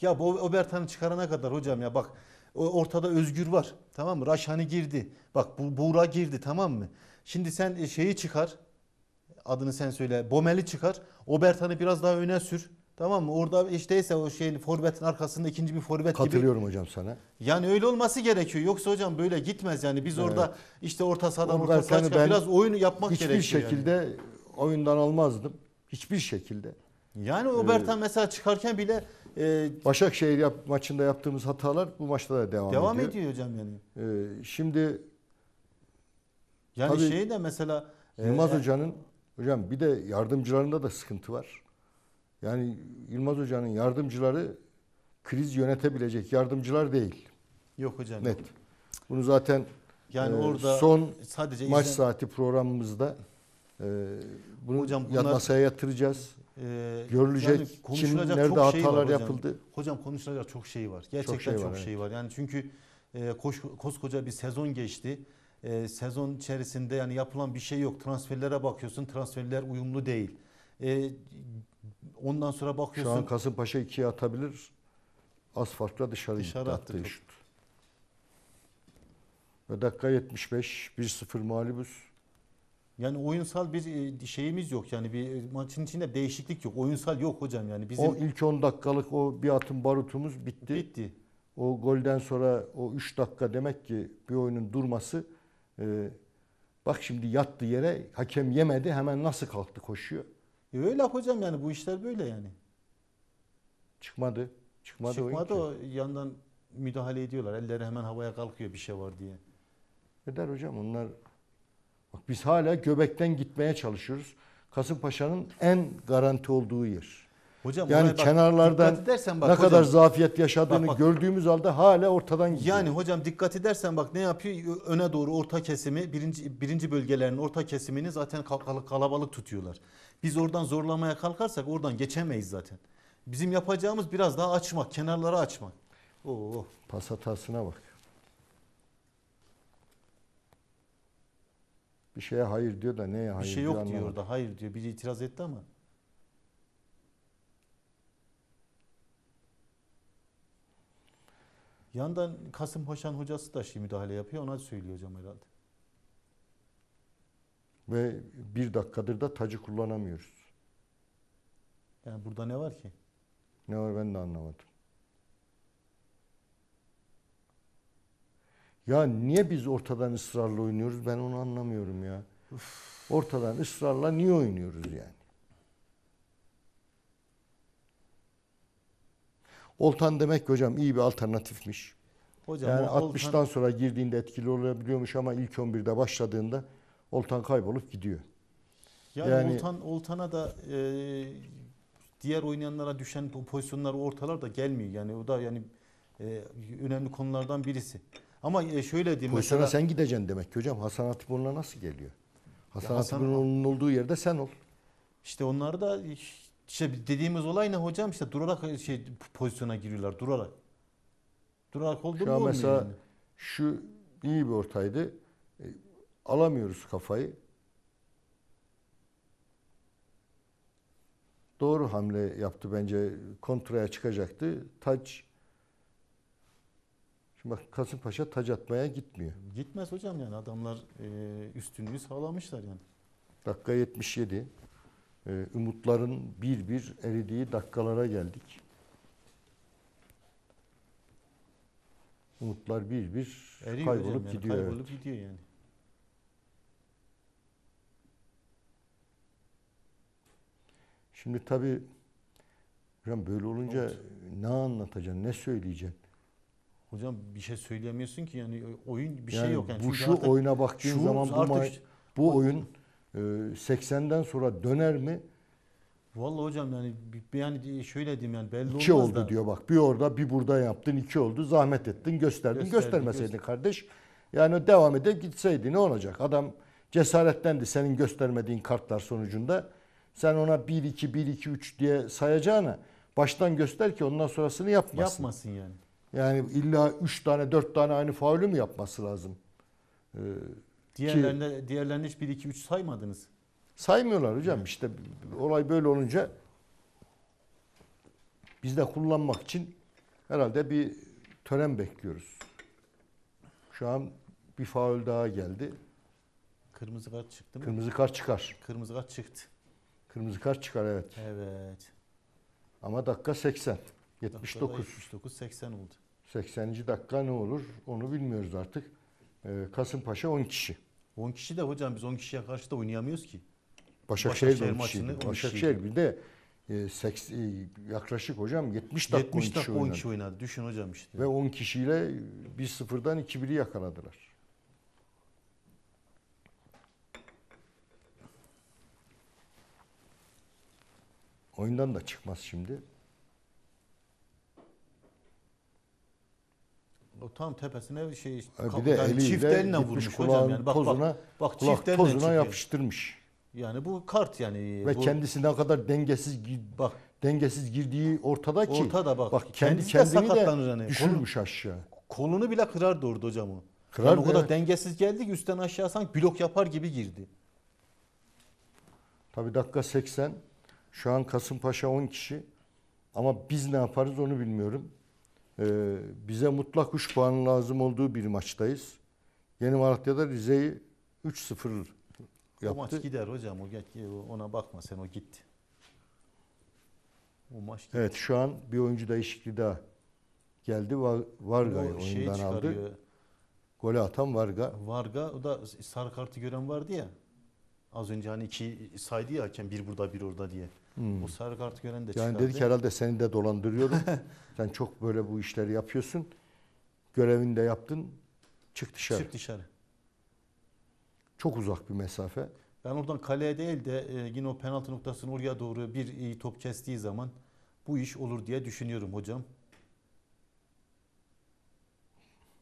S3: Ya bu Obertan'ı çıkarana kadar hocam ya bak o- ortada Özgür var. Tamam mı? Raşhani girdi. Bak bu Buğra girdi tamam mı? Şimdi sen e, şeyi çıkar. Adını sen söyle. Bomel'i çıkar. Obertan'ı biraz daha öne sür. Tamam mı? Orada işteyse o şeyin forvetin arkasında ikinci bir forvet gibi.
S2: Katılıyorum hocam sana.
S3: Yani öyle olması gerekiyor. Yoksa hocam böyle gitmez yani. Biz orada işte orta sahadan orta sahaya biraz oyunu yapmak
S2: Hiçbir
S3: gerekiyor. yani.
S2: şekilde oyundan almazdım. Hiçbir şekilde.
S3: Yani Obertan mesela çıkarken bile e,
S2: Başakşehir yap, maçında yaptığımız hatalar bu maçta da devam,
S3: devam
S2: ediyor.
S3: ediyor hocam yani.
S2: Ee, şimdi
S3: Yani
S2: Tabii
S3: şey de mesela e,
S2: Yılmaz Hoca'nın hocam bir de yardımcılarında da sıkıntı var. Yani Yılmaz Hoca'nın yardımcıları kriz yönetebilecek yardımcılar değil.
S3: yok hocam.
S2: Net. Bunu zaten
S3: Yani
S2: e,
S3: orada
S2: son
S3: sadece
S2: maç
S3: izlen-
S2: saati programımızda e, bunu
S3: Hocam bunlar-
S2: masaya yatıracağız.
S3: e,
S2: Görülecek
S3: yani
S2: kim
S3: konuşulacak
S2: nerede
S3: çok şey var hocam.
S2: yapıldı.
S3: Hocam konuşulacak çok şey var. Gerçekten çok
S2: şey
S3: şey
S2: var,
S3: var.
S2: evet.
S3: Yani çünkü e, koş, koskoca bir sezon geçti. E, sezon içerisinde yani yapılan bir şey yok. Transferlere bakıyorsun. Transferler uyumlu değil. E, ondan sonra
S2: Şu
S3: bakıyorsun.
S2: an Kasımpaşa ikiye atabilir. Az farkla dışarı,
S3: Dışarı
S2: gitti
S3: attı
S2: şut. Ve dakika 75 1-0 mağlubuz.
S3: Yani oyunsal bir e, şeyimiz yok. Yani bir e, maçın içinde değişiklik yok. Oyunsal yok hocam yani. Bizim
S2: O ilk 10 dakikalık o bir atım barutumuz bitti.
S3: bitti.
S2: O golden sonra o 3 dakika demek ki bir oyunun durması e, bak şimdi yattı yere hakem yemedi hemen nasıl kalktı koşuyor.
S3: E öyle hocam yani bu işler böyle yani.
S2: Çıkmadı. Çıkmadı,
S3: Çıkmadı
S2: ki.
S3: o yandan müdahale ediyorlar. Elleri hemen havaya kalkıyor bir şey var diye.
S2: Eder hocam onlar bak biz hala göbekten gitmeye çalışıyoruz. Kasımpaşa'nın en garanti olduğu yer.
S3: Hocam
S2: Yani
S3: bak,
S2: kenarlardan
S3: edersen bak
S2: ne
S3: hocam,
S2: kadar zafiyet yaşadığını
S3: Bak, bak.
S2: gördüğümüz halde hala ortadan gidiyor.
S3: Yani hocam dikkat edersen bak ne yapıyor? Öne doğru orta kesimi birinci, birinci bölgelerin orta kesimini zaten kal- kal- kalabalık tutuyorlar. Biz oradan zorlamaya kalkarsak oradan geçemeyiz zaten. Bizim yapacağımız biraz daha açmak, kenarları açmak. Oo.
S2: Pas hatasına bak. Bir şeye hayır diyor da neye
S3: Bir
S2: hayır
S3: şey yok diyor
S2: anlamadım.
S3: orada. Hayır diyor. Biri itiraz etti ama. Yandan Kasımpaşa'nın hocası da şimdi müdahale yapıyor. Ona söylüyor hocam herhalde.
S2: Ve bir dakikadır da tacı kullanamıyoruz.
S3: Yani burada ne var ki?
S2: Ne var ben de anlamadım. Ya niye biz ortadan ısrarla oynuyoruz ben onu anlamıyorum ya. Ortadan ısrarla niye oynuyoruz yani? Oltan demek ki hocam iyi bir alternatifmiş.
S3: Hocam
S2: Yani
S3: o
S2: 60'tan sonra girdiğinde etkili olabiliyormuş ama ilk 11'de başladığında Oltan kaybolup gidiyor.
S3: Yani,
S2: Yani-
S3: Oltan, Oltan'a da e, diğer oynayanlara düşen bu pozisyonlar ortalar da gelmiyor. Yani o da yani e, önemli konulardan birisi. Ama e, şöyle diyeyim
S2: Pozisyona
S3: mesela
S2: sen gideceksin demek ki hocam. Hasan Hatipoğlu'na nasıl geliyor? Hasan
S3: Hasan-
S2: Hatipoğlu'nun olduğu yerde sen ol.
S3: işte onlar da işte dediğimiz olay ne hocam? İşte durarak şey pozisyona giriyorlar durarak. Durarak oldu
S2: Şu
S3: mu olmuyor
S2: mesela
S3: yani.
S2: şu iyi bir ortaydı. E, alamıyoruz kafayı. Doğru hamle yaptı bence. Kontraya çıkacaktı. Taç Şimdi bak Kasımpaşa taç atmaya gitmiyor.
S3: Gitmez hocam yani adamlar e, üstünlüğü sağlamışlar yani.
S2: Dakika 77. Ee, umutların bir bir eridiği dakikalara geldik. Umutlar bir bir
S3: Eriyor
S2: kaybolup
S3: hocam yani,
S2: gidiyor. evet.
S3: Kaybolup gidiyor yani.
S2: Şimdi tabii hocam böyle olunca ne anlatacaksın, ne söyleyeceksin?
S3: Hocam bir şey söyleyemiyorsun ki yani oyun bir
S2: yani
S3: şey yok yani.
S2: bu şu
S3: artık
S2: oyuna baktığın
S3: şu
S2: zaman bu,
S3: artık-
S2: bu oyun 80'den sonra döner mi?
S3: Vallahi hocam yani yani şöyle diyeyim yani belli
S2: İki
S3: olmaz
S2: oldu
S3: da.
S2: diyor bak. Bir orada bir burada yaptın. iki oldu. Zahmet ettin. Gösterdin.
S3: Gösterdik,
S2: göstermeseydin
S3: göster-
S2: kardeş. Yani devam edip gitseydi ne olacak? Adam cesaretlendi senin göstermediğin kartlar sonucunda. Sen ona 1 2 1 2 3 diye sayacağına baştan göster ki ondan sonrasını yapmasın.
S3: Yapmasın yani.
S2: Yani illa 3 tane 4 tane aynı faulü mü yapması lazım? Ee,
S3: Diğerlerine diğerlerine hiç 1 2 3 saymadınız.
S2: Saymıyorlar hocam işte olay böyle olunca biz de kullanmak için herhalde bir tören bekliyoruz. Şu an bir faul daha geldi.
S3: Kırmızı kart çıktı mı?
S2: Kırmızı kart çıkar.
S3: Kırmızı kart çıktı.
S2: Kırmızı kart çıkar evet.
S3: Evet.
S2: Ama dakika 80.
S3: Dakikada
S2: 79.
S3: 79 80 oldu.
S2: 80. dakika ne olur onu bilmiyoruz artık. Ee, Kasımpaşa 10 kişi.
S3: 10 kişi de hocam biz 10 kişiye karşı da oynayamıyoruz ki.
S2: Başakşehir,
S3: Başakşehir
S2: 10 kişiydi.
S3: maçını 10
S2: Başakşehir bir de e, seks- e, yaklaşık hocam 70 dakika 10
S3: 70
S2: kişi
S3: dakika 10
S2: oynadı.
S3: kişi oynadı. Düşün hocam işte.
S2: Ve 10 kişiyle 1-0'dan 2-1'i yakaladılar. Oyundan da çıkmaz şimdi.
S3: O tam tepesine bir şey
S2: Bir de
S3: yani
S2: eliyle
S3: çift
S2: gitmiş
S3: vurmuş hocam yani. Bak
S2: tozuna,
S3: bak. Bak
S2: kulak
S3: çift elle
S2: tozuna
S3: çıkıyor.
S2: yapıştırmış.
S3: Yani bu kart yani.
S2: Ve
S3: bu,
S2: kendisi ne kadar dengesiz
S3: bak
S2: dengesiz girdiği ortada ki.
S3: Ortada bak.
S2: kendi
S3: Kendisi de
S2: kendini de
S3: sakatlanır hani.
S2: düşürmüş aşağı.
S3: kolunu bile kırardı orada hocam o.
S2: Kırardı,
S3: yani o kadar
S2: evet.
S3: dengesiz geldi ki üstten aşağı sanki blok yapar gibi girdi.
S2: Tabii dakika 80. Şu an Kasımpaşa 10 kişi. Ama biz ne yaparız onu bilmiyorum. Ee, bize mutlak 3 puan lazım olduğu bir maçtayız. Yeni Malatya'da Rize'yi 3-0
S3: O maç
S2: yaptı.
S3: gider hocam. O ona bakma sen o gitti. O maç gitti.
S2: Evet şu an bir oyuncu değişikliği daha geldi. Va- Varga'yı oyundan aldı. Golü atan Varga.
S3: Varga o da sarı kartı gören vardı ya. Az önce hani iki saydı ya hakem bir burada bir orada diye. O sarı kartı gören de
S2: Yani
S3: çıkardı.
S2: dedik herhalde seni de dolandırıyorum. Sen çok böyle bu işleri yapıyorsun. Görevini de yaptın. Çık dışarı.
S3: Çık dışarı.
S2: Çok uzak bir mesafe.
S3: Ben oradan kaleye değil de e, yine o penaltı noktasını oraya doğru bir iyi top kestiği zaman bu iş olur diye düşünüyorum hocam.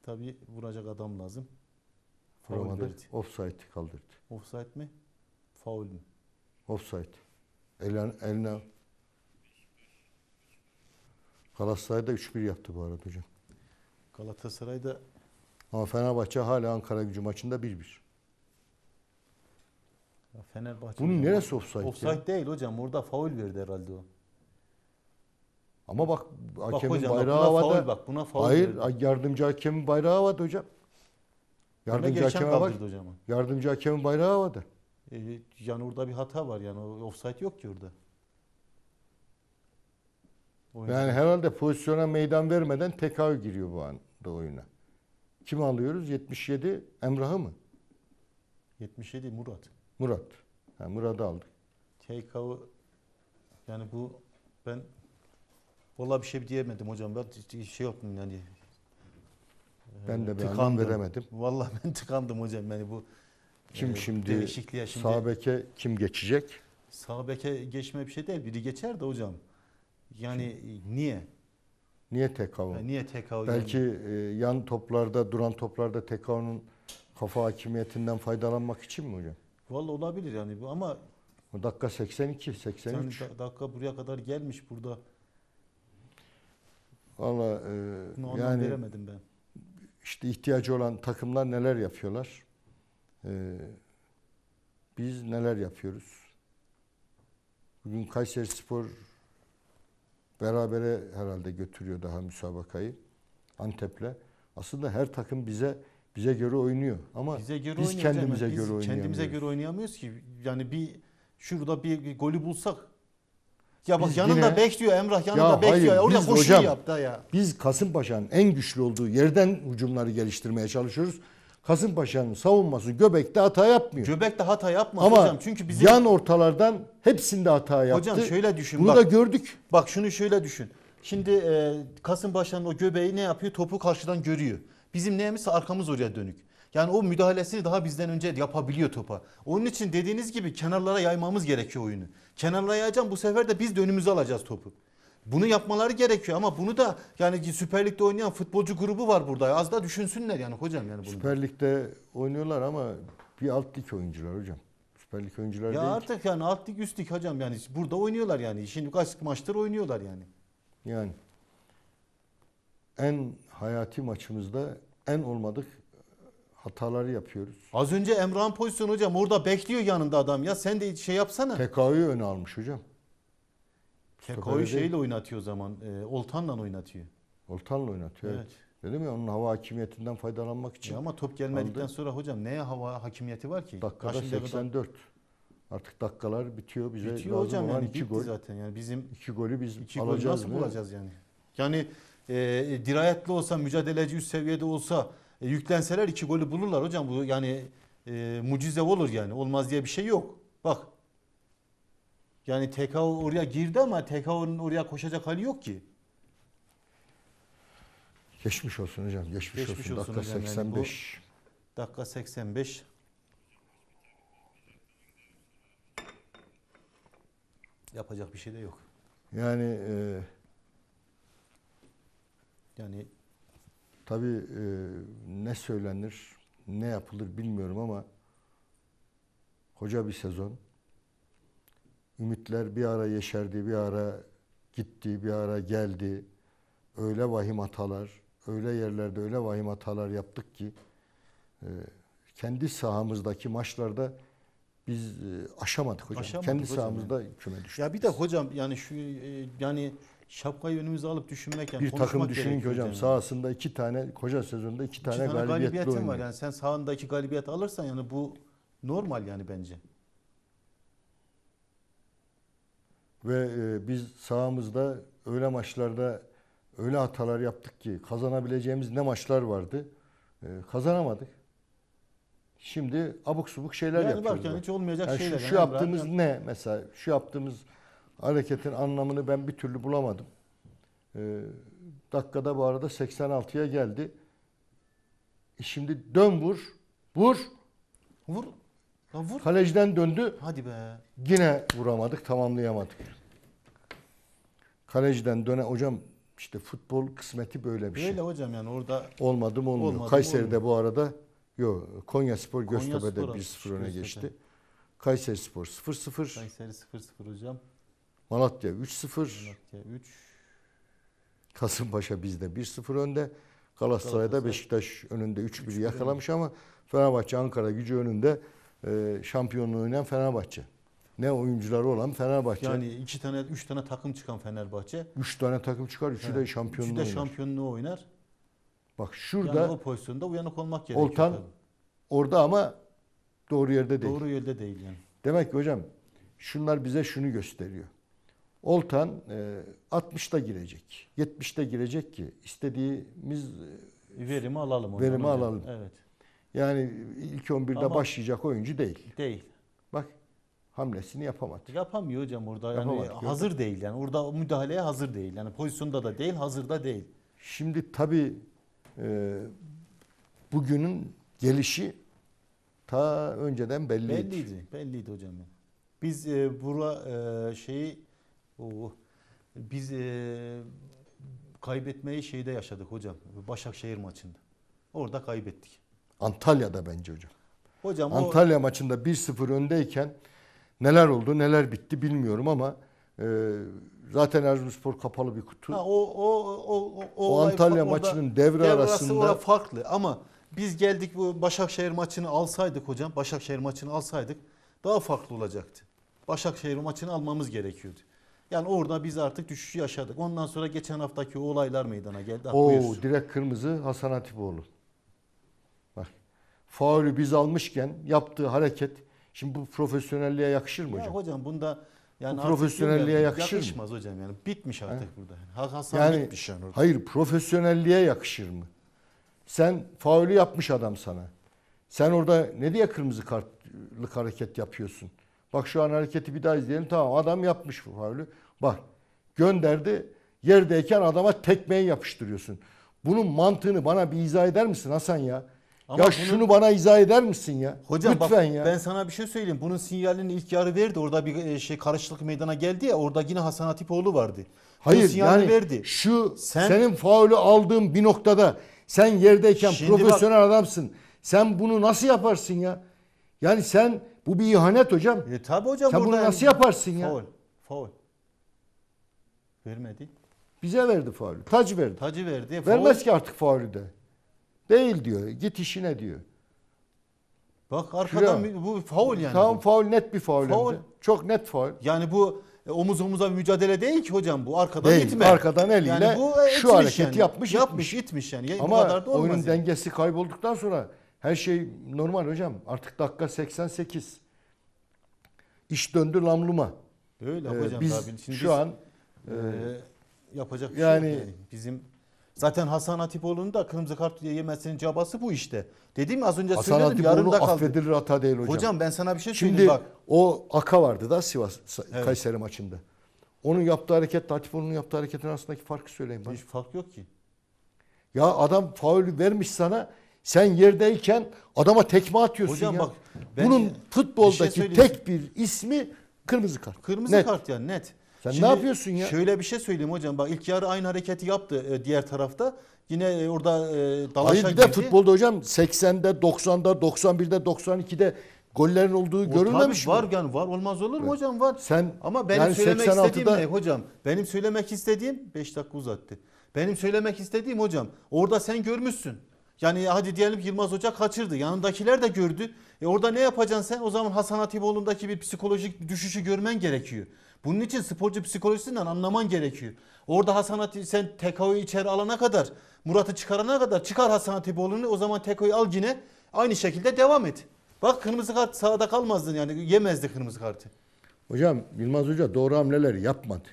S3: Tabii vuracak adam lazım.
S2: Vuramadı. Offside kaldırdı.
S3: Offside mi? Faul mü?
S2: Offside. Eline, Galatasaray'da 3-1 yaptı bu arada hocam.
S3: Galatasaray'da
S2: Ama Fenerbahçe hala Ankara gücü maçında 1-1.
S3: ya Fenerbahçe.
S2: Bunun
S3: hocam-
S2: neresi offside? ya?
S3: Offside değil hocam. Orada faul verdi herhalde o.
S2: Ama bak
S3: Bak
S2: hakemin
S3: hocam bak
S2: bayrağı
S3: buna
S2: havada.
S3: faul bak buna faul
S2: Hayır,
S3: verdi.
S2: yardımcı hakemin bayrağı havada hocam. Yardımcı hakeme bak.
S3: hocam.
S2: Yardımcı hakemin bayrağı havada.
S3: Ee, yani orada bir hata var yani offside yok ki orada. Oyuncu-
S2: Yani herhalde pozisyona meydan vermeden TKO giriyor bu anda oyuna. Kimi alıyoruz? 77 Emrah'ı mı?
S3: 77 Murat.
S2: Murat. Ha, Murat'ı aldık.
S3: TKO yani bu ben Vallahi bir şey diyemedim hocam. Ben şey yaptım yani.
S2: Ben de bir anlam
S3: tıkandım.
S2: veremedim.
S3: Vallahi ben tıkandım hocam. Yani bu
S2: Kim
S3: e,
S2: şimdi
S3: değişikliğe şimdi
S2: sağ beke kim geçecek?
S3: sağ beke geçme bir şey değil. Biri geçer de hocam. Yani e, niye?
S2: Niye TKO?
S3: Yani niye TKO?
S2: Belki e, yan toplarda, duran toplarda TKO'nun kafa hakimiyetinden faydalanmak için mi hocam?
S3: Vallahi olabilir yani bu ama
S2: O dakika 82,
S3: yani
S2: 83.
S3: da- dakika buraya kadar gelmiş burada.
S2: Valla e, yani
S3: veremedim ben.
S2: işte ihtiyacı olan takımlar neler yapıyorlar? E, biz neler yapıyoruz? Bugün Kayseri Spor berabere herhalde götürüyor daha müsabakayı Antep'le. Aslında her takım bize bize göre oynuyor ama
S3: Bize göre
S2: biz kendimize
S3: Biz
S2: göre oynayamıyoruz.
S3: Kendimize göre oynayamıyoruz ki. Yani bir şurada bir, bir golü bulsak ya bak
S2: Biz
S3: yanında
S2: yine-
S3: bekliyor Emrah yanında
S2: Ya
S3: bekliyor.
S2: hayır, biz
S3: koşuyu
S2: hocam-
S3: yap da ya.
S2: Biz Kasımpaşa'nın en güçlü olduğu yerden hücumları geliştirmeye çalışıyoruz. Kasımpaşa'nın savunması göbekte hata yapmıyor.
S3: Göbekte hata yapmaz
S2: Ama
S3: hocam. Çünkü bizim
S2: yan ortalardan hepsinde hata yaptı.
S3: hocam şöyle düşün
S2: Bunu
S3: bak.
S2: da gördük.
S3: Bak şunu şöyle düşün. Şimdi e, Kasımpaşa'nın o göbeği ne yapıyor? Topu karşıdan görüyor. Bizim neyimiz arkamız oraya dönük. Yani o müdahalesini daha bizden önce yapabiliyor topa. Onun için dediğiniz gibi kenarlara yaymamız gerekiyor oyunu. Kenarlara yayacağım bu sefer de biz de önümüze alacağız topu. Bunu yapmaları gerekiyor ama bunu da yani Süper Lig'de oynayan futbolcu grubu var burada. Az da düşünsünler yani hocam yani bunu.
S2: Süper Lig'de oynuyorlar ama bir alt lig oyuncular hocam. Süper Lig oyuncular
S3: Ya
S2: değil. ki.
S3: artık yani alt lig üst lig hocam yani burada oynuyorlar yani. Şimdi kaç maçtır oynuyorlar yani.
S2: Yani en hayati maçımızda en olmadık hataları yapıyoruz.
S3: Az önce Emrah'ın pozisyonu hocam orada bekliyor yanında adam ya sen de şey yapsana.
S2: TKO'yu öne almış hocam.
S3: Keko'yu
S2: değil.
S3: şeyle oynatıyor o zaman. E, Oltan'la oynatıyor.
S2: Oltan'la oynatıyor. Evet.
S3: Evet.
S2: Dedim ya onun hava hakimiyetinden faydalanmak için.
S3: Ya ama top gelmedikten
S2: Aldı.
S3: sonra hocam neye hava hakimiyeti var ki?
S2: Dakikada
S3: kadar
S2: 84. Artık dakikalar bitiyor. Bize
S3: bitiyor
S2: lazım
S3: hocam
S2: olan
S3: yani
S2: iki gol.
S3: zaten yani bizim
S2: İki golü biz
S3: iki
S2: alacağız
S3: nasıl
S2: mı?
S3: bulacağız yani? Yani e, dirayetli olsa, mücadeleci üst seviyede olsa e, yüklenseler iki golü bulurlar hocam. Bu yani e, mucize olur yani. Olmaz diye bir şey yok. Bak. Yani TKO oraya girdi ama TKO'nun oraya koşacak hali yok ki.
S2: Geçmiş olsun hocam. Geçmiş,
S3: Geçmiş
S2: olsun.
S3: olsun
S2: Dakika
S3: hocam yani bu-
S2: 85.
S3: Dakika 85. Yapacak bir şey de yok.
S2: Yani e,
S3: Yani
S2: tabii e, ne söylenir, ne yapılır bilmiyorum ama koca bir sezon. Ümitler bir ara yeşerdi, bir ara gitti, bir ara geldi. Öyle vahim hatalar, öyle yerlerde öyle vahim hatalar yaptık ki e, kendi sahamızdaki maçlarda biz e, aşamadık hocam.
S3: Aşamadık
S2: kendi
S3: hocam
S2: sahamızda küme düştük.
S3: ya bir de hocam yani şu e, yani şapkayı önümüze alıp düşünmek yani
S2: bir takım düşünün ki hocam
S3: yani.
S2: sahasında iki tane koca sezonda iki
S3: İki
S2: tane,
S3: tane
S2: galibiyetli oynuyor.
S3: var yani sen sahanda galibiyet alırsan yani bu normal yani bence.
S2: Ve e, biz sahamızda öyle maçlarda öyle hatalar yaptık ki kazanabileceğimiz ne maçlar vardı. E, kazanamadık. Şimdi abuk subuk şeyler
S3: yani
S2: yapıyoruz.
S3: yani hiç olmayacak
S2: Yani
S3: şeyler.
S2: şu, şu yaptığımız
S3: yap-
S2: ne mesela? Şu yaptığımız hareketin anlamını ben bir türlü bulamadım. E, dakikada bu arada 86'ya geldi. E şimdi dön vur. Vur.
S3: Vur. Lan vur.
S2: Kaleciden döndü.
S3: Hadi be.
S2: Yine vuramadık, tamamlayamadık. Kaleciden döne hocam işte futbol kısmeti böyle bir şey.
S3: Öyle hocam yani orada
S2: Olmadı mı olmuyor.
S3: Olmadı
S2: Kayseri'de
S3: olmuyor.
S2: bu arada yok Konya Spor Göztepe'de
S3: Konyaspor
S2: 1-0 öne geçti. Kayseri Spor 0-0.
S3: Kayseri 0-0 hocam.
S2: Malatya 3-0.
S3: Malatya 3.
S2: Kasımpaşa bizde 1-0 önde. Galatasaray'da
S3: Galatasaray-
S2: Beşiktaş önünde 3-1 yakalamış ama Fenerbahçe Ankara gücü önünde e, şampiyonluğu oynayan Fenerbahçe. Ne oyuncuları olan Fenerbahçe.
S3: Yani iki tane, üç tane takım çıkan Fenerbahçe.
S2: 3 tane takım çıkar, üçü de
S3: Evet,
S2: şampiyonluğu
S3: Üçü de
S2: oynar.
S3: şampiyonluğu oynar.
S2: Bak şurada
S3: Yani o pozisyonda uyanık olmak gerekiyor.
S2: Oltan
S3: tabii.
S2: orada ama doğru yerde değil.
S3: Doğru yolda değil yani.
S2: Demek ki hocam şunlar bize şunu gösteriyor. Oltan e, 60'ta girecek. 70'te girecek ki istediğimiz e,
S3: Verimi alalım.
S2: Verimi alalım.
S3: Evet.
S2: Yani ilk 11'de
S3: Ama-
S2: başlayacak oyuncu değil.
S3: Değil.
S2: Bak hamlesini yapamadı.
S3: Yapamıyor hocam orada. Yani
S2: Yapamadı, gördün.
S3: hazır değil yani. Orada müdahaleye hazır değil. Yani pozisyonda da değil, hazırda değil.
S2: Şimdi tabii e, bugünün gelişi ta önceden belliydi.
S3: Belliydi. Belliydi hocam. Biz e, bura e, şeyi o biz e, kaybetmeyi şeyde yaşadık hocam. Başakşehir maçında. Orada kaybettik.
S2: Antalya'da bence hocam.
S3: Hocam o
S2: Antalya maçında 1-0 öndeyken neler oldu neler bitti bilmiyorum ama e, zaten Erzurumspor kapalı bir kutu.
S3: Ha, o o o o,
S2: O Antalya maçının devre
S3: devre
S2: arasında-
S3: farklı ama biz geldik bu Başakşehir maçını alsaydık hocam. Başakşehir maçını alsaydık daha farklı olacaktı. Başakşehir maçını almamız gerekiyordu. Yani orada biz artık düşüşü yaşadık. Ondan sonra geçen haftaki o olaylar meydana geldi.
S2: Oo direkt kırmızı Hasan Hatipoğlu. Faulü biz almışken yaptığı hareket şimdi bu profesyonelliğe yakışır mı
S3: Ya
S2: hocam?
S3: hocam bunda yani
S2: Bu profesyonelliğe yakışır mı?
S3: Yakışmaz hocam yani. Bitmiş artık burada. Ha- Hasan
S2: Yani
S3: bitmiş yani orada.
S2: hayır profesyonelliğe yakışır mı? Sen faulü yapmış adam sana. Sen orada ne diye kırmızı kartlık hareket yapıyorsun? Bak şu an hareketi bir daha izleyelim. Tamam adam yapmış faulü. Bak gönderdi. Yerdeyken adama tekmeyi yapıştırıyorsun. Bunun mantığını bana bir izah eder misin Hasan ya?
S3: Ama
S2: ya
S3: bunu-
S2: şunu bana izah eder misin ya?
S3: Hocam
S2: Lütfen
S3: bak
S2: ya.
S3: ben sana bir şey söyleyeyim. Bunun sinyalini ilk yarı verdi. Orada bir e, şey karışıklık meydana geldi ya. Orada yine Hasan Hatipoğlu vardı.
S2: Hayır yani
S3: verdi.
S2: şu
S3: Sen-
S2: senin faulü aldığın bir noktada sen yerdeyken
S3: Şimdi bak-
S2: profesyonel adamsın. Sen bunu nasıl yaparsın ya? Yani sen bu bir ihanet hocam.
S3: E, tabi hocam
S2: Sen bunu nasıl yaparsın ya?
S3: Faul. Faul. Vermedi.
S2: Bize verdi faulü. Tac verdi.
S3: Tacı verdi. Faul.
S2: Vermez ki artık faulü de. Değil diyor. Git işine diyor.
S3: Bak arkadan bir- bu faul yani.
S2: tamam
S3: bu.
S2: faul net bir faul.
S3: Faul.
S2: Çok net faul.
S3: Yani bu e, omuz omuza bir mücadele değil ki hocam bu. Arkadan
S2: Değil.
S3: itme.
S2: Arkadan eliyle
S3: yani bu, e,
S2: şu hareketi
S3: yani.
S2: yapmış,
S3: Yapmış itmiş yani. Ya, bu
S2: Ama
S3: kadar da olmaz
S2: oyunun
S3: yani.
S2: dengesi kaybolduktan sonra her şey normal hocam. Artık dakika 88. İş döndü lamluma.
S3: Öyle
S2: Ee,
S3: hocam
S2: biz.
S3: Şimdi
S2: şu
S3: biz,
S2: an
S3: e, yapacak bir
S2: yani-
S3: şey yok yani. Bizim zaten Hasan Hatipoğlu'nun da kırmızı kart yemesinin cabası bu işte. Dediğim az önce
S2: Hasan
S3: söyledim
S2: Hatipoğlu
S3: yarımda kaldı.
S2: affedilir hata değil hocam.
S3: Hocam ben sana bir şey söyleyeyim
S2: Şimdi
S3: bak.
S2: o Aka vardı da Sivas
S3: Evet.
S2: Kayseri maçında. Onun yaptığı hareket Hatipoğlu'nun yaptığı hareketin arasındaki farkı söyleyin bana.
S3: Hiç fark yok ki.
S2: Ya adam faulü vermiş sana. Sen yerdeyken adama tekme atıyorsun
S3: Hocam
S2: ya.
S3: bak, ben
S2: Bunun
S3: şey
S2: futboldaki
S3: söyleyeyim.
S2: tek bir ismi kırmızı kart.
S3: Kırmızı
S2: Net.
S3: kart yani net.
S2: Sen ne yapıyorsun ya?
S3: Şöyle bir şey söyleyeyim hocam. Bak ilk yarı aynı hareketi yaptı e, diğer tarafta. Yine e, orada e, dalaşa
S2: Hayır bir de futbolda hocam 80'de, 90'da, 91'de, 92'de gollerin olduğu
S3: O
S2: görülmemiş
S3: tabii
S2: mi?
S3: var yani var olmaz olur mu hocam var.
S2: Sen
S3: Ama benim
S2: yani
S3: söylemek
S2: 86'da
S3: istediğim ne hocam? Benim söylemek istediğim 5 dakika uzattı. Benim söylemek istediğim hocam orada sen görmüşsün. Yani hadi diyelim ki Yılmaz Hoca kaçırdı. Yanındakiler de gördü. E orada ne yapacaksın sen? O zaman Hasan Hatipoğlu'ndaki bir psikolojik düşüşü görmen gerekiyor. Bunun için sporcu psikolojisinden anlaman gerekiyor. Orada Hasan Hatip sen Teko'yu içeri alana kadar, Murat'ı çıkarana kadar çıkar Hasan Hatipoğlu'nu o zaman Teko'yu al yine aynı şekilde devam et. Bak kırmızı kart sağda kalmazdın yani yemezdi kırmızı kartı.
S2: Hocam Yılmaz Hoca doğru hamleleri yapmadı.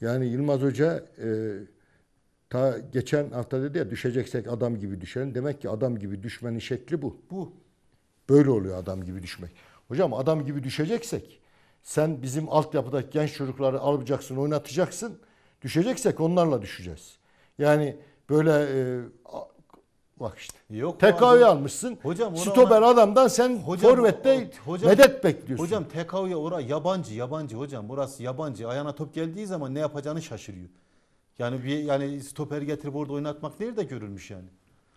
S2: Yani Yılmaz Hoca e, ta geçen hafta dedi ya düşeceksek adam gibi düşelim. Demek ki adam gibi düşmenin şekli bu.
S3: Bu.
S2: Böyle oluyor adam gibi düşmek. Hocam adam gibi düşeceksek sen bizim altyapıdaki genç çocukları alacaksın, oynatacaksın. Düşeceksek onlarla düşeceğiz. Yani böyle e, Bak işte.
S3: Yok
S2: TKO'yu almışsın.
S3: Hocam ona-
S2: stoper adamdan sen
S3: Hocam,
S2: forvette
S3: hocam-
S2: medet bekliyorsun.
S3: Hocam TKO'ya ora yabancı yabancı hocam burası yabancı. Ayağına top geldiği zaman ne yapacağını şaşırıyor. Yani bir yani stoper getirip orada oynatmak nerede görülmüş yani.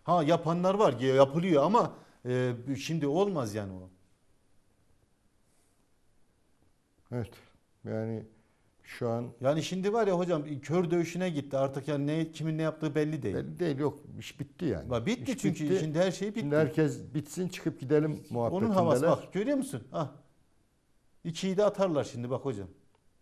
S3: Ha yapanlar var yapılıyor ama e, şimdi olmaz yani o.
S2: Evet. Yani şu an
S3: Yani şimdi var ya hocam kör dövüşüne gitti artık yani ne kimin ne yaptığı belli değil.
S2: belli değil yok iş bitti yani.
S3: Ya bitti
S2: İş
S3: çünkü
S2: bitti.
S3: şimdi her şey bitti.
S2: Şimdi herkes bitsin çıkıp gidelim
S3: Onun
S2: muhabbetindeler.
S3: havası bak görüyor musun? Ah. İkiyi de atarlar şimdi bak hocam.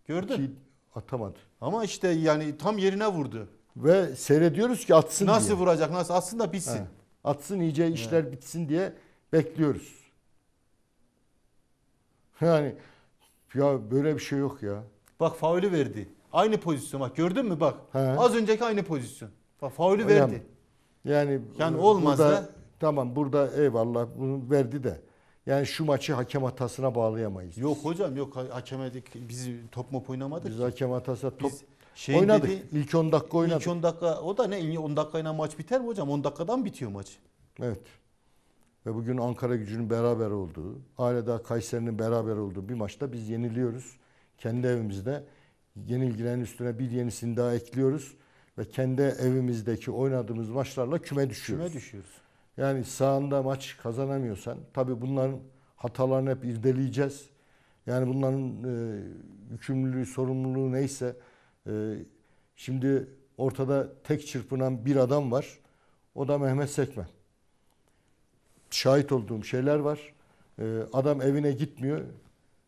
S3: Gördün?
S2: Ki atamadı.
S3: Ama işte yani tam yerine vurdu.
S2: Ve seyrediyoruz ki atsın
S3: Nasıl
S2: diye.
S3: vuracak? Nasıl? Aslında bitsin.
S2: He. Atsın iyice işler bitsin diye bekliyoruz. Yani ya böyle bir şey yok ya.
S3: Bak faulü verdi. Aynı pozisyon bak gördün mü bak.
S2: He.
S3: Az önceki aynı pozisyon. Bak faulü verdi.
S2: Yani
S3: Yani
S2: e,
S3: olmaz
S2: burada,
S3: da-
S2: Tamam burada eyvallah bunu verdi de. Yani şu maçı hakem hatasına bağlayamayız.
S3: Yok hocam yok ha- hakemedik. Biz top mop oynamadık.
S2: Biz
S3: ki.
S2: hakem hatasına top
S3: Biz şey
S2: oynadık.
S3: dedi,
S2: İlk 10 dakika oynadık.
S3: İlk 10 dakika o da ne? İlk 10 dakikayla maç biter mi hocam? 10 dakikadan bitiyor maç.
S2: Evet. Ve bugün Ankara gücünün beraber olduğu, hala Kayseri'nin beraber olduğu bir maçta biz yeniliyoruz. Kendi evimizde yenilgilerin üstüne bir yenisini daha ekliyoruz. Ve kendi evimizdeki oynadığımız maçlarla küme düşüyoruz.
S3: Küme düşüyoruz.
S2: Yani sahanda maç kazanamıyorsan, tabii bunların hatalarını hep irdeleyeceğiz. Yani bunların e, yükümlülüğü, sorumluluğu neyse. e, şimdi ortada tek çırpınan bir adam var. O da Mehmet Sekmen. Şahit olduğum şeyler var. E, adam evine gitmiyor.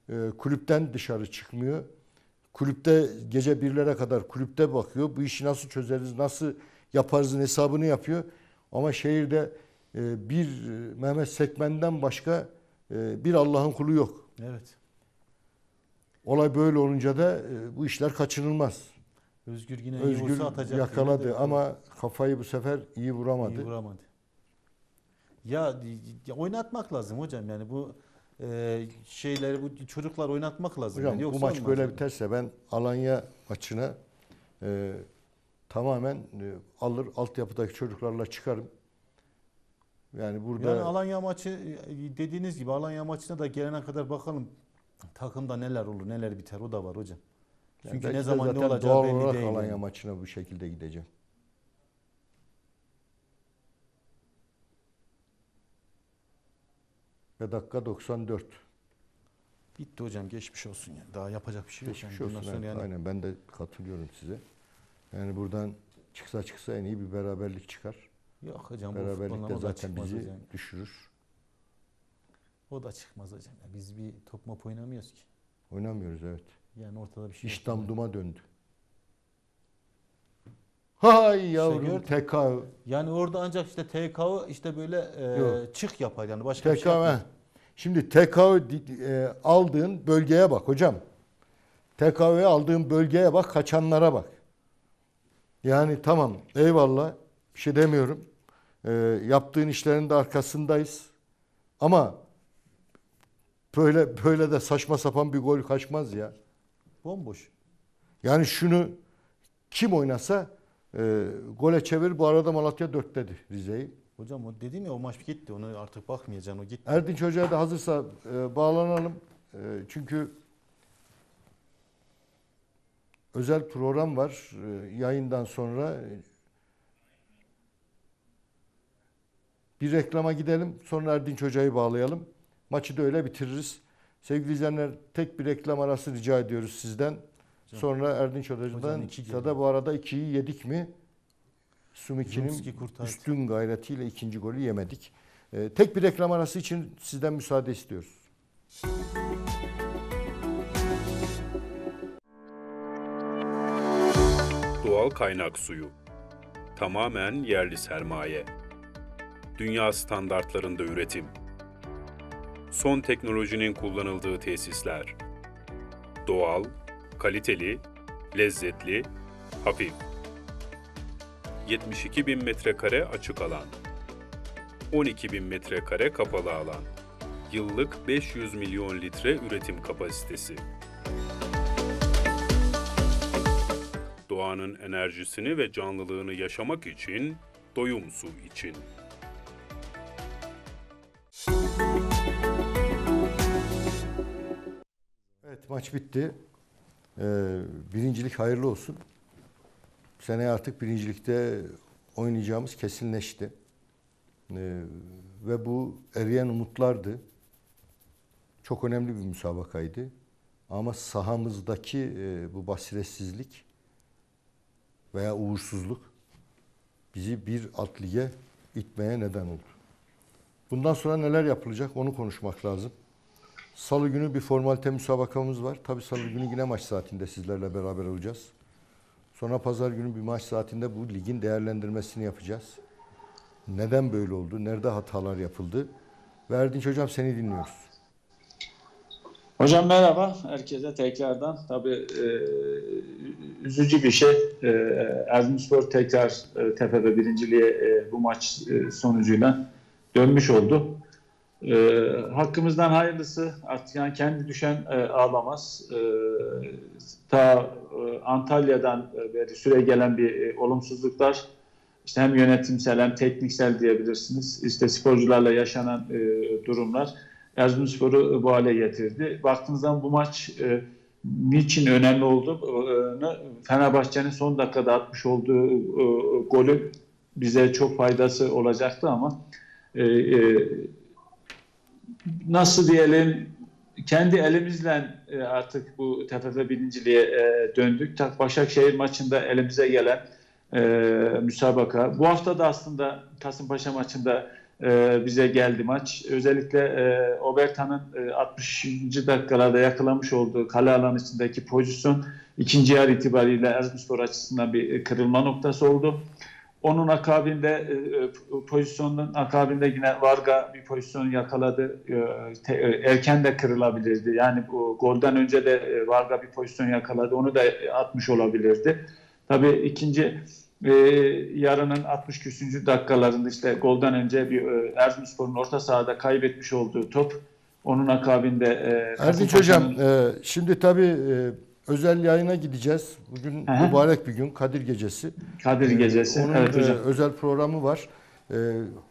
S2: E, kulüpten dışarı çıkmıyor. Kulüpte gece birlere kadar kulüpte bakıyor. Bu işi nasıl çözeriz, nasıl yaparızın hesabını yapıyor. Ama şehirde e, bir e, Mehmet Sekmen'den başka e, bir Allah'ın kulu yok.
S3: Evet.
S2: Olay böyle olunca da bu işler kaçınılmaz.
S3: Özgür yine iyi
S2: Özgür
S3: vursa atacak.
S2: yakaladı ama kafayı bu sefer iyi vuramadı.
S3: İyi vuramadı. Ya, ya oynatmak lazım hocam yani bu e, şeyleri bu çocuklar oynatmak lazım.
S2: Hocam
S3: yani.
S2: bu
S3: Yoksa
S2: maç
S3: olmaz
S2: böyle
S3: yani.
S2: biterse ben Alanya maçına e, tamamen e, alır altyapıdaki çocuklarla çıkarım. Yani burada
S3: Yani Alanya maçı e, dediğiniz gibi Alanya maçına da gelene kadar bakalım takımda neler olur neler biter o da var hocam.
S2: yani
S3: Çünkü
S2: belki
S3: ne zaman ne olacağı belli değil.
S2: Alanya
S3: yani.
S2: maçına bu şekilde gideceğim. Ve dakika 94.
S3: Bitti hocam geçmiş olsun yani. Daha yapacak bir şey yok.
S2: Geçmiş
S3: yani. Bundan
S2: olsun.
S3: sonra yani
S2: Aynen ben de katılıyorum size. Yani buradan çıksa çıksa en iyi bir beraberlik çıkar.
S3: Yok hocam
S2: Beraberlik de
S3: o
S2: zaten bizi
S3: hocam.
S2: düşürür.
S3: O da çıkmaz hocam. Ya Biz bir top mop oynamıyoruz ki.
S2: Oynamıyoruz evet.
S3: Yani ortada bir şey
S2: İş
S3: yok. yani.
S2: damduma döndü. Hay yavrum
S3: gördün.
S2: TK.
S3: Yani orada ancak işte TKO işte böyle e,
S2: Yok.
S3: çık yapar yani başka bir
S2: TK
S3: şey yapmaz.
S2: Şimdi TK e, aldığın bölgeye bak hocam. TKV'ye aldığın bölgeye bak, kaçanlara bak. Yani tamam eyvallah bir şey demiyorum. E, yaptığın işlerin de arkasındayız. Ama böyle böyle de saçma sapan bir gol kaçmaz ya.
S3: Bomboş.
S2: Yani şunu kim oynasa e, gole çevir. Bu arada Malatya dörtledi Rize'yi.
S3: Hocam o dedim ya o maç gitti. Onu artık bakmayacaksın o gitti.
S2: Erdinç Hoca'ya da hazırsa e, bağlanalım. E, çünkü özel program var. E, yayından sonra bir reklama gidelim. Sonra Erdinç Hoca'yı bağlayalım. Maçı da öyle bitiririz. Sevgili izleyenler tek bir reklam arası rica ediyoruz sizden. Sonra Erdinç Hoca'dan da, bu arada ikiyi yedik mi? Sumiki'nin üstün gayretiyle ikinci golü yemedik. Ee, tek bir reklam arası için sizden müsaade istiyoruz.
S1: Doğal kaynak suyu. Tamamen yerli sermaye. Dünya standartlarında üretim. Son teknolojinin kullanıldığı tesisler. Doğal, kaliteli, lezzetli, hafif. 72 bin metrekare açık alan, 12 bin metrekare kapalı alan, yıllık 500 milyon litre üretim kapasitesi. Doğanın enerjisini ve canlılığını yaşamak için, doyum su için.
S2: Evet maç bitti. Ee, birincilik hayırlı olsun. Seneye artık birincilikte oynayacağımız kesinleşti. Ee, ve bu eriyen umutlardı. Çok önemli bir müsabakaydı. Ama sahamızdaki e, bu basiretsizlik veya uğursuzluk bizi bir alt lige itmeye neden oldu. Bundan sonra neler yapılacak onu konuşmak lazım. Salı günü bir formalite müsabakamız var. Tabii salı günü yine maç saatinde sizlerle beraber olacağız. Sonra pazar günü bir maç saatinde bu ligin değerlendirmesini yapacağız. Neden böyle oldu? Nerede hatalar yapıldı? Ve Erdinç Hocam seni dinliyoruz.
S4: Hocam merhaba herkese tekrardan. Tabii e, üzücü bir şey. E, Erzurumspor tekrar e, TFF birinciliğe e, bu maç e, sonucuyla dönmüş oldu. E, hakkımızdan hayırlısı artık yani kendi düşen e, ağlamaz. E, ta e, Antalya'dan e, beri süre gelen bir e, olumsuzluklar işte hem yönetimsel hem tekniksel diyebilirsiniz. İşte sporcularla yaşanan e, durumlar Erzurumspor'u bu hale getirdi. Baktığınızda bu maç e, niçin önemli olduğunu Fenerbahçe'nin son dakikada atmış olduğu e, golü bize çok faydası olacaktı ama e, e, nasıl diyelim kendi elimizle e, artık bu TFF birinciliğe e, döndük. Başakşehir maçında elimize gelen e, müsabaka. Bu hafta da aslında Kasımpaşa maçında e, bize geldi maç. Özellikle Obertan'ın e, 60. dakikalarda yakalamış olduğu kale alanı içindeki pozisyon ikinci yarı itibariyle Erzurumspor açısından bir kırılma noktası oldu. Onun akabinde e, e, pozisyonun akabinde yine Varga bir pozisyon yakaladı. E, te- erken de kırılabilirdi. Yani bu golden önce de e, Varga bir pozisyon yakaladı. Onu da atmış olabilirdi. Tabii ikinci e, yarının 60 küsüncü dakikalarında işte golden önce bir e, Erzurumspor'un orta sahada kaybetmiş olduğu top. Onun akabinde e,
S2: Hocam e, şimdi tabii e, özel yayına gideceğiz. Bugün
S4: hı.
S2: mübarek bir gün Kadir Gecesi.
S4: Kadir
S2: E,
S4: Gecesi.
S2: Onun
S4: evet
S2: e,
S4: hocam.
S2: özel programı var. E,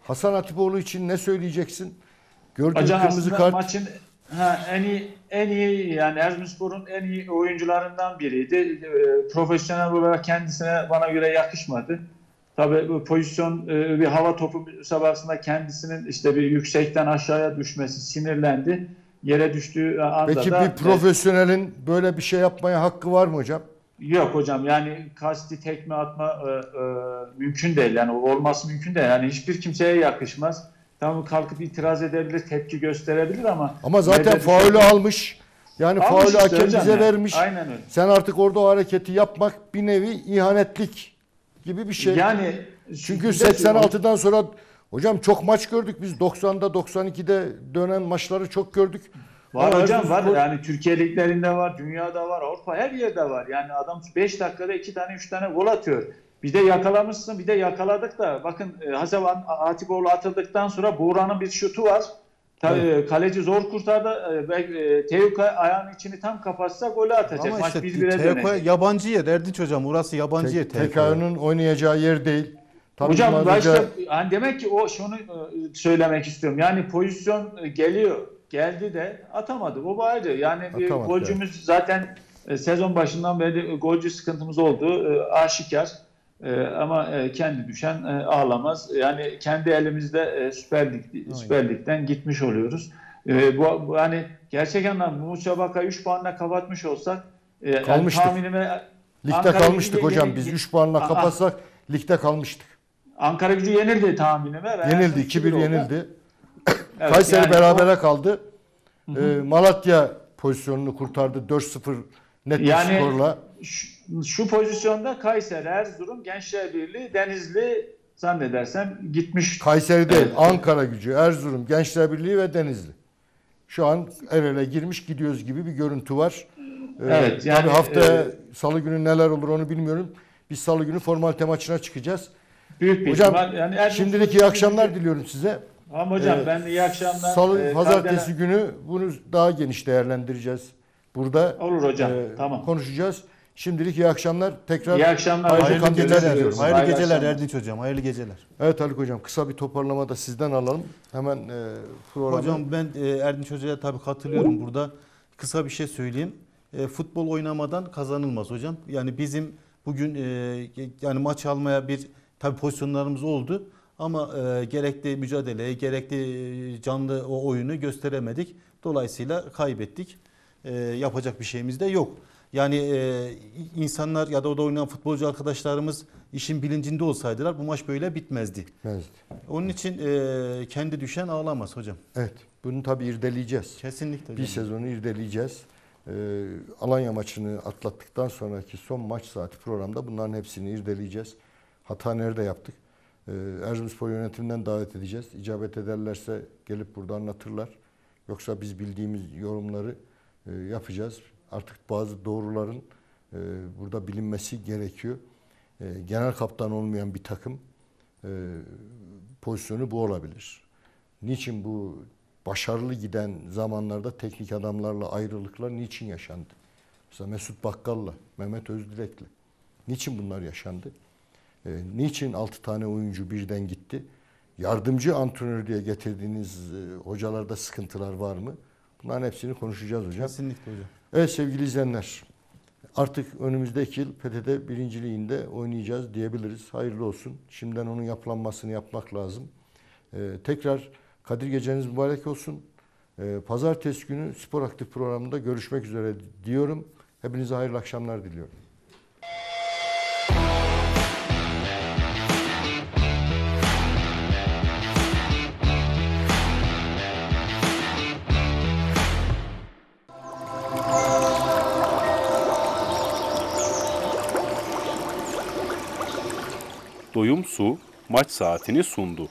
S2: Hasan Hatipoğlu için ne söyleyeceksin? Gördüğün
S4: Hocam
S2: kırmızı kart.
S4: maçın ha, en iyi en iyi yani Erzurumspor'un en iyi oyuncularından biriydi. E, profesyonel olarak kendisine bana göre yakışmadı. Tabii bu pozisyon e, bir hava topu müsabakasında kendisinin işte bir yüksekten aşağıya düşmesi sinirlendi. Yere düştüğü anda
S2: Peki
S4: da
S2: bir profesyonelin böyle bir şey yapmaya hakkı var mı hocam?
S4: Yok hocam yani kasti tekme atma e, e, mümkün değil. Yani olması mümkün değil. Yani hiçbir kimseye yakışmaz. Tamam kalkıp itiraz edebilir, tepki gösterebilir ama
S2: Ama zaten faulü almış. Yani
S4: Almış
S2: faulü
S4: işte
S2: hakem bize
S4: yani.
S2: vermiş.
S4: Aynen öyle.
S2: Sen artık orada o hareketi yapmak bir nevi ihanetlik gibi bir şey.
S4: Yani
S2: Çünkü
S4: bir de-
S2: 86'dan sonra hocam çok maç gördük biz 90'da 92'de dönen maçları çok gördük.
S4: var
S2: Ama
S4: hocam var.
S2: Erzurumspor-
S4: Yani Türkiye liglerinde var, dünyada var, Avrupa her yerde var. Yani adam 5 dakikada 2 tane 3 tane gol atıyor. Bir de yakalamışsın, bir de yakaladık da. Bakın e, Hasan Hatipoğlu atıldıktan sonra Buğra'nın bir şutu var. Ta, e, Kaleci zor kurtardı. E, ve, e, Teyuka ayağının içini tam kapatsa golü atacak.
S3: Ama
S4: Maç
S3: işte
S4: 1-1'e
S3: TK
S4: dönecek.
S3: yabancı yer Erdinç hocam. Orası yabancı yer TK.
S2: TK'nın oynayacağı yer değil. Tabii
S4: Hocam başta hani demek ki o şunu e, söylemek istiyorum. Yani pozisyon e, geliyor. Geldi de atamadı. O ayrı. Yani
S2: Atamadı,
S4: golcümüz zaten e, sezon başından beri golcü sıkıntımız olduğu e, aşikar. Ama kendi düşen ağlamaz. Yani kendi elimizde Süper Lig Süper Lig'den gitmiş oluyoruz. Bu, bu hani gerçek anlamda bu müsabaka 3 puanla kapatmış olsak e, yani
S2: Kalmıştık.
S4: tahminime
S2: ligde
S4: Ankara
S2: kalmıştık hocam. Biz 3 puanla kapatsak ligde kalmıştık.
S4: Ankara gücü yenildi tahminime.
S2: Yenildi.
S4: en son
S2: 2-1
S4: oldu.
S2: yenildi.
S4: Evet,
S2: Kayseri
S4: yani
S2: berabere kaldı. Ee, Malatya pozisyonunu kurtardı 4-0 net bir
S4: Yani-
S2: skorla.
S4: o- şu, şu pozisyonda Kayseri, Erzurum, Gençler Birliği, Denizli zannedersem gitmiş.
S2: Kayseri değil,
S4: Evet.
S2: Ankara gücü, Erzurum, Gençler Birliği ve Denizli. Şu an el ele girmiş gidiyoruz gibi bir görüntü var. Ee,
S4: Evet,
S2: tabii
S4: yani,
S2: haftaya
S4: e,
S2: salı günü neler olur onu bilmiyorum. Biz salı günü formalite maçına çıkacağız.
S4: Büyük bir
S2: Hocam,
S4: ihtimal. Yani Erzurum
S2: Şimdilik iyi akşamlar diliyorum size.
S4: Tamam hocam
S2: Ee,
S4: ben iyi akşamlar.
S2: Salı,
S4: Ee,
S2: pazartesi
S4: Kardelen-
S2: günü bunu daha geniş değerlendireceğiz. Burada
S4: Olur hocam.
S2: e,
S4: tamam.
S2: konuşacağız. Şimdilik iyi akşamlar. Tekrar
S4: İyi akşamlar.
S2: Hayırlı.
S3: Hayırlı geceler.
S2: diliyorum.
S3: Hayırlı geceler
S4: akşamlar.
S3: Erdinç hocam. Hayırlı geceler.
S2: Evet Haluk Hocam kısa bir toparlama da sizden alalım. Hemen e, programı.
S3: Hocam ben e, Erdinç Hoca'ya tabii katılıyorum burada. Kısa bir şey söyleyeyim. e, futbol oynamadan kazanılmaz hocam. Yani bizim bugün e, yani maç almaya bir tabi pozisyonlarımız oldu ama e, gerekli mücadeleye, gerekli e, canlı o oyunu gösteremedik. Dolayısıyla kaybettik. E, yapacak bir şeyimiz de yok. Yani e, insanlar ya da orada oynayan futbolcu arkadaşlarımız işin bilincinde olsaydılar bu maç böyle bitmezdi.
S2: Mezdi.
S3: Onun için e, kendi düşen ağlamaz hocam.
S2: Evet. Bunu tabii irdeleyeceğiz.
S3: Kesinlikle hocam.
S2: Bir sezonu irdeleyeceğiz. Ee, Alanya maçını atlattıktan sonraki son maç saati programda bunların hepsini irdeleyeceğiz. Hata nerede yaptık? Ee, Erzurumspor yönetiminden davet edeceğiz. İcabet ederlerse gelip burada anlatırlar. Yoksa biz bildiğimiz yorumları e, yapacağız. Artık bazı doğruların e, burada bilinmesi gerekiyor. E, genel kaptan olmayan bir takım e, pozisyonu bu olabilir. Niçin bu başarılı giden zamanlarda teknik adamlarla ayrılıklar niçin yaşandı? Mesela Mesut Bakkal'la, Mehmet Özdilek'le. Niçin bunlar yaşandı? Ee, niçin 6 tane oyuncu birden gitti? Yardımcı antrenör diye getirdiğiniz e, hocalarda sıkıntılar var mı? Bunların hepsini konuşacağız hocam.
S3: Kesinlikle hocam.
S2: Evet sevgili izleyenler. Artık önümüzdeki yıl PTT birinciliğinde oynayacağız diyebiliriz. Hayırlı olsun. Şimdiden onun yapılanmasını yapmak lazım. Ee, tekrar Kadir Geceniz mübarek olsun. Ee, Pazartesi günü Spor Aktif programında görüşmek üzere diyorum. Hepinize hayırlı akşamlar diliyorum.
S1: Doyum Su maç saatini sundu.